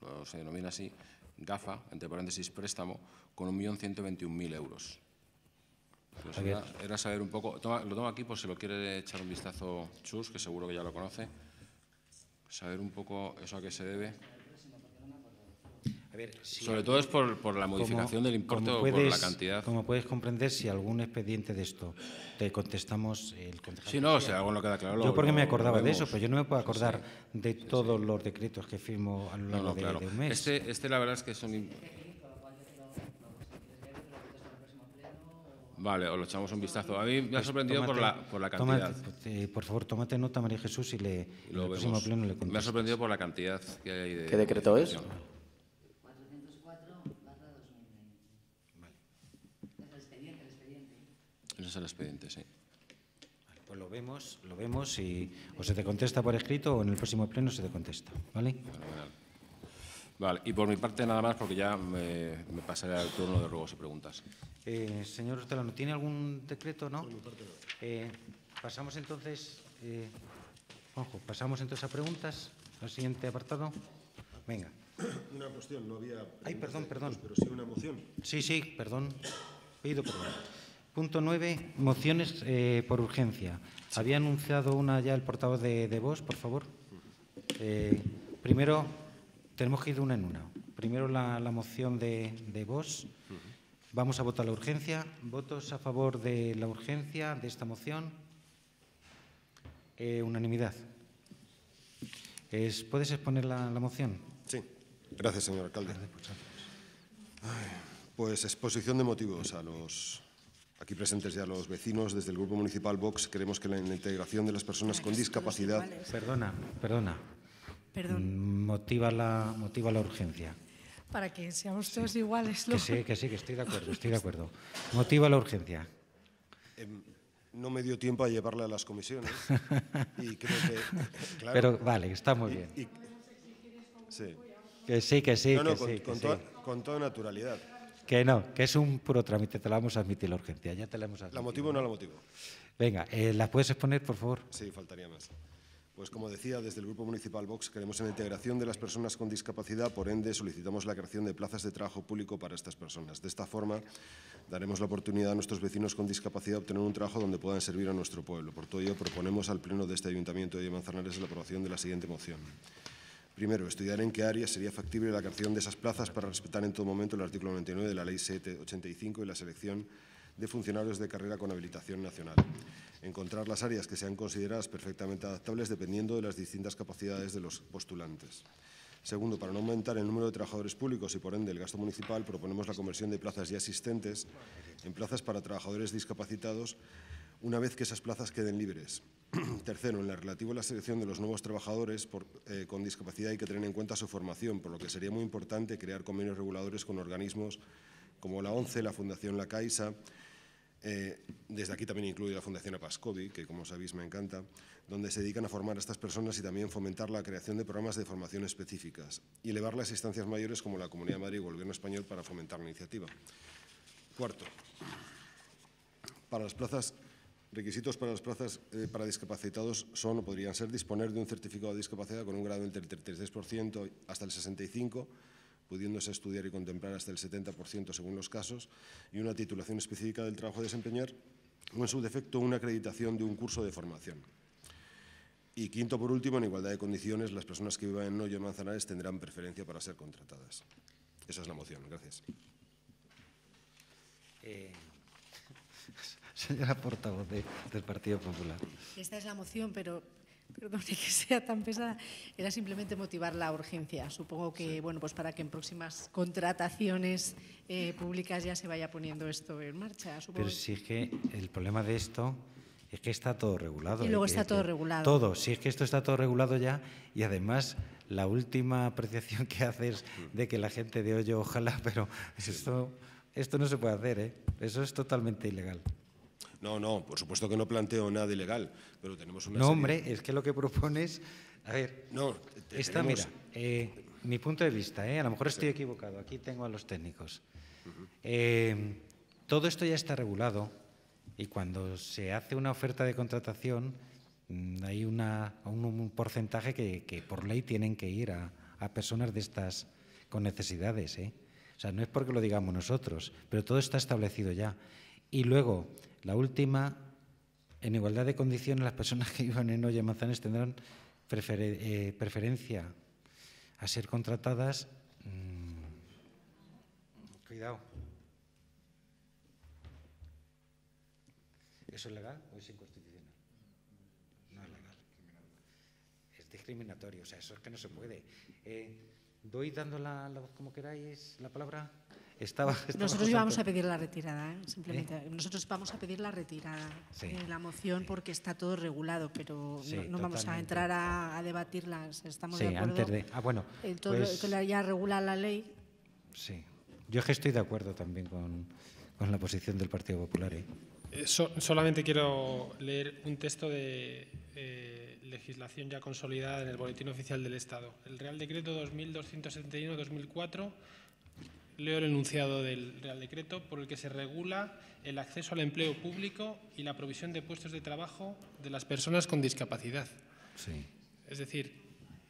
lo se denomina así, GAFA, entre paréntesis préstamo, con 1.121.000 euros. Pues era, era saber un poco, toma- lo tomo aquí por si lo quiere echar un vistazo Chus, que seguro que ya lo conoce, saber un poco eso a qué se debe. A ver, si Sobre todo es por, por la modificación Como- del importe o por la cantidad. Como puedes comprender, si algún expediente de esto te contestamos el concejal. Sí, no, si algo no queda claro, Yo porque me acordaba de eso, pero yo no me puedo Sí, acordar de todos los decretos que firmo a lo No, largo no, de, claro. de un mes. Este, este la verdad es que es un... im- Vale, os lo echamos un vistazo. A mí me ha Pues sorprendido por, tómate- la, por la tómate- cantidad. eh, por favor, tómate nota, María Jesús, y le, Y en lo el próximo pleno le Me ha sorprendido por la cantidad que hay de... ¿Qué decreto es? modificación. Ese es el expediente, sí. Pues lo vemos, lo vemos y o se te contesta por escrito o en el próximo pleno se te contesta, ¿vale? Fenomenal. Vale, y por mi parte nada más porque ya me, me pasaré al turno de ruegos y preguntas. Eh, señor Hortelano, ¿tiene algún decreto, no? Eh, pasamos entonces, eh, Juanjo, pasamos entonces a preguntas, al siguiente apartado. Venga. Una cuestión, no había... Ay, perdón, perdón. Pero sí una moción. Sí, sí, perdón. Pido perdón. Punto nueve, mociones eh, por urgencia. Había anunciado una ya el portavoz de, de Vox, por favor. Eh, primero, tenemos que ir de una en una. Primero la, la moción de, de Vox. Vamos a votar la urgencia. ¿Votos a favor de la urgencia de esta moción? Eh, unanimidad. Es- ¿Puedes exponer la, la moción? Sí, gracias, señor alcalde. Ay, Pues exposición de motivos a los aquí presentes ya los vecinos. Desde el Grupo Municipal Vox queremos que la integración de las personas con discapacidad... Perdona, perdona. Perdón. Motiva la, motiva la urgencia. Para que seamos todos iguales. ¿no? Que sí, que sí, que estoy de acuerdo, estoy de acuerdo. Motiva la urgencia. Em, no me dio tiempo a llevarla a las comisiones y creo que... claro, Pero vale, está muy y- bien. y- sí. Que sí, que sí, No, no, que con, sí, que con sí. toda, con toda naturalidad. Que no, que es un puro trámite, te la vamos a admitir la urgencia, ya te la hemos ¿La admitido. motivo o no la motivo? Venga, eh, ¿la puedes exponer, por favor? Sí, faltaría más. Pues como decía, desde el Grupo Municipal Vox queremos la integración de las personas con discapacidad, por ende solicitamos la creación de plazas de trabajo público para estas personas. De esta forma daremos la oportunidad a nuestros vecinos con discapacidad de obtener un trabajo donde puedan servir a nuestro pueblo. Por todo ello proponemos al Pleno de este Ayuntamiento de Manzanares la aprobación de la siguiente moción. Primero, estudiar en qué áreas sería factible la creación de esas plazas para respetar en todo momento el artículo 99 de la Ley 785 y la selección de funcionarios de carrera con habilitación nacional. Encontrar las áreas que sean consideradas perfectamente adaptables dependiendo de las distintas capacidades de los postulantes. Segundo, para no aumentar el número de trabajadores públicos y, por ende, el gasto municipal, proponemos la conversión de plazas ya existentes en plazas para trabajadores discapacitados una vez que esas plazas queden libres. Tercero, en la relativo a la selección de los nuevos trabajadores eh, con discapacidad hay que tener en cuenta su formación, por lo que sería muy importante crear convenios reguladores con organismos como la ONCE, la Fundación La Caixa, eh, desde aquí también incluye la Fundación Apascovi, que como sabéis me encanta, donde se dedican a formar a estas personas y también fomentar la creación de programas de formación específicas y elevar las instancias mayores como la Comunidad de Madrid o el Gobierno español para fomentar la iniciativa. Cuarto, para las plazas, requisitos para las plazas eh, para discapacitados son o podrían ser disponer de un certificado de discapacidad con un grado entre el 33% hasta el 65%, pudiéndose estudiar y contemplar hasta el 70% según los casos, y una titulación específica del trabajo a desempeñar, o en su defecto una acreditación de un curso de formación. Y quinto, por último, en igualdad de condiciones, las personas que vivan en Noyo Manzanares tendrán preferencia para ser contratadas. Esa es la moción. Gracias. Eh, señora portavoz de, del Partido Popular. Esta es la moción, pero perdone que sea tan pesada, era simplemente motivar la urgencia. Supongo que, bueno, pues para que en próximas contrataciones eh, públicas ya se vaya poniendo esto en marcha. Supongo Pero si es que el problema de esto es que está todo regulado. Y luego ¿eh? está Que- todo que- regulado. Todo, si es que esto está todo regulado ya y además la última apreciación que haces de que la gente de hoyo, ojalá, pero esto, esto no se puede hacer, ¿eh? Eso es totalmente ilegal. No, no, por supuesto que no planteo nada ilegal, pero tenemos una No, serie- hombre, es que lo que propones, a ver, No, te- esta, tenemos- mira, eh, mi punto de vista, ¿eh? a lo mejor estoy equivocado, aquí tengo a los técnicos. Eh, todo esto ya está regulado y cuando se hace una oferta de contratación mm, hay una, un, un porcentaje que, que por ley tienen que ir a, a personas de estas con necesidades. ¿eh? O sea, no es porque lo digamos nosotros, pero todo está establecido ya. Y luego, la última, en igualdad de condiciones, las personas que vivan en Oye Manzanes tendrán eh, preferencia a ser contratadas. mm, cuidado. ¿Eso es legal o es inconstitucional? No es legal. Es discriminatorio, o sea, eso es que no se puede. Eh, ¿Doy dando la voz como queráis la palabra? Estaba, estaba Nosotros íbamos a pedir la retirada, ¿eh? simplemente. Nosotros vamos a pedir la retirada Sí. de la moción porque está todo regulado, pero Sí, no, no vamos a entrar a, a debatirlas. Estamos Sí, de acuerdo. antes de- ah, bueno, en todo pues- lo que ya regula la ley. Sí. Yo es que estoy de acuerdo también con, con la posición del Partido Popular. ¿eh? Eh, so- solamente quiero leer un texto de eh, legislación ya consolidada en el Boletín Oficial del Estado. El Real Decreto 2271-2004, leo el enunciado del Real Decreto, por el que se regula el acceso al empleo público y la provisión de puestos de trabajo de las personas con discapacidad. Sí. Es decir,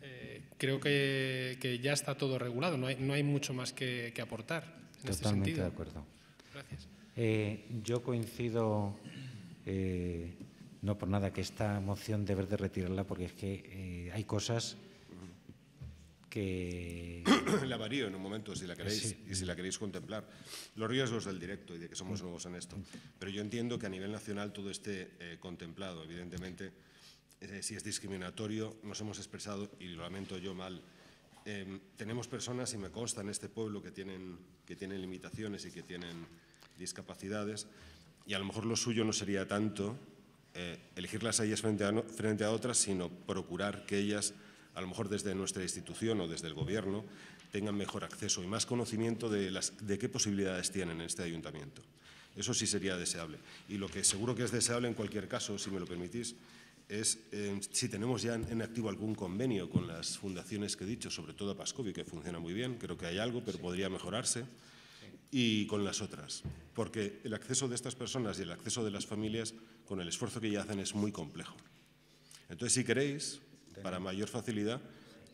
eh, creo que, que ya está todo regulado, no hay, no hay mucho más que, que aportar en este Totalmente sentido. de acuerdo. Gracias. Eh, yo coincido, eh, no por nada, que esta moción debe de retirarla porque es que eh, hay cosas que... la varío en un momento si la queréis Sí. y si la queréis contemplar. Los riesgos del directo y de que somos nuevos en esto. Pero yo entiendo que a nivel nacional todo esté eh, contemplado. Evidentemente, eh, si es discriminatorio, nos hemos expresado y lo lamento yo mal. Eh, tenemos personas, y me consta en este pueblo, que tienen, que tienen limitaciones y que tienen discapacidades, y a lo mejor lo suyo no sería tanto eh, elegirlas a ellas frente a, frente a otras, sino procurar que ellas, a lo mejor desde nuestra institución o desde el Gobierno, tengan mejor acceso y más conocimiento de, las, de qué posibilidades tienen en este ayuntamiento. Eso sí sería deseable. Y lo que seguro que es deseable en cualquier caso, si me lo permitís, es eh, si tenemos ya en, en activo algún convenio con las fundaciones que he dicho, sobre todo Pascovi, que funciona muy bien, creo que hay algo, pero podría mejorarse, y con las otras. Porque el acceso de estas personas y el acceso de las familias, con el esfuerzo que ya hacen, es muy complejo. Entonces, si queréis, para mayor facilidad,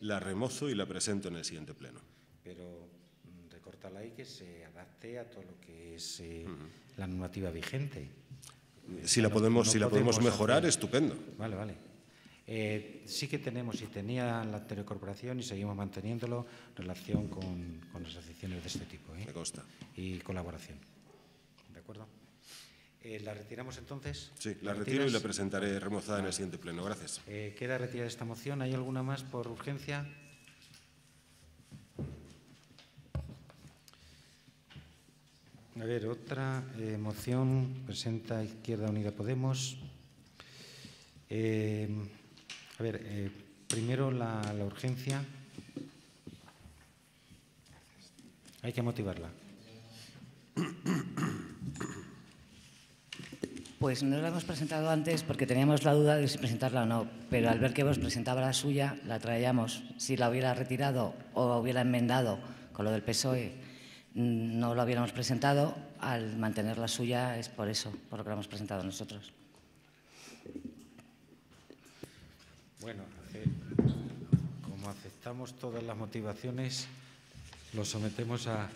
la remozo y la presento en el siguiente pleno. Pero mm, recórtala y que se adapte a todo lo que es eh, la normativa vigente. Si la podemos, no si la podemos mejorar, hacer- estupendo. Vale, vale. Eh, sí que tenemos y tenía la anterior corporación y seguimos manteniéndolo relación con, con asociaciones de este tipo. ¿eh? Me consta. Y colaboración. ¿De acuerdo? Eh, ¿La retiramos entonces? Sí, la retiro y la presentaré remozada en el siguiente pleno. Gracias. Eh, ¿Queda retirada esta moción? ¿Hay alguna más por urgencia? A ver, otra eh, moción presenta Izquierda Unida Podemos. A ver, primero la, la urgencia. Hay que motivarla. Pues no la hemos presentado antes porque teníamos la duda de si presentarla o no, pero al ver que vos presentaba la suya, la traíamos. Si la hubiera retirado o hubiera enmendado con lo del PSOE, mm, no lo hubiéramos presentado. Al mantener la suya es por eso, por lo que la hemos presentado nosotros. Bueno, eh, como aceptamos todas las motivaciones, lo sometemos a,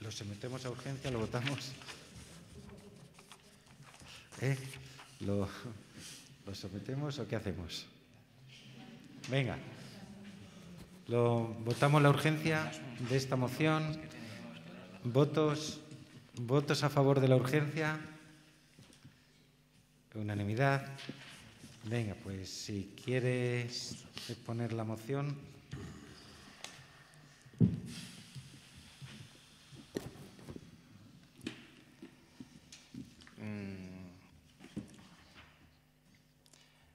lo sometemos a urgencia, lo votamos. ¿Eh? ¿Lo, ¿Lo sometemos o qué hacemos? Venga. Votamos la urgencia de esta moción. ¿Votos, ¿Votos a favor de la urgencia? Unanimidad. Venga, pues si quieres exponer la moción.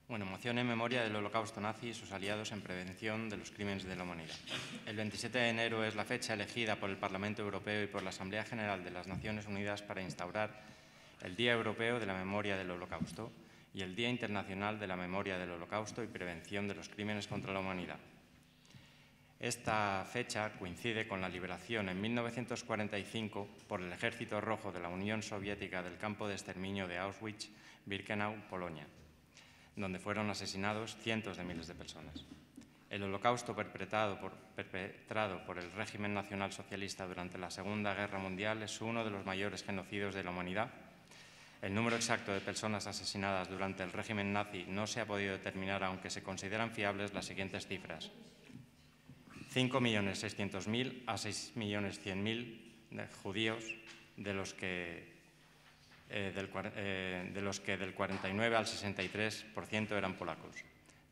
Bueno, moción en memoria del holocausto nazi y sus aliados en prevención de los crímenes de la humanidad. El 27 de enero es la fecha elegida por el Parlamento Europeo y por la Asamblea General de las Naciones Unidas para instaurar el Día Europeo de la Memoria del Holocausto y el Día Internacional de la Memoria del Holocausto y Prevención de los Crímenes contra la Humanidad. Esta fecha coincide con la liberación en 1945 por el Ejército Rojo de la Unión Soviética del campo de exterminio de Auschwitz-Birkenau, Polonia, donde fueron asesinados cientos de miles de personas. El holocausto perpetrado por, perpetrado por el régimen nacional socialista durante la Segunda Guerra Mundial es uno de los mayores genocidios de la humanidad. El número exacto de personas asesinadas durante el régimen nazi no se ha podido determinar, aunque se consideran fiables las siguientes cifras. 5.600.000 a 6.100.000 de judíos, de los que, eh, del, eh, de los que del 49 al 63% eran polacos.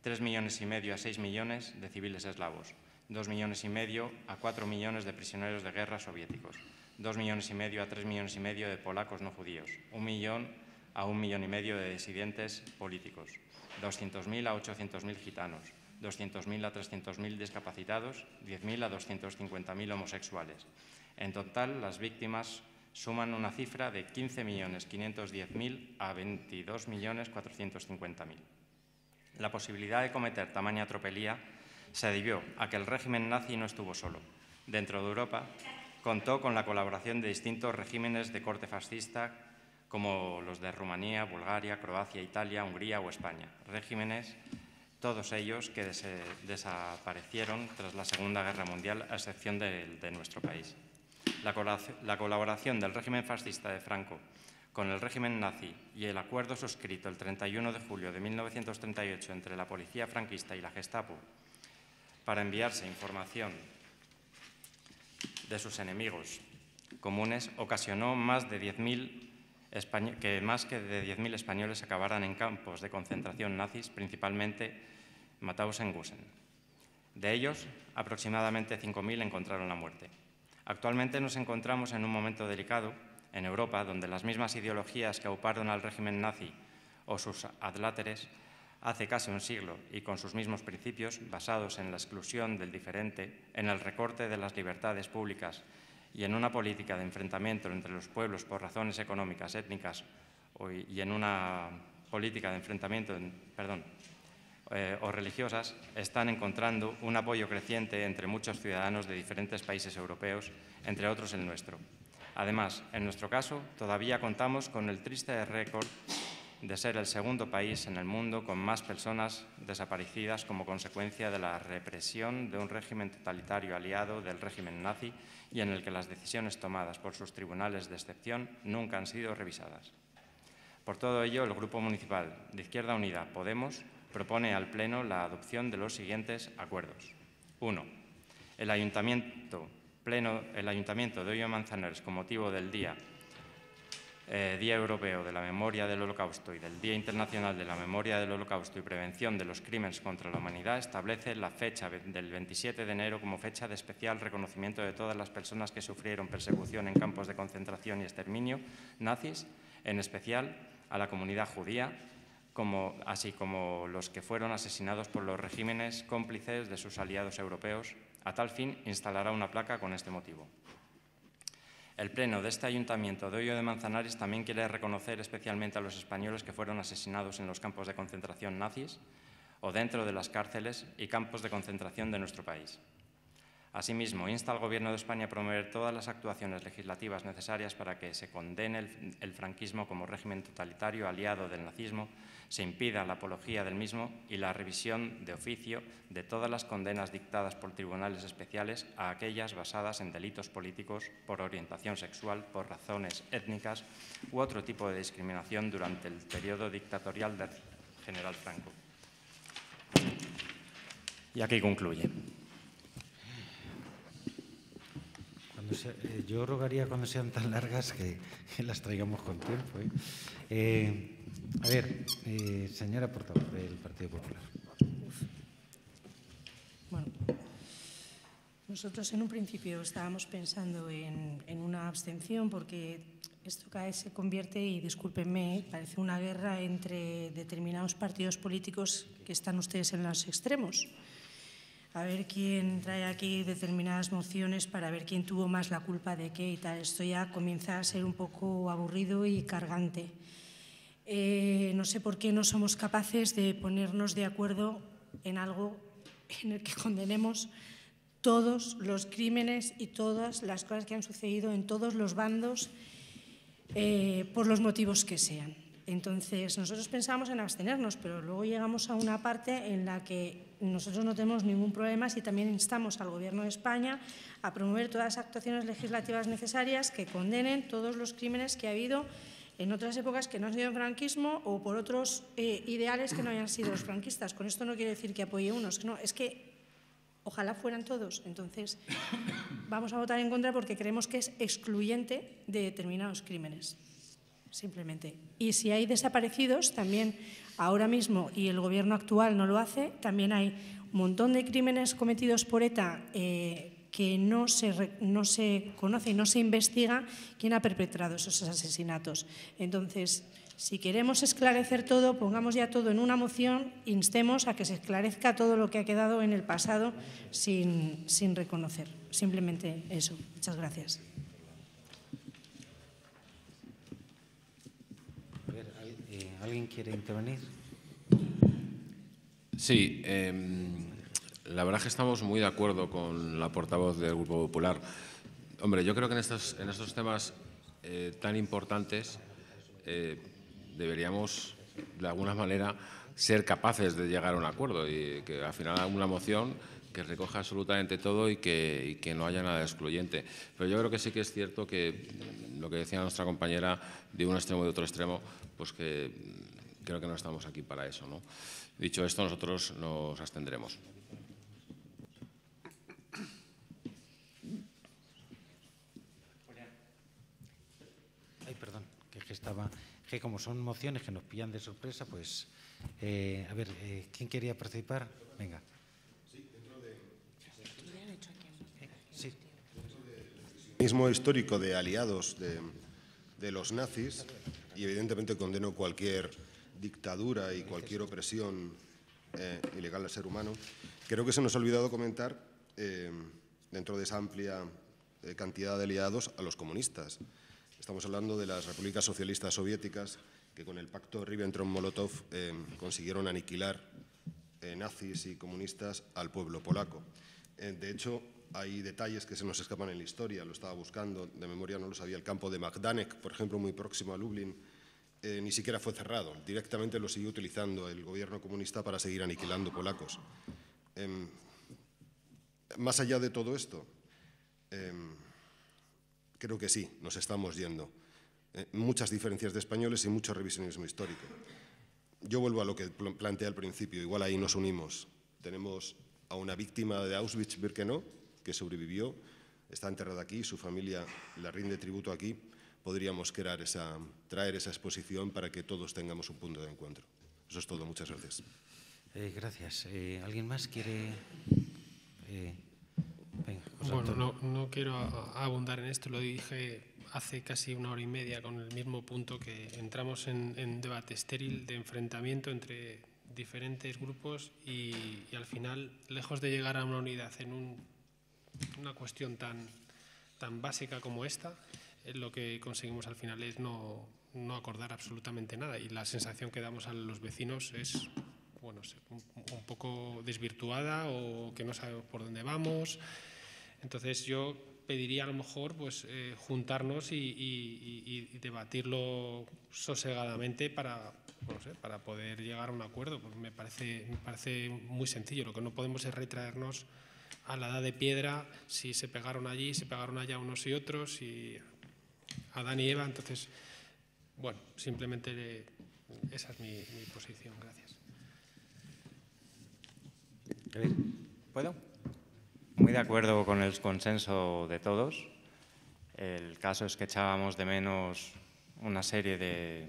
3 millones y medio a 6 millones de civiles eslavos. 2 millones y medio a 4 millones de prisioneros de guerra soviéticos. 2 millones y medio a 3 millones y medio de polacos no judíos. 1 millón a 1 millón y medio de disidentes políticos. 200.000 a 800.000 gitanos. 200.000 a 300.000 discapacitados, 10.000 a 250.000 homosexuales. En total, las víctimas suman una cifra de 15.510.000 a 22.450.000. La posibilidad de cometer tamaña tropelía se debió a que el régimen nazi no estuvo solo. Dentro de Europa, contó con la colaboración de distintos regímenes de corte fascista como los de Rumanía, Bulgaria, Croacia, Italia, Hungría o España. Regímenes todos ellos que des- desaparecieron tras la Segunda Guerra Mundial, a excepción del- de, nuestro país. La, colaboraci- la colaboración del régimen fascista de Franco con el régimen nazi y el acuerdo suscrito el 31 de julio de 1938 entre la policía franquista y la Gestapo para enviarse información de sus enemigos comunes ocasionó más de 10.000 españ- que más que de 10.000 españoles acabaran en campos de concentración nazis, principalmente Mauthausen-Gusen. De ellos, aproximadamente 5.000 encontraron la muerte. Actualmente nos encontramos en un momento delicado en Europa, donde las mismas ideologías que auparon al régimen nazi o sus adláteres hace casi un siglo y con sus mismos principios, basados en la exclusión del diferente, en el recorte de las libertades públicas y en una política de enfrentamiento entre los pueblos por razones económicas, étnicas y en una política de enfrentamiento, en- perdón, eh, o religiosas, están encontrando un apoyo creciente entre muchos ciudadanos de diferentes países europeos, entre otros el nuestro. Además, en nuestro caso, todavía contamos con el triste récord de ser el segundo país en el mundo con más personas desaparecidas como consecuencia de la represión de un régimen totalitario aliado del régimen nazi y en el que las decisiones tomadas por sus tribunales de excepción nunca han sido revisadas. Por todo ello, el Grupo Municipal de Izquierda Unida Podemos propone al Pleno la adopción de los siguientes acuerdos. 1. El Ayuntamiento, Pleno, el Ayuntamiento de Hoyo Manzanares, con motivo del Día eh, Día Europeo de la Memoria del Holocausto y del Día Internacional de la Memoria del Holocausto y Prevención de los Crímenes contra la Humanidad establece la fecha del 27 de enero como fecha de especial reconocimiento de todas las personas que sufrieron persecución en campos de concentración y exterminio nazis, en especial a la comunidad judía, así como los que fueron asesinados por los regímenes cómplices de sus aliados europeos. A tal fin, instalará una placa con este motivo. El Pleno de este Ayuntamiento de Hoyo de Manzanares también quiere reconocer especialmente a los españoles que fueron asesinados en los campos de concentración nazis o dentro de las cárceles y campos de concentración de nuestro país. Asimismo, insta al Gobierno de España a promover todas las actuaciones legislativas necesarias para que se condene el franquismo como régimen totalitario aliado del nazismo se impida la apología del mismo y la revisión de oficio de todas las condenas dictadas por tribunales especiales a aquellas basadas en delitos políticos por orientación sexual, por razones étnicas u otro tipo de discriminación durante el periodo dictatorial del general Franco. Y aquí concluye. Se, eh, yo rogaría cuando sean tan largas que, las traigamos con tiempo. ¿eh? Eh, a ver, eh, señora portavoz del Partido Popular. Bueno, nosotros en un principio estábamos pensando en, en, una abstención porque esto cada vez se convierte, y discúlpenme, parece una guerra entre determinados partidos políticos que están ustedes en los extremos. A ver quién trae aquí determinadas mociones para ver quién tuvo más la culpa de qué y tal. Esto ya comienza a ser un poco aburrido y cargante. Eh, no sé por qué no somos capaces de ponernos de acuerdo en algo en el que condenemos todos los crímenes y todas las cosas que han sucedido en todos los bandos eh, por los motivos que sean. Entonces, nosotros pensamos en abstenernos, pero luego llegamos a una parte en la que nosotros no tenemos ningún problema si también instamos al Gobierno de España a promover todas las actuaciones legislativas necesarias que condenen todos los crímenes que ha habido en otras épocas que no han sido franquismo o por otros eh, ideales que no hayan sido los franquistas. Con esto no quiere decir que apoye unos, no, es que ojalá fueran todos. Entonces, vamos a votar en contra porque creemos que es excluyente de determinados crímenes, simplemente. Y si hay desaparecidos, también ahora mismo, y el gobierno actual no lo hace, también hay un montón de crímenes cometidos por ETA. Eh, que no se, no se conoce y no se investiga quién ha perpetrado esos asesinatos. Entonces, si queremos esclarecer todo, pongamos ya todo en una moción, instemos a que se esclarezca todo lo que ha quedado en el pasado sin, sin reconocer. Simplemente eso. Muchas gracias. Eh, ¿Alguien quiere intervenir? Sí. Eh, la verdad es que estamos muy de acuerdo con la portavoz del Grupo Popular. Hombre, yo creo que en estos, en estos temas eh, tan importantes eh, deberíamos, de alguna manera, ser capaces de llegar a un acuerdo y que al final una moción que recoja absolutamente todo y que, y que, no haya nada excluyente. Pero yo creo que sí que es cierto que lo que decía nuestra compañera de un extremo y de otro extremo, pues que creo que no estamos aquí para eso. ¿no? Dicho esto, nosotros nos abstendremos. que estaba, que como son mociones que nos pillan de sorpresa, pues, eh, a ver, eh, ¿quién quería participar? Venga. Sí. Mismo histórico de aliados de, de los nazis y evidentemente condeno cualquier dictadura y cualquier opresión eh, ilegal al ser humano. Creo que se nos ha olvidado comentar, eh, dentro de esa amplia eh, cantidad de aliados, a los comunistas. Estamos hablando de las repúblicas socialistas soviéticas que con el pacto Ribbentrop-Molotov consiguieron aniquilar nazis y comunistas al pueblo polaco. De hecho, hay detalles que se nos escapan en la historia, lo estaba buscando, de memoria no lo sabía, el campo de Magdanek, por ejemplo, muy próximo a Lublin, eh, ni siquiera fue cerrado, directamente lo siguió utilizando el gobierno comunista para seguir aniquilando polacos. Em, más allá de todo esto, em, creo que sí, nos estamos yendo. Eh, muchas diferencias de españoles y mucho revisionismo histórico. yo vuelvo a lo que pl- planteé al principio, igual ahí nos unimos. Tenemos a una víctima de Auschwitz-Birkenau que sobrevivió, está enterrada aquí, su familia la rinde tributo aquí. Podríamos crear esa, traer esa exposición para que todos tengamos un punto de encuentro. Eso es todo, muchas gracias. Eh, gracias. Eh, ¿Alguien más quiere...? eh, venga, José Bueno, no, no quiero abundar en esto, lo dije hace casi una hora y media con el mismo punto que entramos en, en debate estéril de enfrentamiento entre diferentes grupos y, y al final, lejos de llegar a una unidad en un- una cuestión tan, tan básica como esta, eh, lo que conseguimos al final es no, no acordar absolutamente nada y la sensación que damos a los vecinos es bueno, un, poco desvirtuada o que no sabemos por dónde vamos. Entonces yo pediría a lo mejor pues eh, juntarnos y- y- y debatirlo sosegadamente para, no sé, para poder llegar a un acuerdo. Pues me, parece, me parece muy sencillo. Lo que no podemos es retraernos a la edad de piedra si se pegaron allí, se pegaron allá unos y otros, y Adán y Eva. Entonces, bueno, simplemente esa es mi, mi posición. Gracias. ¿Puedo? Muy de acuerdo con el consenso de todos. El caso es que echábamos de menos una serie de,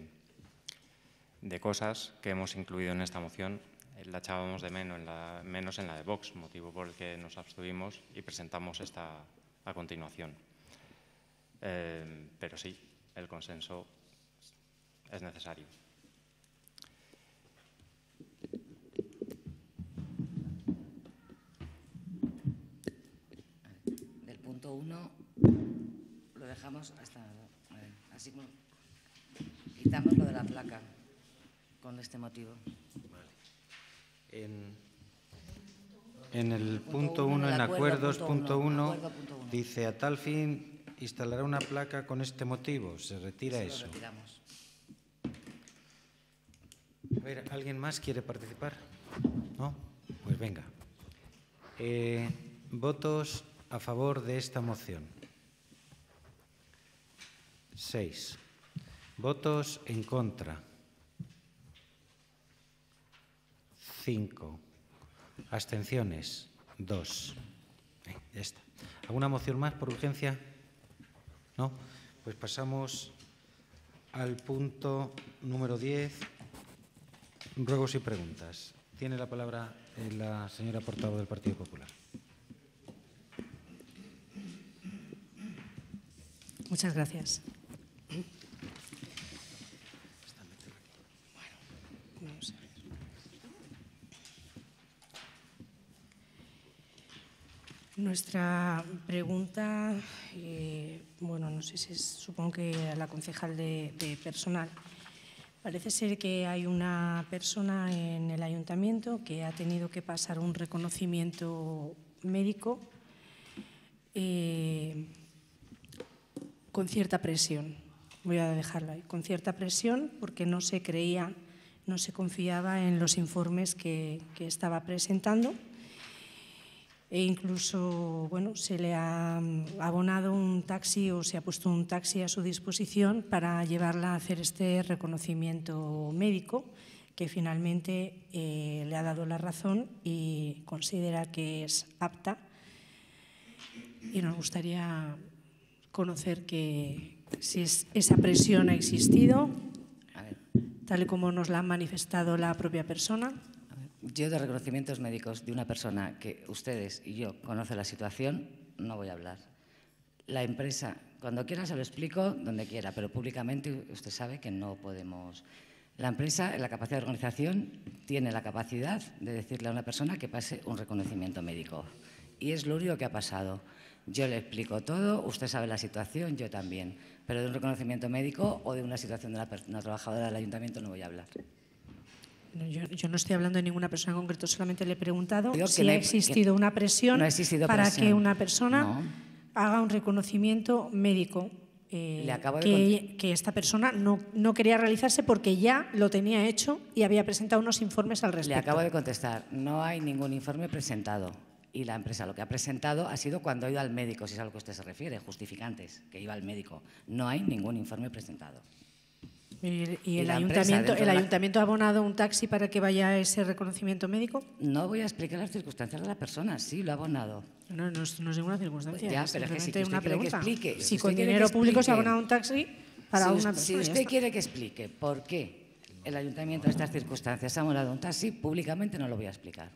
de cosas que hemos incluido en esta moción. La echábamos de menos en la, menos en la de Vox, motivo por el que nos abstuvimos y presentamos esta a continuación. Eh, pero sí, el consenso es necesario. Del punto uno lo dejamos hasta. así como. Quitamos lo de la placa con este motivo. En, en el Punto punto uno, 1, el en acuerdo, acuerdos, punto punto uno, 1, acuerdo, punto uno. dice a tal fin instalará una placa con este motivo. Se retira eso. A ver, ¿alguien más quiere participar? ¿No? Pues venga. Eh, votos a favor de esta moción. Seis. Votos en contra. Cinco. Abstenciones. Dos. Eh, ya está. ¿Alguna moción más por urgencia? ¿No? Pues pasamos al punto número 10. Ruegos y preguntas. Tiene la palabra eh, la señora portavoz del Partido Popular. Muchas gracias. Bueno, vamos a ver. Nuestra pregunta, eh, bueno, no sé si es, supongo que a la concejal de, personal. Parece ser que hay una persona en el ayuntamiento que ha tenido que pasar un reconocimiento médico eh, con cierta presión. Voy a dejarlo ahí, con cierta presión porque no se creía, no se confiaba en los informes que estaba presentando e incluso bueno, se le ha mm, abonado un taxi o se ha puesto un taxi a su disposición para llevarla a hacer este reconocimiento médico que finalmente eh, le ha dado la razón y considera que es apta. Y nos gustaría conocer que si es- esa presión ha existido, tal y como nos la ha manifestado la propia persona. Yo de reconocimientos médicos de una persona que ustedes y yo conocen la situación, no voy a hablar. La empresa, cuando quiera se lo explico, donde quiera, pero públicamente usted sabe que no podemos. La empresa, en la capacidad de organización, tiene la capacidad de decirle a una persona que pase un reconocimiento médico. Y es lo único que ha pasado. Yo le explico todo, usted sabe la situación, yo también. Pero de un reconocimiento médico o de una situación de una, una trabajadora del ayuntamiento no voy a hablar. No, Yo, yo no estoy hablando de ninguna persona en concreto, solamente le he preguntado Digo si no ha existido una presión no ha existido para presión. que una persona No. haga un reconocimiento médico. eh, Le acabo que, que esta persona no, no quería realizarse porque ya lo tenía hecho y había presentado unos informes al Le respecto. acabo de contestar, no hay ningún informe presentado. Y la empresa lo que ha presentado ha sido cuando ha ido al médico, si es a lo que usted se refiere, justificantes, que iba al médico. No hay ningún informe presentado. ¿Y, el, ayuntamiento, el ha abonado un taxi para que vaya a ese reconocimiento médico? No voy a explicar las circunstancias de la persona, sí, lo ha abonado. No, no es, no es ninguna circunstancia. Ya, es pero es que si usted una quiere que pregunta. explique, si con que dinero público se ha abonado un taxi para si, una persona. si usted quiere que explique por qué el ayuntamiento en estas circunstancias ha abonado un taxi, públicamente no lo voy a explicar.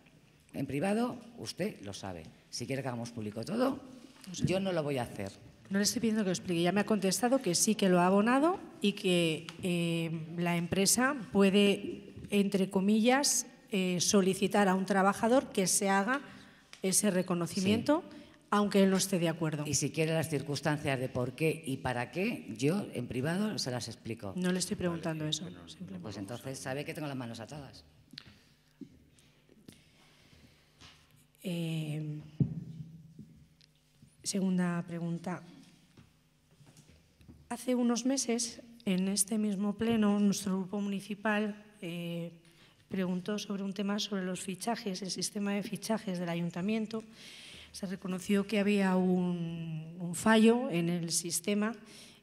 En privado, usted lo sabe. Si quiere que hagamos público todo, yo no lo voy a hacer. No le estoy pidiendo que lo explique. Ya me ha contestado que sí que lo ha abonado y que eh, la empresa puede, entre comillas, eh, solicitar a un trabajador que se haga ese reconocimiento, aunque él no esté de acuerdo. Y si quiere las circunstancias de por qué y para qué, yo en privado se las explico. No le estoy preguntando eso. simplemente. Pues entonces sabe que tengo las manos atadas. Eh, segunda pregunta. Hace unos meses, en este mismo pleno, nuestro grupo municipal eh, preguntó sobre un tema sobre los fichajes, el sistema de fichajes del ayuntamiento. Se reconoció que había un, fallo en el sistema,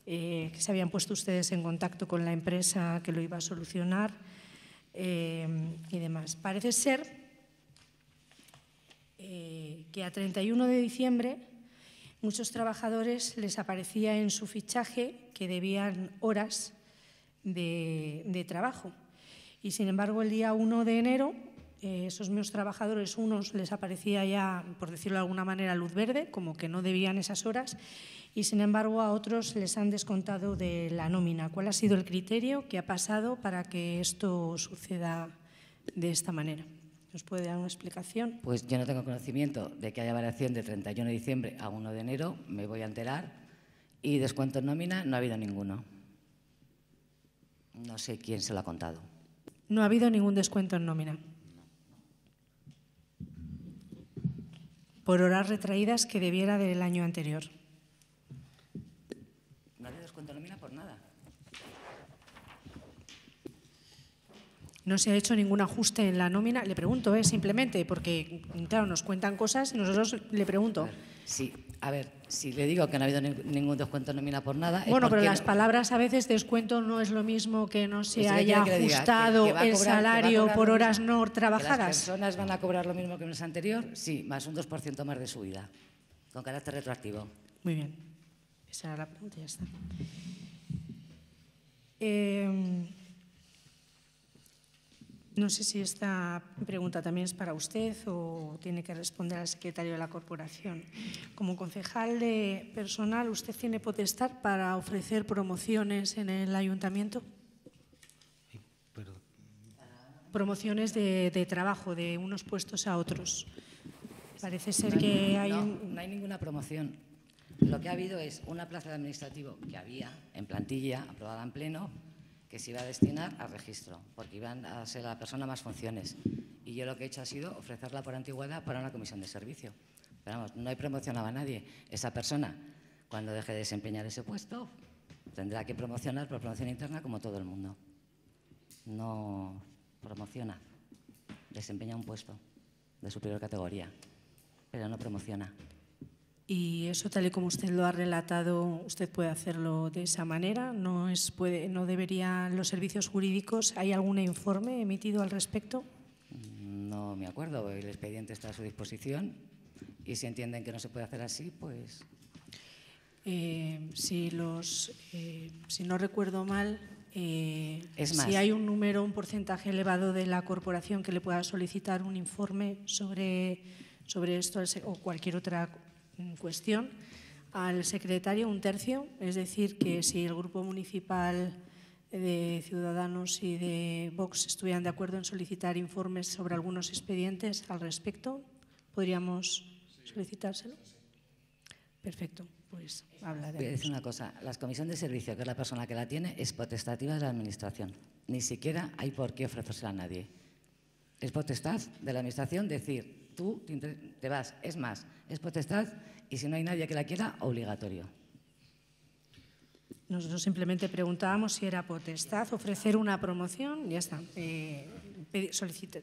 eh, que se habían puesto ustedes en contacto con la empresa que lo iba a solucionar eh, y demás. Parece ser que a 31 de diciembre muchos trabajadores les aparecía en su fichaje que debían horas de, trabajo. Y sin embargo, el día 1 de enero, eh, esos mismos trabajadores, unos les aparecía ya, por decirlo de alguna manera, luz verde, como que no debían esas horas, y sin embargo a otros les han descontado de la nómina. ¿Cuál ha sido el criterio que ha pasado para que esto suceda de esta manera? ¿Nos puede dar una explicación? Pues yo no tengo conocimiento de que haya variación de 31 de diciembre a 1 de enero, me voy a enterar. Y descuento en nómina no ha habido ninguno. No sé quién se lo ha contado. No ha habido ningún descuento en nómina. Por horas retraídas que debiera del año anterior. No ha habido descuento en nómina por nada. No se ha hecho ningún ajuste en la nómina. Le pregunto, ¿eh? simplemente, porque, claro, nos cuentan cosas y nosotros le pregunto. Sí, a ver, si le digo que no ha habido ning- ningún descuento en nómina por nada. Bueno, pero las no- palabras a veces descuento no es lo mismo que no se ¿Usted qué haya ajustado que el cobrar- salario por horas mismo? no ¿Que las trabajadas. personas van a cobrar lo mismo que el mes anterior? Sí, más un 2% más de subida, con carácter retroactivo. Muy bien. Esa era la pregunta, ya está. Eh, no sé si esta pregunta también es para usted o tiene que responder al secretario de la corporación. Como concejal de personal, ¿usted tiene potestad para ofrecer promociones en el ayuntamiento? Promociones de, de trabajo, de unos puestos a otros. Parece ser No, que hay no, un... no hay ninguna promoción. Lo que ha habido es una plaza de administrativo que había en plantilla, aprobada en pleno, que se iba a destinar al registro, porque iban a ser la persona más funciones. Y yo lo que he hecho ha sido ofrecerla por antigüedad para una comisión de servicio. Pero vamos, no he promocionado a nadie. Esa persona, cuando deje de desempeñar ese puesto, tendrá que promocionar por promoción interna como todo el mundo. No promociona, desempeña un puesto de superior categoría, pero no promociona. Y eso, tal y como usted lo ha relatado, usted puede hacerlo de esa manera. No es puede, no deberían los servicios jurídicos. ¿Hay algún informe emitido al respecto? No me acuerdo, el expediente está a su disposición y si entienden que no se puede hacer así, pues Eh, si los, eh, si no recuerdo mal, eh, Es más. si hay un número, un porcentaje elevado de la corporación que le pueda solicitar un informe sobre, sobre esto o cualquier otra mm, cuestión al secretario, un tercio. Es decir, que si el grupo municipal de Ciudadanos y de Vox estuvieran de acuerdo en solicitar informes sobre algunos expedientes al respecto, podríamos solicitárselo. Perfecto, pues voy a hablaremos. decir una cosa, la comisión de servicio, que es la persona que la tiene, es potestativa de la administración. Ni siquiera hay por qué ofrecérsela a nadie. Es potestad de la administración decir, tú te vas, es más, es potestad y si no hay nadie que la quiera, obligatorio. Nosotros simplemente preguntábamos si era potestad ofrecer una promoción, ya está. Eh, solicite-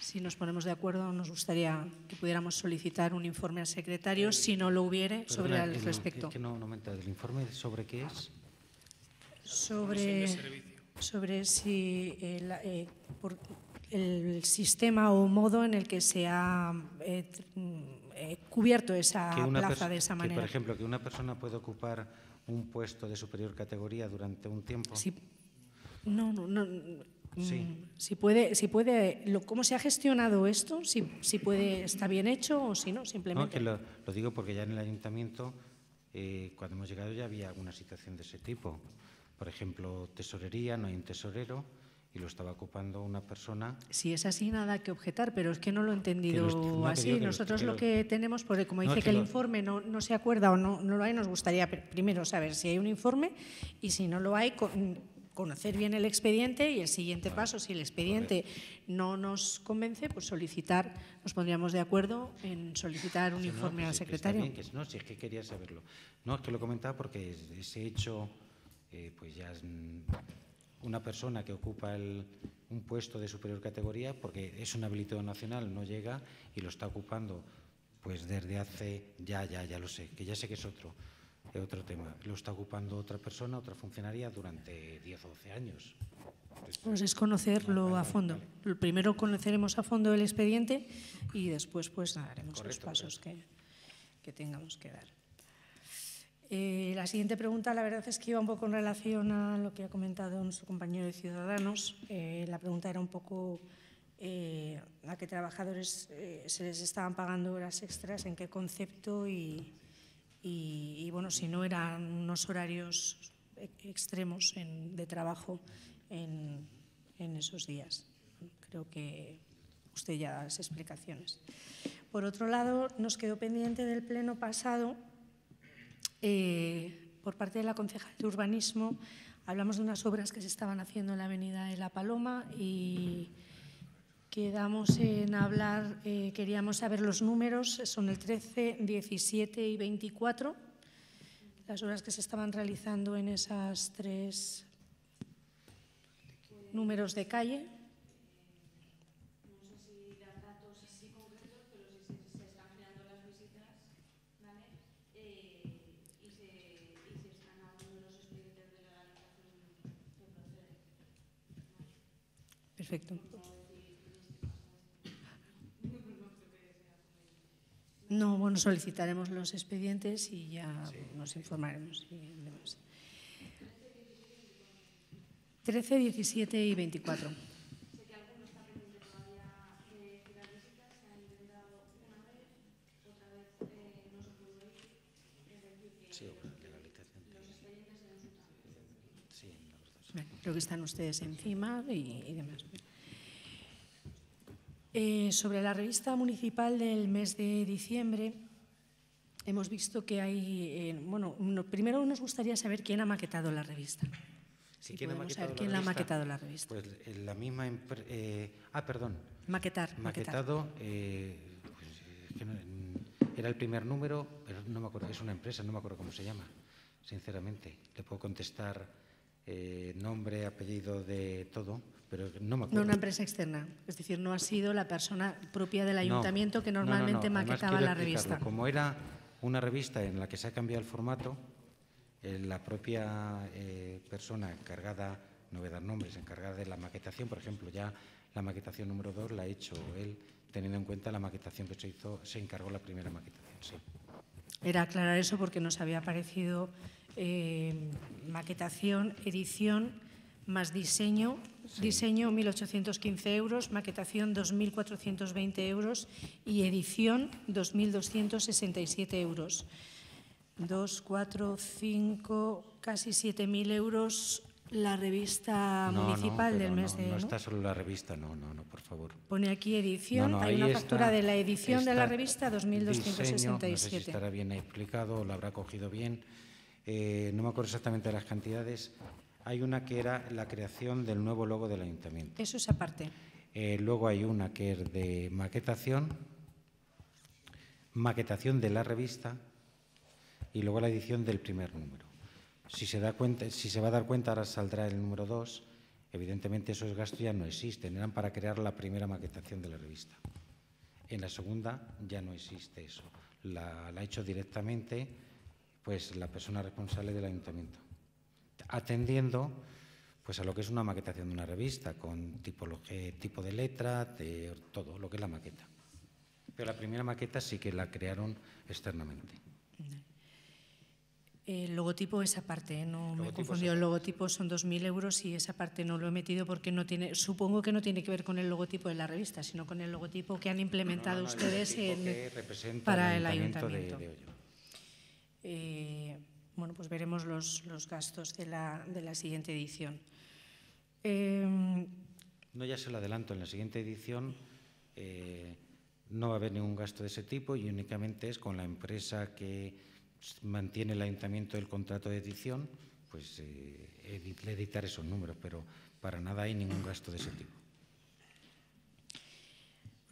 si nos ponemos de acuerdo, nos gustaría que pudiéramos solicitar un informe al secretario, si no lo hubiere, sobre no- respecto. que no, no me. ¿El informe sobre qué es? Sobre, sobre si el, eh, por el sistema o modo en el que se ha eh, eh, cubierto esa Que plaza de esa que, manera. por ejemplo, que una persona puede ocupar un puesto de superior categoría durante un tiempo. Sí. No, no, no. mm, Sí. Si puede, si puede, lo, cómo se ha gestionado esto, si, si puede, está bien hecho o si no, No, simplemente. que lo, lo digo porque ya en el ayuntamiento, eh, cuando hemos llegado ya había alguna situación de ese tipo. Por ejemplo, tesorería, no hay un tesorero y lo estaba ocupando una persona. Si es así, nada que objetar, pero es que no lo he entendido no, así. Nosotros que lo que tenemos, porque como No, dice que el lo- informe no, no se acuerda o no, no lo hay, nos gustaría pr- primero saber si hay un informe y si no lo hay, con- conocer bien el expediente y el siguiente paso, si el expediente no nos convence, pues solicitar, nos pondríamos de acuerdo en solicitar un Sí, informe que al que secretario. bien, que no, si es que quería saberlo. No, es que lo comentaba porque es- ese hecho, eh, pues ya es una persona que ocupa el- un puesto de superior categoría, porque es un habilitado nacional, no llega y lo está ocupando, pues desde hace, ya, ya, ya lo sé, que ya sé que es otro, eh, otro tema. Lo está ocupando otra persona, otra funcionaria durante 10 o 12 años. Pues es conocerlo a fondo. Primero conoceremos a fondo el expediente y después pues haremos los pasos que, que tengamos que dar. Eh, la siguiente pregunta, la verdad es que iba un poco en relación a lo que ha comentado nuestro compañero de Ciudadanos. Eh, la pregunta era un poco eh, a qué trabajadores se les estaban pagando horas extras, en qué concepto y, bueno, si no eran unos horarios extremos de trabajo en, en esos días. Creo que usted ya da las explicaciones. Por otro lado, nos quedó pendiente del pleno pasado, eh, por parte de la concejal de urbanismo, hablamos de unas obras que se estaban haciendo en la avenida de La Paloma y quedamos en hablar, eh, queríamos saber los números, son el 13, 17 y 24, las obras que se estaban realizando en esas tres números de calle. Perfecto. No, bueno, solicitaremos los expedientes y ya nos informaremos. y demás. 13, 17 y 24. Sí, legalización. Sí, Bueno, Creo que están ustedes encima y, y demás. Eh, sobre la revista municipal del mes de diciembre, hemos visto que hay. eh, bueno, no- primero nos gustaría saber quién ha maquetado la revista. Si quiere podemos maquetado saber quién la ha revista, maquetado la revista. Pues eh, la misma eh, ah, perdón. Maquetar. Maquetado, pues, mm, era el primer número, pero no me acuerdo, es una empresa, no me acuerdo cómo se llama, sinceramente. Le puedo contestar nombre, apellido de todo, pero no me acuerdo. No una empresa externa, es decir, no ha sido la persona propia del No, ayuntamiento que no, no, no. normalmente maquetaba la revista. Como era una revista en la que se ha cambiado el formato, eh, la propia eh, persona encargada, no voy a dar nombres, encargada de la maquetación, por ejemplo, ya la maquetación número 2 la ha hecho él, teniendo en cuenta la maquetación que se hizo, se encargó la primera maquetación, sí. Era aclarar eso porque nos había parecido eh, maquetación, edición más diseño. Diseño 1.815 euros, maquetación 2.420 euros y edición 2.267 euros. 2, 4, 5, casi 7.000 euros la revista No, municipal del mes de... No ¿no? está solo la revista, no, no, no, por favor. Pone aquí edición, hay una está- factura de la edición de la revista diseño, no sé si 2.267. estará bien explicado, lo habrá cogido bien. Eh, no me acuerdo exactamente de las cantidades. Hay una que era la creación del nuevo logo del ayuntamiento. Eso es aparte. Eh, luego hay una que es de maquetación, maquetación de la revista y luego la edición del primer número. Si se, da cuenta, si se va a dar cuenta, ahora saldrá el número 2, evidentemente esos gastos ya no existen, eran para crear la primera maquetación de la revista. En la segunda ya no existe eso, la, la ha hecho directamente pues, la persona responsable del ayuntamiento, atendiendo pues a lo que es una maquetación de una revista, con tipo de letra, de todo lo que es la maqueta. Pero la primera maqueta sí que la crearon externamente. El logotipo, esa parte, ¿eh? no me he confundido. El logotipo son 2.000 euros y esa parte no lo he metido porque no tiene, supongo que no tiene que ver con el logotipo de la revista, sino con el logotipo que han implementado No, no, no, el ustedes en- para el el ayuntamiento de- de. Eh, bueno, pues veremos los, los gastos de la, de la siguiente edición. Eh, No, ya se lo adelanto, en la siguiente edición eh, no va a haber ningún gasto de ese tipo y únicamente es con la empresa que mantiene el ayuntamiento el contrato de edición, pues eh, edi- editar esos números, pero para nada hay ningún gasto de ese tipo.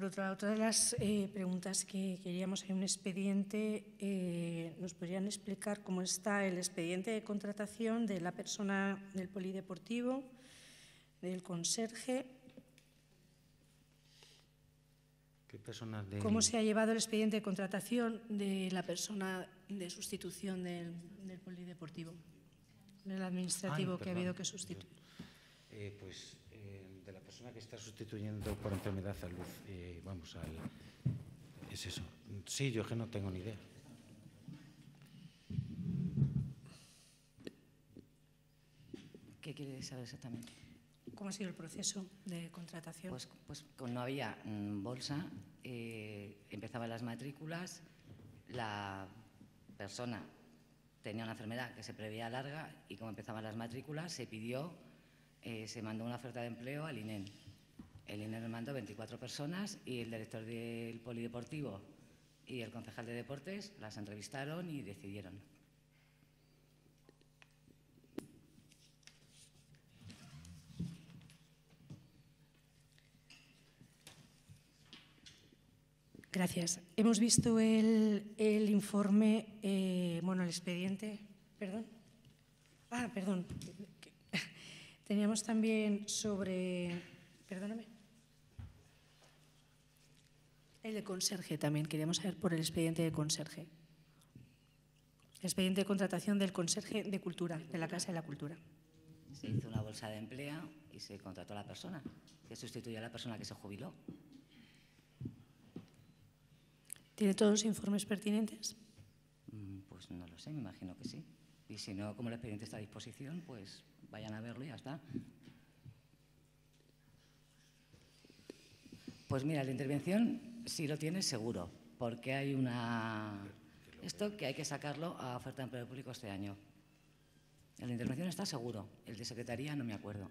Por otro lado, otra de las eh, preguntas que queríamos, hay un expediente, eh, ¿nos podrían explicar cómo está el expediente de contratación de la persona del polideportivo, del conserje? ¿Qué personas de ¿Cómo se ha llevado el expediente de contratación de la persona de sustitución del, del polideportivo? Del administrativo Ay, que ha habido que sustituir. Eh, pues persona que está sustituyendo por enfermedad a luz, eh, vamos al... Es eso. Sí, yo que no tengo ni idea. ¿Qué quiere saber exactamente? ¿Cómo ha sido el proceso de contratación? Pues, pues no había mm, bolsa, eh, empezaban las matrículas, la persona tenía una enfermedad que se preveía larga y como empezaban las matrículas se pidió, eh, se mandó una oferta de empleo al INEN. El INEN nos mandó 24 personas y el director del polideportivo y el concejal de deportes las entrevistaron y decidieron. Gracias. Hemos visto el, el informe, eh, bueno, el expediente, perdón. Ah, perdón. Teníamos también sobre, perdóname. El de conserje también, queríamos saber por el expediente de conserje. El expediente de contratación del conserje de cultura, de la Casa de la Cultura. Se hizo una bolsa de empleo y se contrató a la persona, que sustituyó a la persona que se jubiló. ¿Tiene todos los informes pertinentes? Mm, Pues no lo sé, me imagino que sí. Y si no, como el expediente está a disposición, pues vayan a verlo y ya está. Pues mira, la intervención sí lo tiene seguro, porque hay una... Esto que hay que sacarlo a oferta de empleo público este año. De intervención está seguro, el de secretaría no me acuerdo.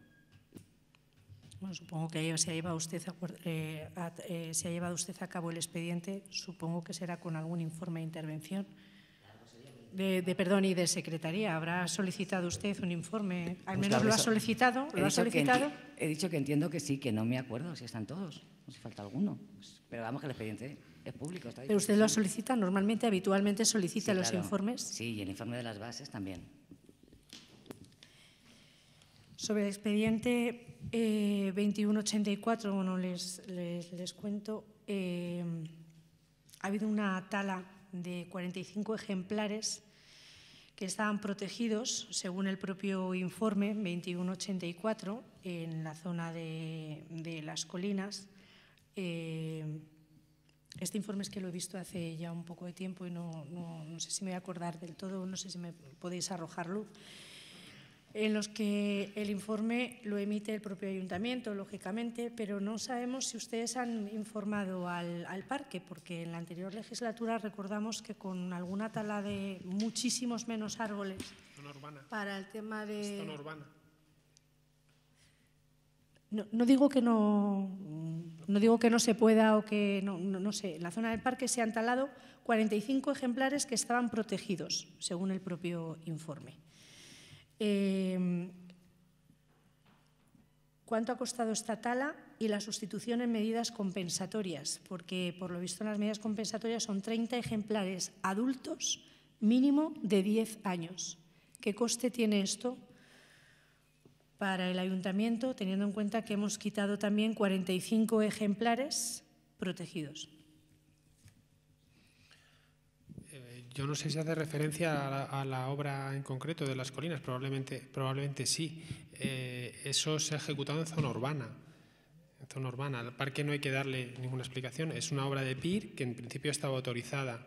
Bueno, supongo que se ha llevado usted a, eh, eh, se ha llevado usted a cabo el expediente. Supongo que será con algún informe de intervención. De, de perdón y de secretaría. ¿Habrá solicitado usted un informe? Al Pues menos lo ha solicitado. He ¿Lo ha dicho que enti- solicitado? he dicho que entiendo que sí, que no me acuerdo si están todos, o si falta alguno. Pues, Pero vamos, que el expediente es público. Está Pero usted lo solicita normalmente, habitualmente solicita Sí, los claro. informes. Sí, y el informe de las bases también. Sobre el expediente eh, 2184, bueno, les, les, les cuento, eh, ha habido una tala de 45 ejemplares que estaban protegidos, según el propio informe 2184, en la zona de, de las colinas. Eh, este informe es que lo he visto hace ya un poco de tiempo y no, no- no sé si me voy a acordar del todo, no sé si me podéis arrojar luz en los que el informe lo emite el propio ayuntamiento, lógicamente, pero no sabemos si ustedes han informado al, al parque, porque en la anterior legislatura recordamos que con alguna tala de muchísimos menos árboles Zona urbana. para el tema de... zona urbana. No, no digo que no, no digo que no se pueda o que no, no, no sé. En la zona del parque se han talado 45 ejemplares que estaban protegidos, según el propio informe. Eh, ¿Cuánto ha costado esta tala y la sustitución en medidas compensatorias? Porque, por lo visto, en las medidas compensatorias son 30 ejemplares adultos mínimo de 10 años. ¿Qué coste tiene esto para el ayuntamiento, teniendo en cuenta que hemos quitado también 45 ejemplares protegidos? Eh, yo no sé si hace referencia a la, obra en concreto de las colinas, probablemente, probablemente sí. Eh, eso se ha ejecutado en zona urbana. En zona urbana. Al parque no hay que darle ninguna explicación. Es una obra de PIR que en principio estaba autorizada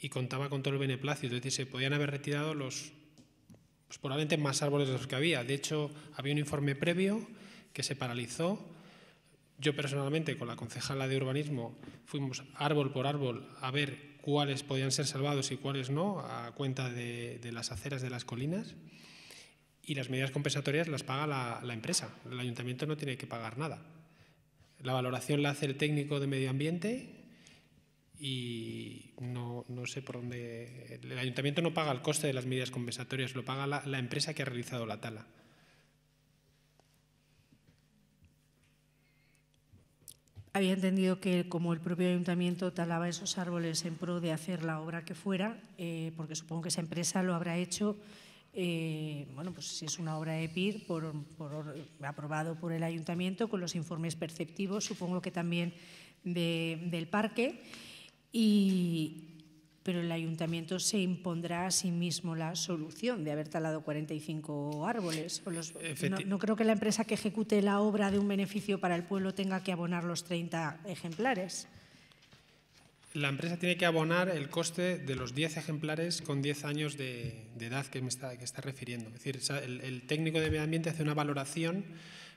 y contaba con todo el beneplácito. Es decir, se podían haber retirado los pues, probablemente más árboles de los que había. De hecho, había un informe previo que se paralizó. Yo personalmente, con la concejala de urbanismo, fuimos árbol por árbol a ver cuáles podían ser salvados y cuáles no, a cuenta de, las aceras de las colinas. Y las medidas compensatorias las paga la, empresa. El ayuntamiento no tiene que pagar nada. La valoración la hace el técnico de medio ambiente y no, no, sé por dónde. El ayuntamiento no paga el coste de las medidas compensatorias, lo paga la empresa que ha realizado la tala. Había entendido que como el propio ayuntamiento talaba esos árboles en pro de hacer la obra que fuera, eh, porque supongo que esa empresa lo habrá hecho, eh, bueno, pues si es una obra de PIR aprobado por el ayuntamiento con los informes perceptivos, supongo que también de, del parque. Y, pero el ayuntamiento se impondrá a sí mismo la solución de haber talado 45 árboles. Los, no, no, creo que la empresa que ejecute la obra de un beneficio para el pueblo tenga que abonar los 30 ejemplares. La empresa tiene que abonar el coste de los 10 ejemplares con 10 años de, de edad que me está, que está refiriendo. Es decir, el, el técnico de medio ambiente hace una valoración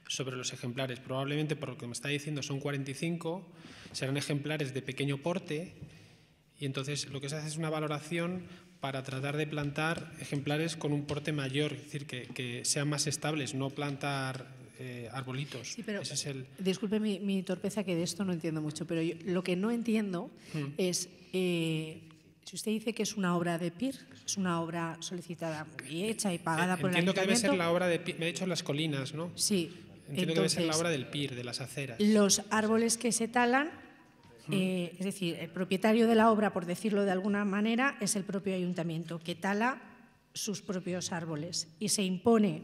sobre los ejemplares. Probablemente, por lo que me está diciendo, son 45, serán ejemplares de pequeño porte y entonces lo que se hace es una valoración para tratar de plantar ejemplares con un porte mayor, es decir, que, que sean más estables, no plantar eh, arbolitos. Sí, pero, Ese es el... Disculpe mi, mi, torpeza, que de esto no entiendo mucho, pero yo, lo que no entiendo hmm. es, eh, si usted dice que es una obra de PIR, es una obra solicitada y hecha y pagada eh, por el Entiendo que debe ser la obra de PIR, me ha dicho las colinas, ¿no? Sí. Entiendo Entonces, que debe ser la obra del PIR, de las aceras. Los árboles que se talan eh, es decir, el propietario de la obra, por decirlo de alguna manera, es el propio ayuntamiento, que tala sus propios árboles y se impone,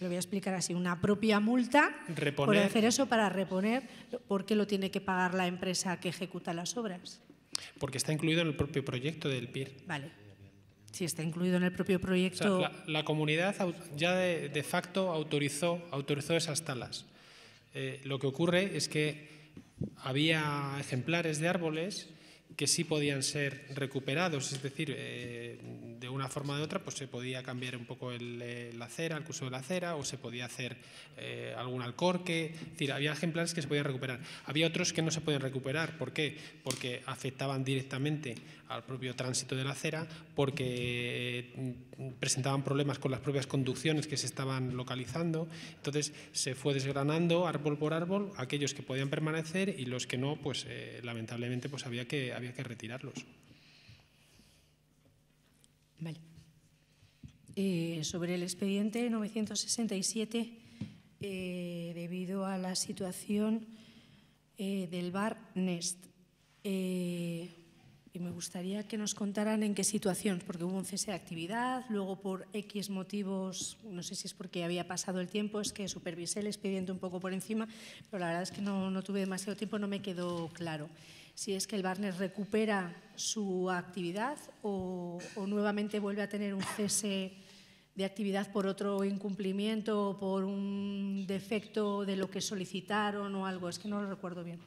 lo voy a explicar así, una propia multa reponer. por hacer eso para reponer. ¿Por qué lo tiene que pagar la empresa que ejecuta las obras? Porque está incluido en el propio proyecto del PIR. Vale. Si está incluido en el propio proyecto. O sea, la, la, comunidad ya de, de, facto autorizó, autorizó esas talas. Eh, lo que ocurre es que había ejemplares de árboles que sí podían ser recuperados, es decir, eh, de una forma o de otra, pues se podía cambiar un poco el, eh, la cera, el curso de la cera, o se podía hacer eh, algún alcorque, es decir, había ejemplares que se podían recuperar. Había otros que no se podían recuperar, ¿por qué? Porque afectaban directamente al propio tránsito de la cera, porque presentaban problemas con las propias conducciones que se estaban localizando, entonces se fue desgranando árbol por árbol aquellos que podían permanecer y los que no, pues lamentablemente pues había que había que retirarlos. Eh, sobre el expediente 967, eh, debido a la situación eh, del bar Nest, y me gustaría que nos contaran en qué situación, porque hubo un cese de actividad, luego por X motivos, no sé si es porque había pasado el tiempo, es que supervisé el expediente un poco por encima, pero la verdad es que no, no tuve demasiado tiempo, no me quedó claro si es que el Barnes recupera su actividad o, nuevamente vuelve a tener un cese de actividad por otro incumplimiento o por un defecto de lo que solicitaron o algo. Es que no lo recuerdo bien.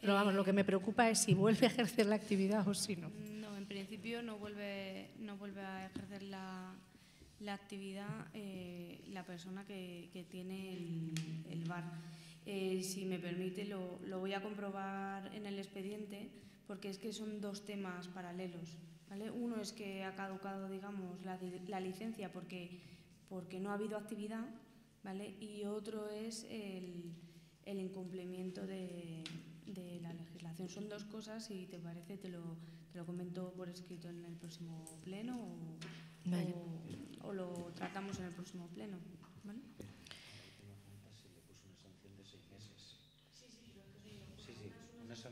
Pero vamos, lo que me preocupa es si vuelve a ejercer la actividad o si no. No, en principio no vuelve, no vuelve a ejercer la, la actividad eh, la persona que, que tiene el, el bar. Eh, si me permite, lo, lo, voy a comprobar en el expediente, porque es que son dos temas paralelos. ¿vale? Uno es que ha caducado, digamos, la, la licencia porque, porque no ha habido actividad, ¿vale? y otro es el, el incumplimiento de, de, la legislación. Son dos cosas, si te parece, te lo, te lo comento por escrito en el próximo pleno o, vale. o, o lo tratamos en el próximo pleno. ¿vale?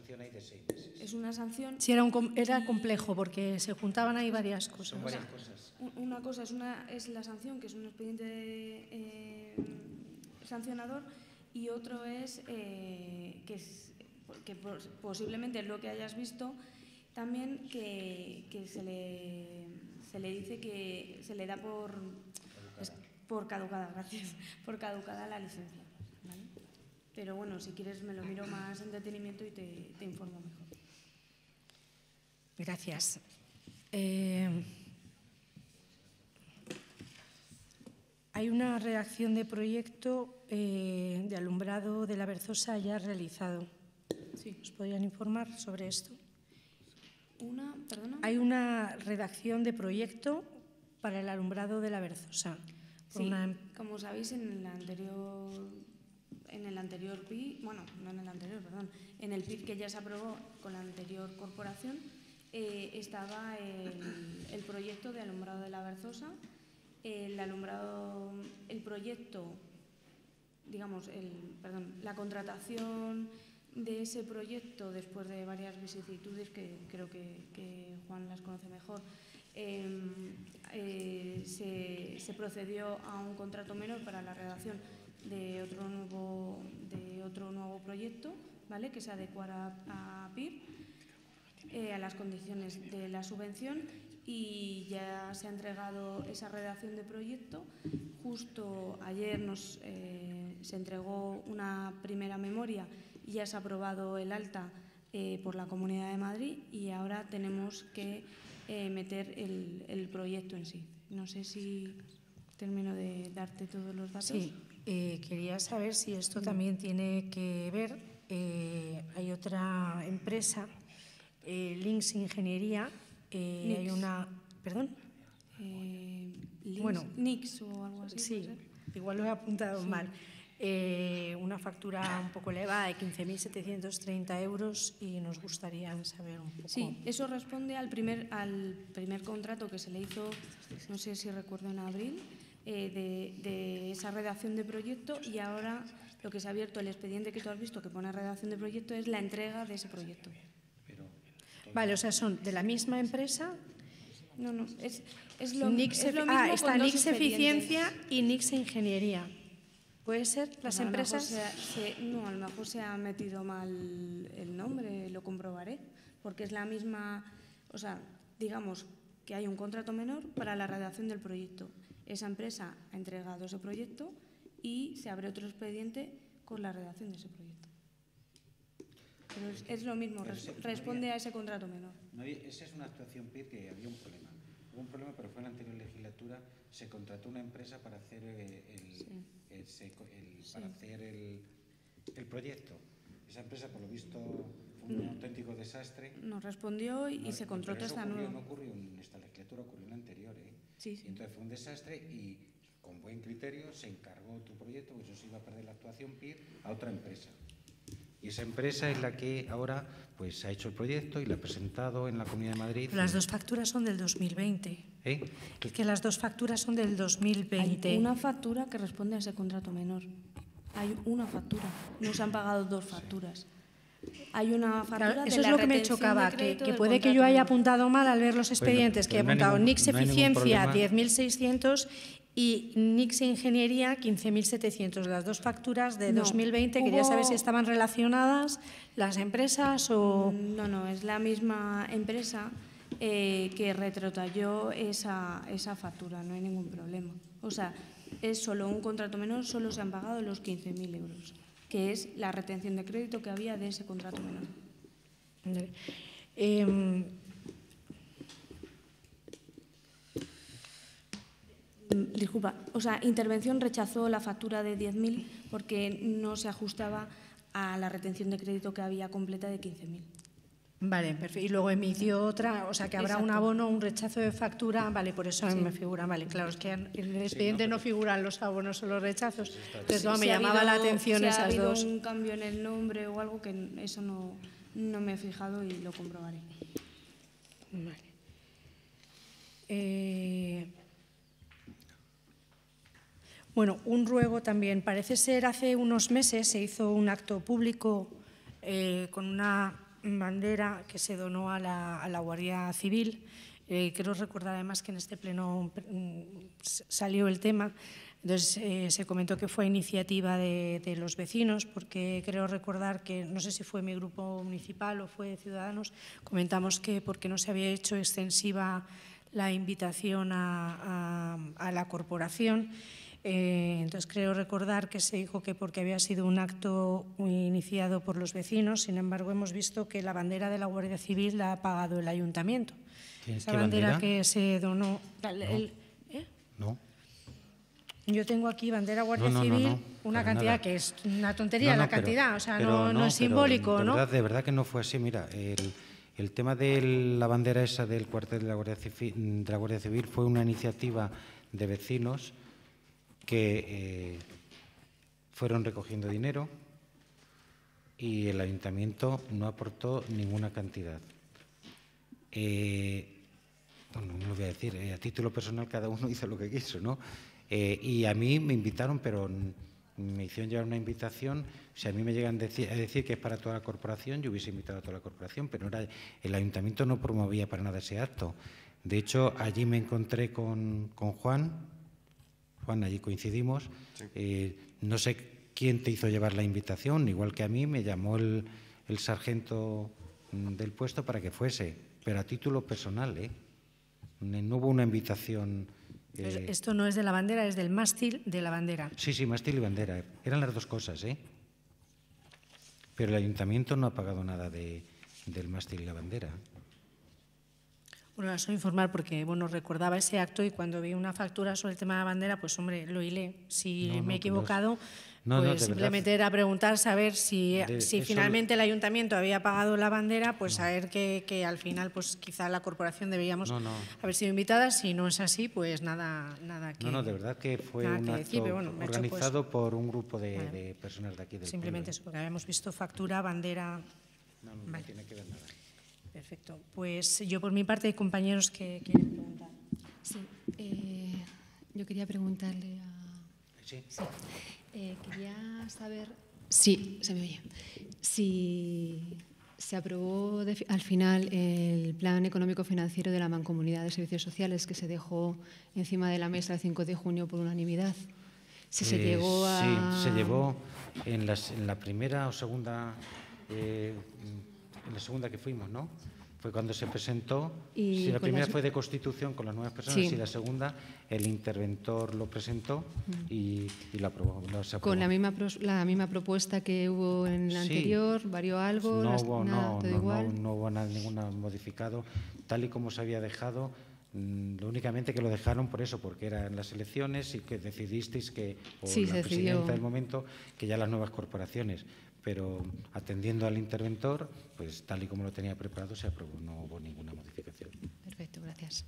Sanción hay de seis meses. Es una sanción. Sí, era, un, era complejo porque se juntaban ahí varias cosas. Son varias cosas. Una cosa es, una, es la sanción, que es un expediente de, eh, sancionador, y otro es eh, que, es, que posiblemente lo que hayas visto también que, que se, le, se le dice que se le da por, es- por caducada, gracias, por caducada la licencia. Pero bueno, si quieres me lo miro más en detenimiento y te, te informo mejor. Gracias. Eh, hay una redacción de proyecto eh, de alumbrado de la Berzosa ya realizado. Sí. ¿Os podrían informar sobre esto? Una, perdona. Hay una redacción de proyecto para el alumbrado de la Berzosa. por Sí, una como sabéis, en el anterior, en el anterior PIB, bueno, no en el anterior, perdón, en el PIB que ya se aprobó con la anterior corporación, eh, estaba el, proyecto de alumbrado de la Berzosa, el alumbrado, el proyecto, digamos, el, perdón, la contratación de ese proyecto después de varias vicisitudes que creo que, Juan las conoce mejor, eh, eh, se, se procedió a un contrato menor para la redacción de otro nuevo, de otro nuevo proyecto ¿vale? que se adecuara a PIR, eh, a las condiciones de la subvención y ya se ha entregado esa redacción de proyecto. Justo ayer nos, eh, se entregó una primera memoria y ya se ha aprobado el alta eh, por la Comunidad de Madrid y ahora tenemos que meter el, el proyecto en sí. No sé si termino de darte todos los datos. Sí, eh, quería saber si esto también tiene que ver. eh, hay otra empresa, eh, Links Ingeniería. eh, hay Nix. una. ¿Perdón? Links- bueno, Nix o algo así. Sí, igual lo he apuntado Sí. mal. Una factura un poco elevada de 15.730 euros y nos gustaría saber un poco. Sí, eso responde al primer, al primer contrato que se le hizo, no sé si recuerdo en abril, eh, de, de esa redacción de proyecto y ahora lo que se ha abierto, el expediente que tú has visto que pone redacción de proyecto es la entrega de ese proyecto. Vale, o sea, son de la misma empresa. No, no, es, es lo, Nix, es lo Efi- mismo ah, está Nix. Eficiencia y Nix Ingeniería. ¿Puede ser las Pues empresas? se ha- se- no, a lo mejor se ha metido mal el nombre, lo comprobaré, porque es la misma, o sea, digamos que hay un contrato menor para la redacción del proyecto. Esa empresa ha entregado ese proyecto y se abre otro expediente con la redacción de ese proyecto. Pero es, es lo mismo, res- responde a ese contrato menor. No esa es una actuación PIR que había un problema. Hubo un problema, pero fue en la anterior legislatura. Se contrató una empresa para hacer eh, el, el seco- el- para hacer el, el proyecto. Esa empresa, por lo visto, fue un auténtico desastre. Nos respondió y, y se contrató esta nueva. No ocurrió en esta legislatura, ocurrió en la anterior. ¿Eh? Sí, Y entonces fue un desastre y con buen criterio se encargó tu proyecto, pues eso se iba a perder la actuación PIR a otra empresa. Y esa empresa es la que ahora pues ha hecho el proyecto y la ha presentado en la Comunidad de Madrid. Las dos facturas son del 2020. ¿Eh? Es que las dos facturas son del 2020. Hay una factura que responde a ese contrato menor. Hay una factura. No se han pagado dos facturas. Hay una factura Claro, de eso es la lo que me de chocaba, que, puede que yo haya apuntado mal al ver los expedientes, que he pero no apuntado ningún- Nix no Eficiencia problema. 10.600 y Nix Ingeniería 15.700, las dos facturas de No, 2020. Quería hubo- saber si estaban relacionadas las empresas o... No, no, es la misma empresa eh, que retrotalló esa, esa factura, no hay ningún problema. O sea, es solo un contrato menor, solo se han pagado los 15.000 euros, que es la retención de crédito que había de ese contrato menor. Em, Disculpa, o sea, Intervención rechazó la factura de 10.000 porque no se ajustaba a la retención de crédito que había completa de 15.000. Vale, perfecto. Y luego emitió otra, o sea que habrá un abono, un rechazo de factura, vale, por eso me figura, vale, claro, es que en el expediente no, figuran los abonos o los rechazos. Entonces, no, me ha llamaba la atención si ha esas habido dos. un cambio en el nombre o algo que eso no, no me he fijado y lo comprobaré. Vale. Eh, bueno, un ruego también. Parece ser hace unos meses se hizo un acto público eh, con una bandera que se donó a la, a la Guardia Civil. Eh, quiero recordar además que en este pleno mm, salió el tema Entonces, eh, se comentó que fue iniciativa de, de, los vecinos, porque creo recordar que, no sé si fue mi grupo municipal o fue de Ciudadanos, comentamos que porque no se había hecho extensiva la invitación a, a la corporación. Eh, entonces, creo recordar que se dijo que porque había sido un acto iniciado por los vecinos, sin embargo, hemos visto que la bandera de la Guardia Civil la ha pagado el ayuntamiento. Esa bandera, bandera, que se donó. El, no. El, ¿eh? no. Yo tengo aquí bandera Guardia no, no, Civil, una cantidad nada. que es una tontería la cantidad, pero, o sea, no, es simbólico, de ¿no? Verdad, de verdad que no fue así. Mira, el, el tema de la bandera esa del cuartel de la, Guardia Civil, de la Guardia Civil fue una iniciativa de vecinos que eh, fueron recogiendo dinero y el ayuntamiento no aportó ninguna cantidad. Eh, bueno, no lo voy a decir, eh, a título personal cada uno hizo lo que quiso, ¿no? Eh, y a mí me invitaron, pero me hicieron llevar una invitación. Si a mí me llegan a decir, que es para toda la corporación, yo hubiese invitado a toda la corporación, pero era, el ayuntamiento no promovía para nada ese acto. De hecho, allí me encontré con, con Juan, Juan, allí coincidimos. Sí. Eh, no sé quién te hizo llevar la invitación, igual que a mí, me llamó el, el sargento del puesto para que fuese, pero a título personal, ¿eh? No hubo una invitación. Eh... Esto no es de la bandera, es del mástil de la bandera. Sí, sí, mástil y bandera. Eran las dos cosas, ¿eh? Pero el ayuntamiento no ha pagado nada de, del mástil y la bandera. Bueno, la soy informar porque bueno, recordaba ese acto y cuando vi una factura sobre el tema de la bandera, pues hombre, lo hilé. Si no, no, me he equivocado, no, pues simplemente era preguntar, saber si, de, si finalmente el ayuntamiento había pagado la bandera, pues saber que, que, al final, pues quizá la corporación deberíamos haber sido invitada. Si no es así, pues nada, nada que. No, no, de verdad que fue un acto decir, bueno, organizado hecho, pues, por un grupo de, bueno, de, personas de aquí del Simplemente pueblo. eso, porque habíamos visto factura, bandera. No, no, vale. tiene que ver nada. Perfecto. Pues yo por mi parte hay compañeros que quieren preguntar. Sí, eh, yo quería preguntarle a... Sí. sí. Eh, quería saber... Sí, se me oye. Si se aprobó de, al final el plan económico financiero de la Mancomunidad de Servicios Sociales que se dejó encima de la mesa el 5 de junio por unanimidad. Si eh, se llegó a... Sí, se llevó en, las, en la primera o segunda... Eh, en la segunda que fuimos, ¿no? Fue cuando se presentó. Y sí, la primera las... fue de constitución con las nuevas personas Sí. y la segunda el interventor lo presentó y, y lo aprobó. lo- se aprobó. Con la misma, la misma propuesta que hubo en la Sí. anterior, varió algo, no las- hubo, nada, no, todo no, igual. no, no hubo nada, ninguna modificado, tal y como se había dejado. mm, Lo únicamente que lo dejaron por eso, porque eran las elecciones y que decidisteis que, o Sí, la decidió. presidenta del momento, que ya las nuevas corporaciones. Pero atendiendo al interventor, pues tal y como lo tenía preparado, se aprobó, no hubo ninguna modificación. Perfecto, gracias.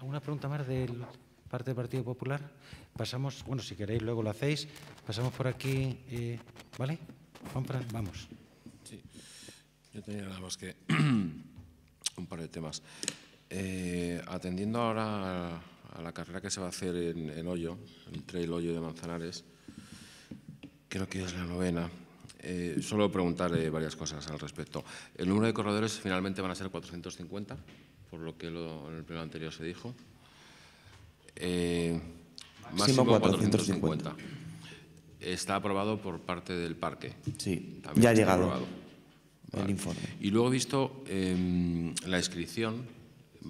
¿Alguna pregunta más de parte del Partido Popular? Pasamos, bueno, si queréis luego lo hacéis, pasamos por aquí, eh, ¿vale? Vamos. Sí, yo tenía nada más que un par de temas. Eh, atendiendo ahora a, a la carrera que se va a hacer en, en Hoyo, el Hoyo de Manzanares, creo que es la novena. Eh, solo preguntar eh, varias cosas al respecto. El número de corredores finalmente van a ser 450, por lo que lo- en el pleno anterior se dijo. Eh, Máximo máximo 450. 450. Está aprobado por parte del parque. Sí, También ya ha llegado aprobado. el informe. Y luego he visto eh, la inscripción,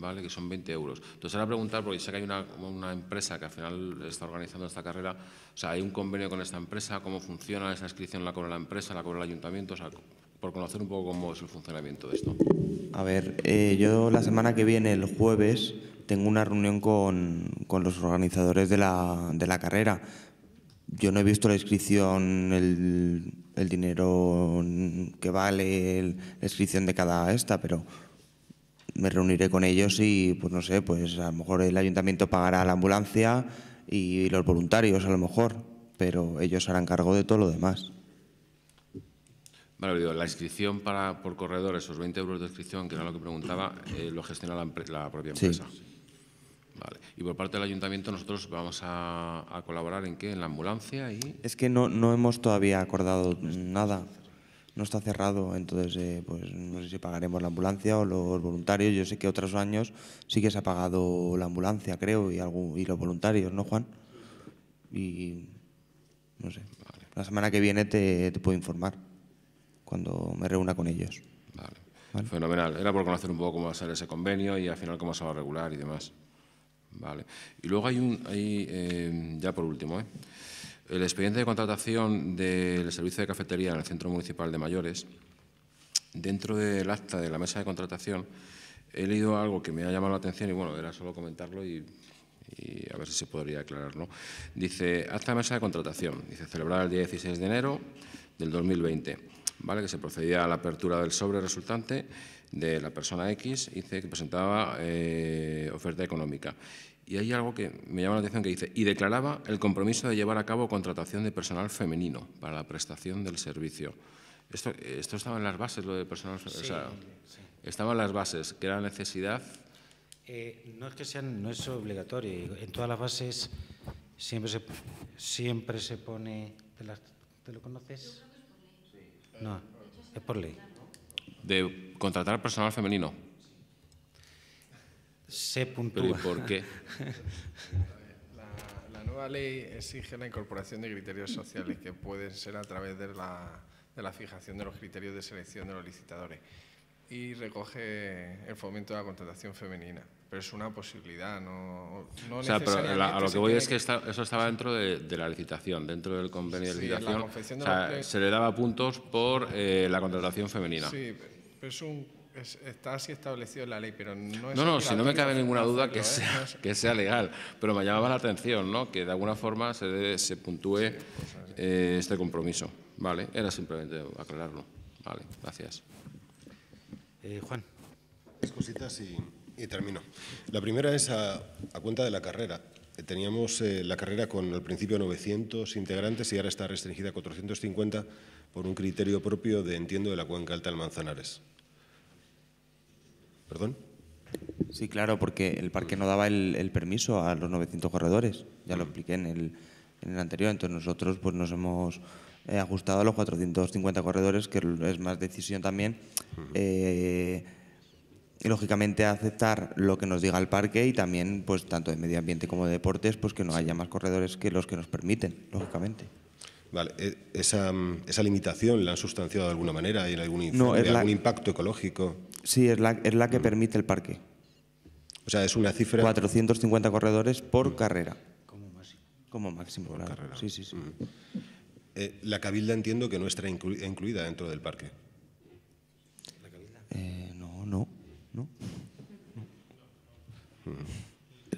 ¿vale? que son 20 euros. Entonces, ahora preguntar, porque sé que hay una, una empresa que al final está organizando esta carrera, o sea, hay un convenio con esta empresa, cómo funciona esa inscripción, la cobra la empresa, la cobra el ayuntamiento, o sea, por conocer un poco cómo es el funcionamiento de esto. A ver, eh, yo la semana que viene, el jueves, tengo una reunión con, con los organizadores de la, de la carrera. Yo no he visto la inscripción, el, el dinero que vale, el- la inscripción de cada esta, pero me reuniré con ellos y, pues no sé, pues a lo mejor el ayuntamiento pagará la ambulancia y los voluntarios a lo mejor, pero ellos harán cargo de todo lo demás. Vale, digo, la inscripción para, por corredor, esos 20 euros de inscripción, que era lo que preguntaba, eh, lo gestiona la, propia Sí. empresa. Vale. Y por parte del ayuntamiento nosotros vamos a, a colaborar en qué? En la ambulancia y... Es que no, no hemos todavía acordado nada. No está cerrado, entonces eh, pues no sé si pagaremos la ambulancia o los voluntarios. Yo sé que otros años sí que se ha pagado la ambulancia, creo, y, algún, y los voluntarios, ¿no, Juan? Y no sé. La semana que viene te, te puedo informar cuando me reúna con ellos. Vale. Fenomenal. Era por conocer un poco cómo va a ser ese convenio y al final cómo se va a regular y demás. Vale. Y luego hay un, hay, eh, ya por último, ¿eh? El expediente de contratación del servicio de cafetería en el Centro Municipal de Mayores. Dentro del acta de la mesa de contratación he leído algo que me ha llamado la atención y bueno, era solo comentarlo y, a ver si se podría aclarar. ¿no? Dice, acta de mesa de contratación, dice, celebrar el día 16 de enero del 2020, ¿vale? que se procedía a la apertura del sobre resultante de la persona X, dice que presentaba eh, oferta económica. Y hay algo que me llama la atención que dice, y declaraba el compromiso de llevar a cabo contratación de personal femenino para la prestación del servicio. Esto, esto estaba en las bases, lo de personal femenino. Sí, o sea, sí. Estaba en las bases, que era necesidad. Eh, no es que sean, no es obligatorio. En todas las bases siempre se, siempre se pone. ¿Te, las- te lo conoces? No, es por ley. de contratar personal femenino. Se puntúa. ¿Pero y por qué? La, la nueva ley exige la incorporación de criterios sociales que pueden ser a través de la, de la fijación de los criterios de selección de los licitadores y recoge el fomento de la contratación femenina. Pero es una posibilidad, no, no o sea, pero la- a lo que voy es que está- eso estaba dentro de, de la licitación, dentro del convenio de Sí, la licitación. confección o de sea, los se le daba puntos por eh, la contratación femenina. Sí, pero es un, es- está así establecido en la ley, pero no es No, no, si no me cabe ninguna duda que hacerlo, ¿eh? sea, No es- que sea legal, pero me llamaba la atención, ¿no? Que de alguna forma se, se puntúe eh, este compromiso. Vale, era simplemente aclararlo. Vale, gracias. Eh, Juan. Tres cositas y, y termino. La primera es a, a cuenta de la carrera. Teníamos eh, la carrera con al principio 900 integrantes y ahora está restringida a 450 por un criterio propio de entiendo de la cuenca alta del Manzanares. ¿Perdón? Sí, claro, porque el parque no daba el, el permiso a los 900 corredores. Ya lo expliqué en el, en el anterior. Entonces nosotros pues nos hemos eh, ajustado a los 450 corredores, que es más decisión también. eh, y lógicamente aceptar lo que nos diga el parque y también, pues tanto de medio ambiente como de deportes, pues que no haya más corredores que los que nos permiten, lógicamente. Vale, eh, esa, esa limitación la han sustanciado de alguna manera y en algún, No, la- algún impacto ecológico. Sí, es la, es la que permite el parque. O sea, es una cifra... 450 corredores por carrera. Como máximo, claro. Sí, sí, sí. Eh, la cabilda entiendo que no está inclu- incluida dentro del parque. Eh, no, no, no.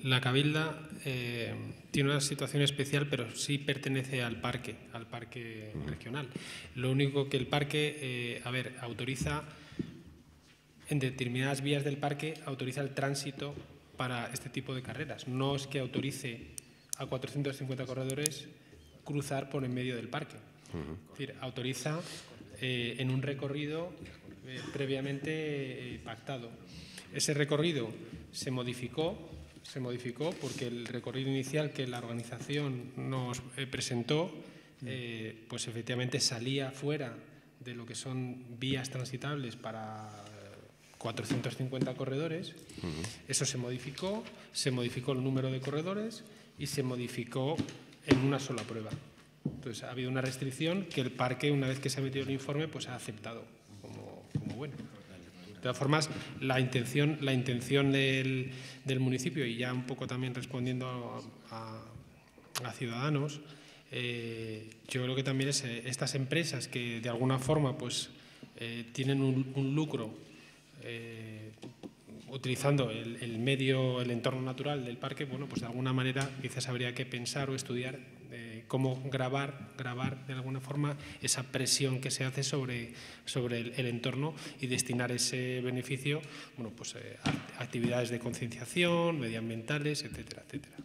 La Cabilda eh, tiene una situación especial, pero sí pertenece al parque, al parque regional. Lo único que el parque, eh, a ver, autoriza en determinadas vías del parque autoriza el tránsito para este tipo de carreras. No es que autorice a 450 corredores cruzar por en medio del parque. Es decir, autoriza eh, en un recorrido eh, previamente eh, pactado. Ese recorrido se modificó, se modificó porque el recorrido inicial que la organización nos eh, presentó, pues efectivamente salía fuera de lo que son vías transitables para 450 corredores. Eso se modificó, se modificó el número de corredores y se modificó en una sola prueba. Entonces ha habido una restricción que el parque, una vez que se ha metido el informe, pues ha aceptado como, bueno. De todas formas, la intención, la intención del, municipio, y ya un poco también respondiendo a, Ciudadanos, eh, yo creo que también es eh, estas empresas que de alguna forma pues, eh, tienen un lucro eh, utilizando el, medio, el entorno natural del parque, bueno, pues de alguna manera quizás habría que pensar o estudiar eh, cómo grabar, grabar de alguna forma esa presión que se hace sobre, sobre el, entorno y destinar ese beneficio, bueno, pues eh, a actividades de concienciación, medioambientales, etcétera, etcétera.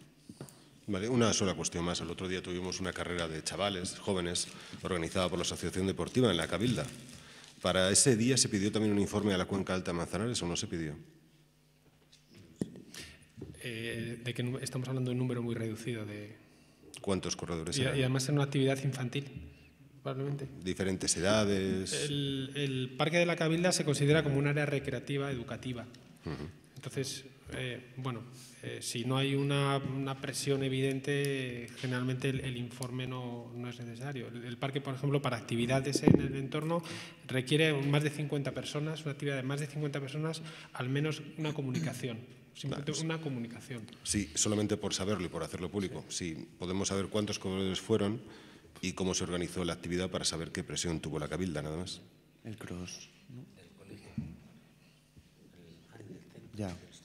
Una sola cuestión más. El otro día tuvimos una carrera de chavales, jóvenes, organizada por la Asociación Deportiva en la Cabilda. Para ese día se pidió también un informe a la Cuenca Alta Manzanares o no se pidió. Eh, de que estamos hablando de un número muy reducido de... ¿Cuántos corredores Y, y además en una actividad infantil. probablemente. Diferentes edades. El, el Parque de la Cabilda se considera como un área recreativa educativa. Entonces, eh, bueno, eh, si no hay una, una presión evidente, generalmente el, el informe no, no es necesario. El, el parque, por ejemplo, para actividades en el entorno requiere más de 50 personas, una actividad de más de 50 personas, al menos una comunicación. Simplemente una comunicación. Sí, solamente por saberlo y por hacerlo público. Sí, podemos saber cuántos corredores fueron y cómo se organizó la actividad para saber qué presión tuvo la cabilda, nada más. El cross. Ya. Sí, sí.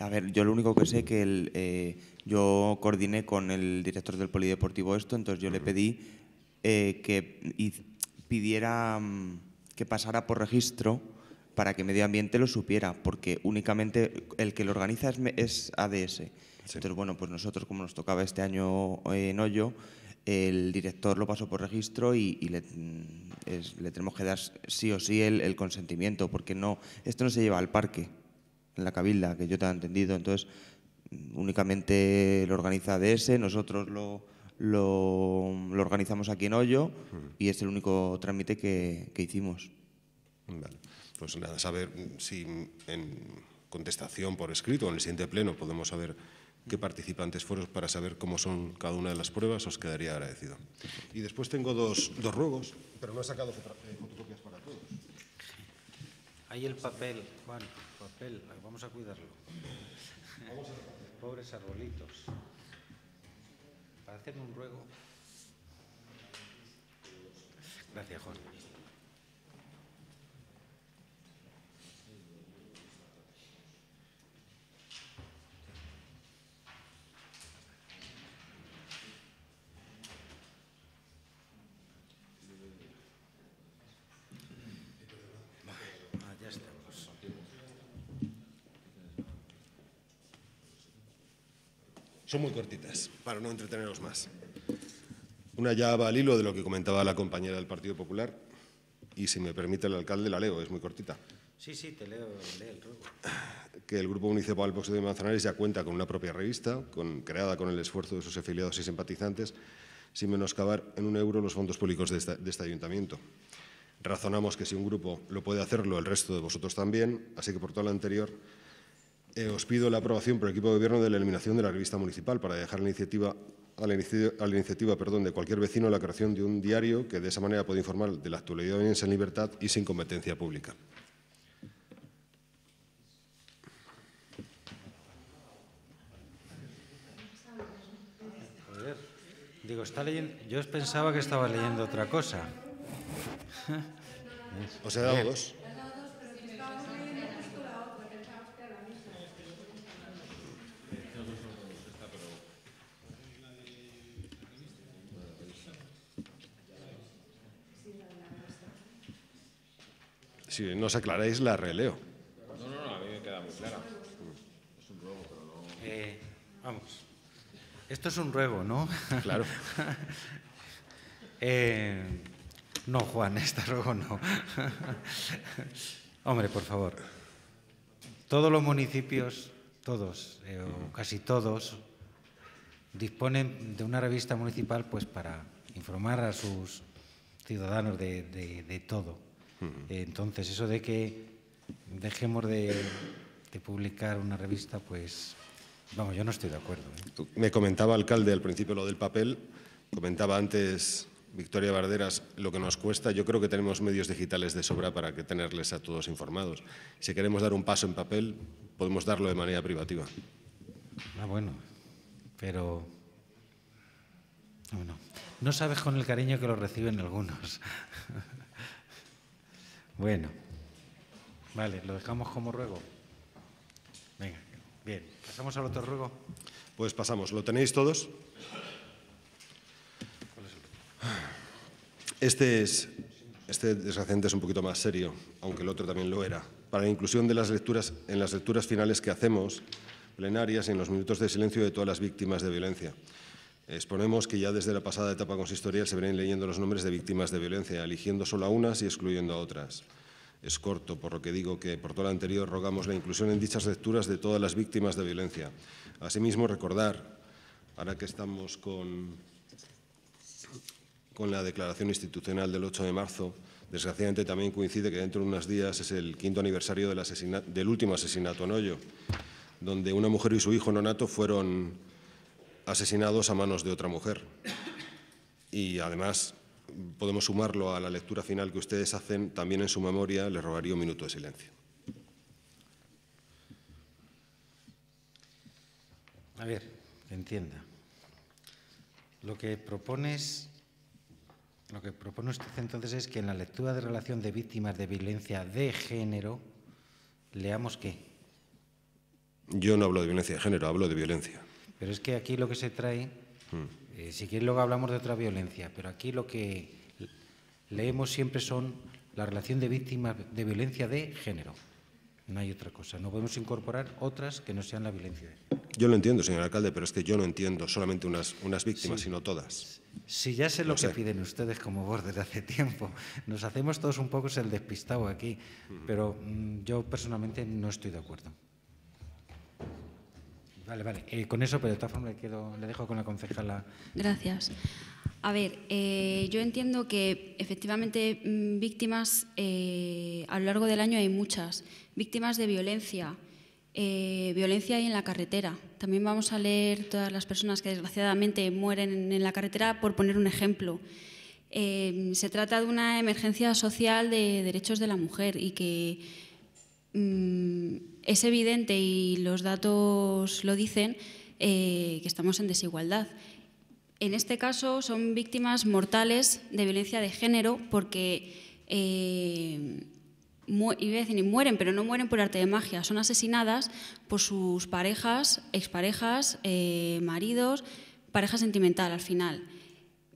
A ver, yo lo único que sé que el, eh, yo coordiné con el director del polideportivo esto, entonces yo le pedí eh, que pidiera mm, que pasara por registro para que medio ambiente lo supiera, porque únicamente el que lo organiza es, ADS. Entonces, bueno, pues nosotros como nos tocaba este año eh, en Hoyo, el director lo pasó por registro y, y le, mm, es- le tenemos que dar sí o sí el, el consentimiento, porque no, esto no se lleva al parque, en la cabilda, que yo te he entendido. Entonces, únicamente lo organiza ADS, nosotros lo, lo, lo organizamos aquí en Hoyo y es el único trámite que, que hicimos. Vale. Pues nada, saber si en contestación por escrito o en el siguiente pleno podemos saber qué participantes fueron para saber cómo son cada una de las pruebas, os quedaría agradecido. Y después tengo dos, dos ruegos, pero no he sacado eh, fotocopias para todos. Ahí el papel, Juan, papel, vamos a cuidarlo. Pobres arbolitos. Para hacerme un ruego. Gracias, Juan. Ah, ya estamos. Son muy cortitas, para no entreteneros más. Una ya va al hilo de lo que comentaba la compañera del Partido Popular y, si me permite el alcalde, la leo, es muy cortita. Sí, sí, te leo, lee el ruego. que el Grupo Municipal Vox de Manzanares ya cuenta con una propia revista, con- creada con el esfuerzo de sus afiliados y simpatizantes, sin menoscabar en un euro los fondos públicos de, esta- de este ayuntamiento. Razonamos que si un grupo lo puede hacerlo, el resto de vosotros también, así que por todo lo anterior, eh, os pido la aprobación por el equipo de gobierno de la eliminación de la revista municipal para dejar la iniciativa, a la, inici- a la iniciativa perdón, de cualquier vecino la creación de un diario que de esa manera puede informar de la actualidad oyense en libertad y sin competencia pública. Digo, está leyendo. Yo pensaba que estaba leyendo otra cosa. Os he dado dos. Si no os aclaráis, la releo. No, no, no, a mí me queda muy clara. Eh, vamos. Esto es un ruego, ¿no? Claro. Eh, no, Juan, este ruego no. Hombre, por favor. Todos los municipios, todos, eh, o casi todos, disponen de una revista municipal pues para informar a sus ciudadanos de, de- de todo. Entonces, eso de que dejemos de, de publicar una revista, pues, vamos, yo no estoy de acuerdo. ¿eh? Me comentaba alcalde al principio lo del papel, comentaba antes Victoria Barderas lo que nos cuesta. Yo creo que tenemos medios digitales de sobra para que tenerles a todos informados. Si queremos dar un paso en papel, podemos darlo de manera privativa. Ah, bueno, pero... Bueno, no sabes con el cariño que lo reciben algunos. bueno, vale, lo dejamos como ruego. Venga, bien, pasamos al otro ruego. Pues pasamos, ¿lo tenéis todos? Este es, este desgraciadamente es un poquito más serio, aunque el otro también lo era. Para la inclusión de las lecturas, en las lecturas finales que hacemos, plenarias, y en los minutos de silencio de todas las víctimas de violencia. Exponemos que ya desde la pasada etapa consistorial se vienen leyendo los nombres de víctimas de violencia, eligiendo solo a unas y excluyendo a otras. Es corto, por lo que digo que por todo lo anterior rogamos la inclusión en dichas lecturas de todas las víctimas de violencia. Asimismo, recordar, ahora que estamos con, con la declaración institucional del 8 de marzo. Desgraciadamente también coincide que dentro de unos días es el quinto aniversario del, del último asesinato en Hoyo, donde una mujer y su hijo nonato fueron asesinados a manos de otra mujer. Y además podemos sumarlo a la lectura final que ustedes hacen, también en su memoria les rogaría un minuto de silencio. A ver, que entienda. Lo que propones, lo que propone usted entonces es que en la lectura de relación de víctimas de violencia de género leamos qué. Yo no hablo de violencia de género, hablo de violencia. Pero es que aquí lo que se trae, Mm. eh, si quiere luego hablamos de otra violencia, pero aquí lo que leemos siempre son la relación de víctimas de violencia de género. No hay otra cosa. No podemos incorporar otras que no sean la violencia de género. Yo lo entiendo, señor alcalde, pero es que yo no entiendo solamente unas, unas víctimas, Sí. sino todas. Si ya sé lo, Lo que sé. piden ustedes como voz desde hace tiempo, nos hacemos todos un poco el despistado aquí, pero mm, yo personalmente no estoy de acuerdo. Vale, vale. Eh, con eso, pero de todas formas le, quedo- le dejo con la concejala. Gracias. A ver, eh, yo entiendo que efectivamente mm, víctimas eh, a lo largo del año hay muchas. Víctimas de violencia, violencia hay en la carretera. También vamos a leer todas las personas que desgraciadamente mueren en la carretera por poner un ejemplo. Se trata de una emergencia social de derechos de la mujer y que mm, es evidente y los datos lo dicen eh, que estamos en desigualdad. En este caso son víctimas mortales de violencia de género porque eh, mu- mueren, pero no mueren por arte de magia, son asesinadas por sus parejas, exparejas, eh, maridos, pareja sentimental al final.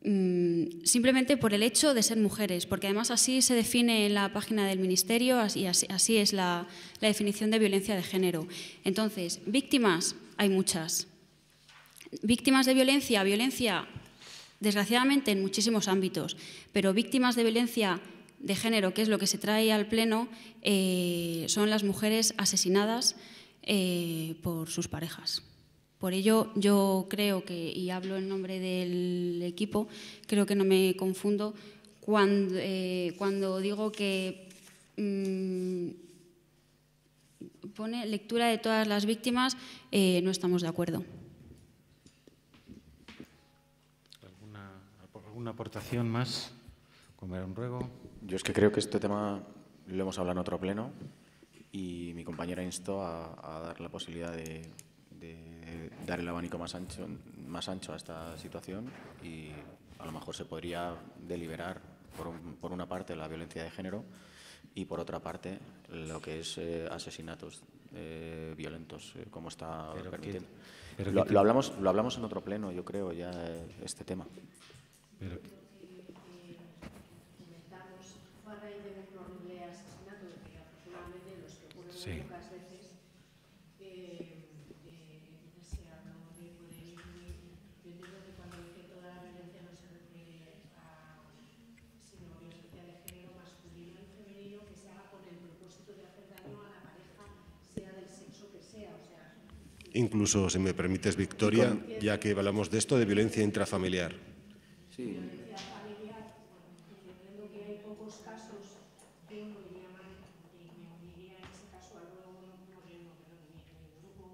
Mm, simplemente por el hecho de ser mujeres, porque además así se define en la página del Ministerio, así, así, así es la, la definición de violencia de género. Entonces, víctimas hay muchas. Víctimas de violencia, violencia, desgraciadamente, en muchísimos ámbitos, pero víctimas de violencia de género, que es lo que se trae al Pleno, eh, son las mujeres asesinadas eh, por sus parejas. Por ello, yo creo que, y hablo en nombre del equipo, creo que no me confundo cuando, eh, cuando digo que mm, pone lectura de todas las víctimas, eh, no estamos de acuerdo. ¿Alguna, alguna aportación más? Un ruego. Yo es que creo que este tema lo hemos hablado en otro pleno y mi compañera instó a, a dar la posibilidad de, de dar el abanico más ancho, más ancho a esta situación y a lo mejor se podría deliberar por, un- por una parte la violencia de género y por otra parte lo que es eh, asesinatos eh, violentos, eh, como está Pero permitiendo. pero lo, hablamos, lo hablamos en otro pleno, yo creo, ya este tema. Pero- comentamos fue a raíz de un horrible asesinato que afortunadamente los que ocurren Sí. muy pocas veces eh, eh, se habló de poder incluir. Yo entiendo que cuando dice toda la violencia no se refiere a sino violencia de género masculino y femenino que se haga con el propósito de hacer daño a la pareja, sea del sexo que sea. O sea, Incluso, si me permites, Victoria, ya que hablamos de esto, de violencia intrafamiliar. Sí. violencia familiar, bueno, entiendo que hay pocos casos, yo no iría mal, y me uniría en ese caso al nuevo moreno, perdón, mi, mi grupo,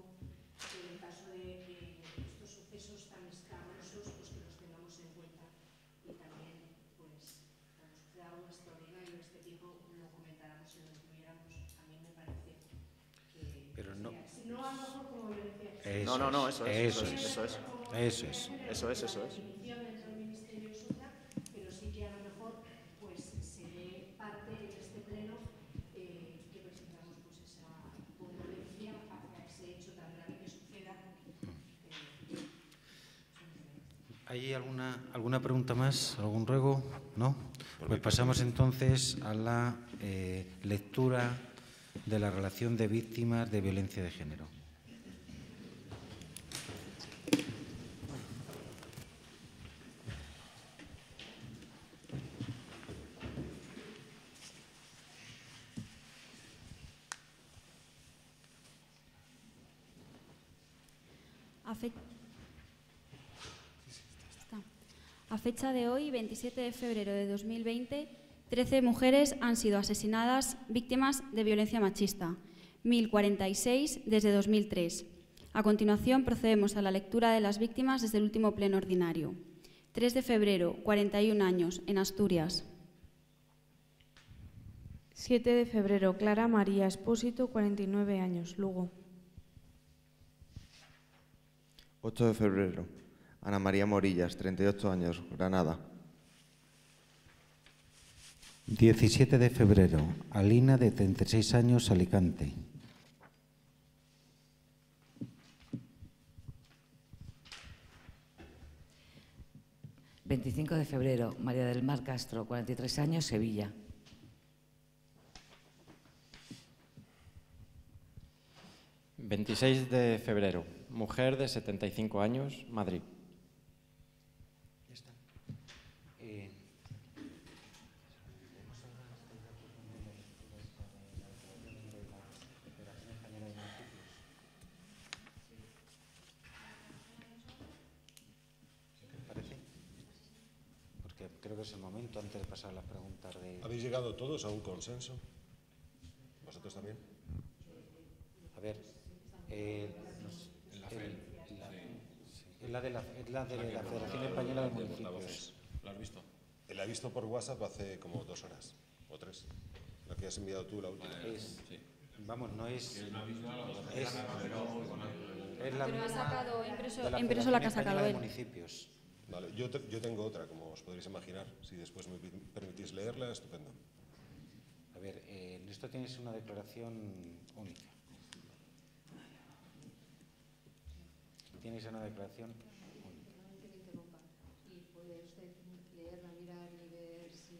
en el caso de eh, estos sucesos tan escabrosos, pues que los tengamos en cuenta. Y también, pues, cuando suceda algo extraordinario de este tipo, lo comentáramos y lo incluyéramos. A mí me parece que... Pero no- sería- Si no, a lo mejor como violencia de Eso no, no, no, es, eso es, eso eso es, eso es. Eso es. Eso es, eso es. pues este pleno eh, que presentamos pues esa condolencia hacia ese hecho tan grave que suceda. eh, ¿Hay alguna, alguna pregunta más? ¿Algún ruego? ¿No? Pues pasamos entonces a la eh, lectura de la relación de víctimas de violencia de género. Afec- Está. A fecha de hoy, 27 de febrero de 2020, 13 mujeres han sido asesinadas víctimas de violencia machista, 1046 desde 2003. A continuación, procedemos a la lectura de las víctimas desde el último pleno ordinario. 3 de febrero, 41 años, en Asturias. 7 de febrero, Clara María Espósito, 49 años, Lugo. 8 de febrero, Ana María Morillas, 38 años, Granada. 17 de febrero, Alina, de 36 años, Alicante. 25 de febrero, María del Mar Castro, 43 años, Sevilla. 26 de febrero, mujer de 75 años, Madrid. parece? Porque creo que es el momento antes de pasar a las preguntas de... ¿Habéis llegado todos a un consenso? ¿Vosotros también? A ver, eh, la el- la- sí. sí, es la de la, es la de La la no- Federación Española de Municipios. ¿Lo has visto? La he visto por WhatsApp hace como dos horas o tres. La que has enviado tú, la última. Es- vamos, no es... Es, es la Pero ha sacado, impreso- de la impreso la que ha sacado él. Municipios. Vale, yo, te- yo tengo otra, como os podréis imaginar. Si después me permitís leerla, estupendo. A ver, eh, en esto tienes una declaración única. Tienes una declaración única. que me interrumpa. Y puede usted leerla, mirar y ver si,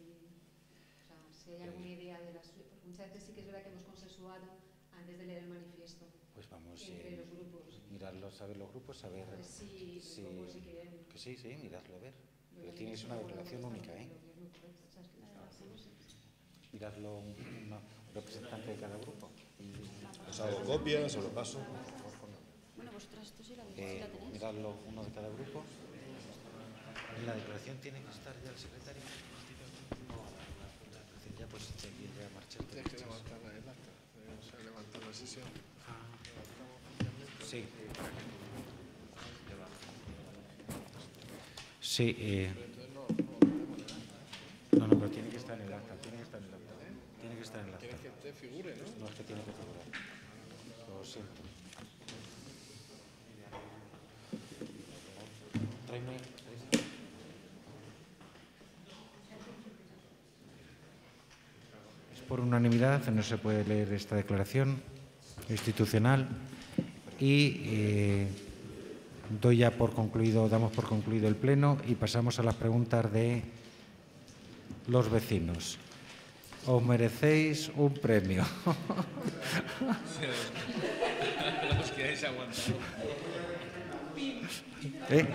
o sea, si hay alguna idea de las... Porque muchas veces sí que es verdad que hemos consensuado antes de leer el manifiesto. Pues vamos Entre eh, los grupos. Mirarlo, saber los grupos, saber A ver si si- quieren- sí, sí, miradlo a ver. Pero tienes una declaración única, ¿eh? Miradlo un, representante de cada grupo. Os hago copias, os lo paso. Bueno, vosotras esto sí la, Eh, miradlo uno de cada grupo. En la declaración tiene que estar ya el secretario. Ya pues te viene a marchar. Tienes que levantar el acta. Se ha levantado la sesión. Sí. Sí, eh, no, no, pero tiene que estar en el acta, tiene que estar en el acta. Tiene que estar en el acta. Quieres que figure, ¿no? No es que tiene que figurar. Lo siento. Tráeme. Es por unanimidad, no se puede leer esta declaración institucional y eh, doy ya por concluido, damos por concluido el pleno y pasamos a las preguntas de los vecinos. Os merecéis un premio. ¿Eh?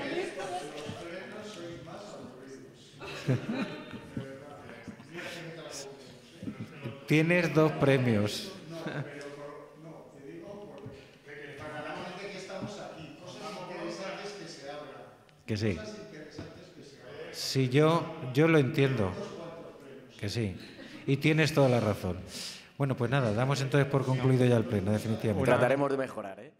Tienes dos premios. Que sí. Sí, yo, yo lo entiendo. Que sí. Y tienes toda la razón. Bueno, pues nada, damos entonces por concluido ya el pleno, definitivamente. Trataremos de mejorar, ¿eh?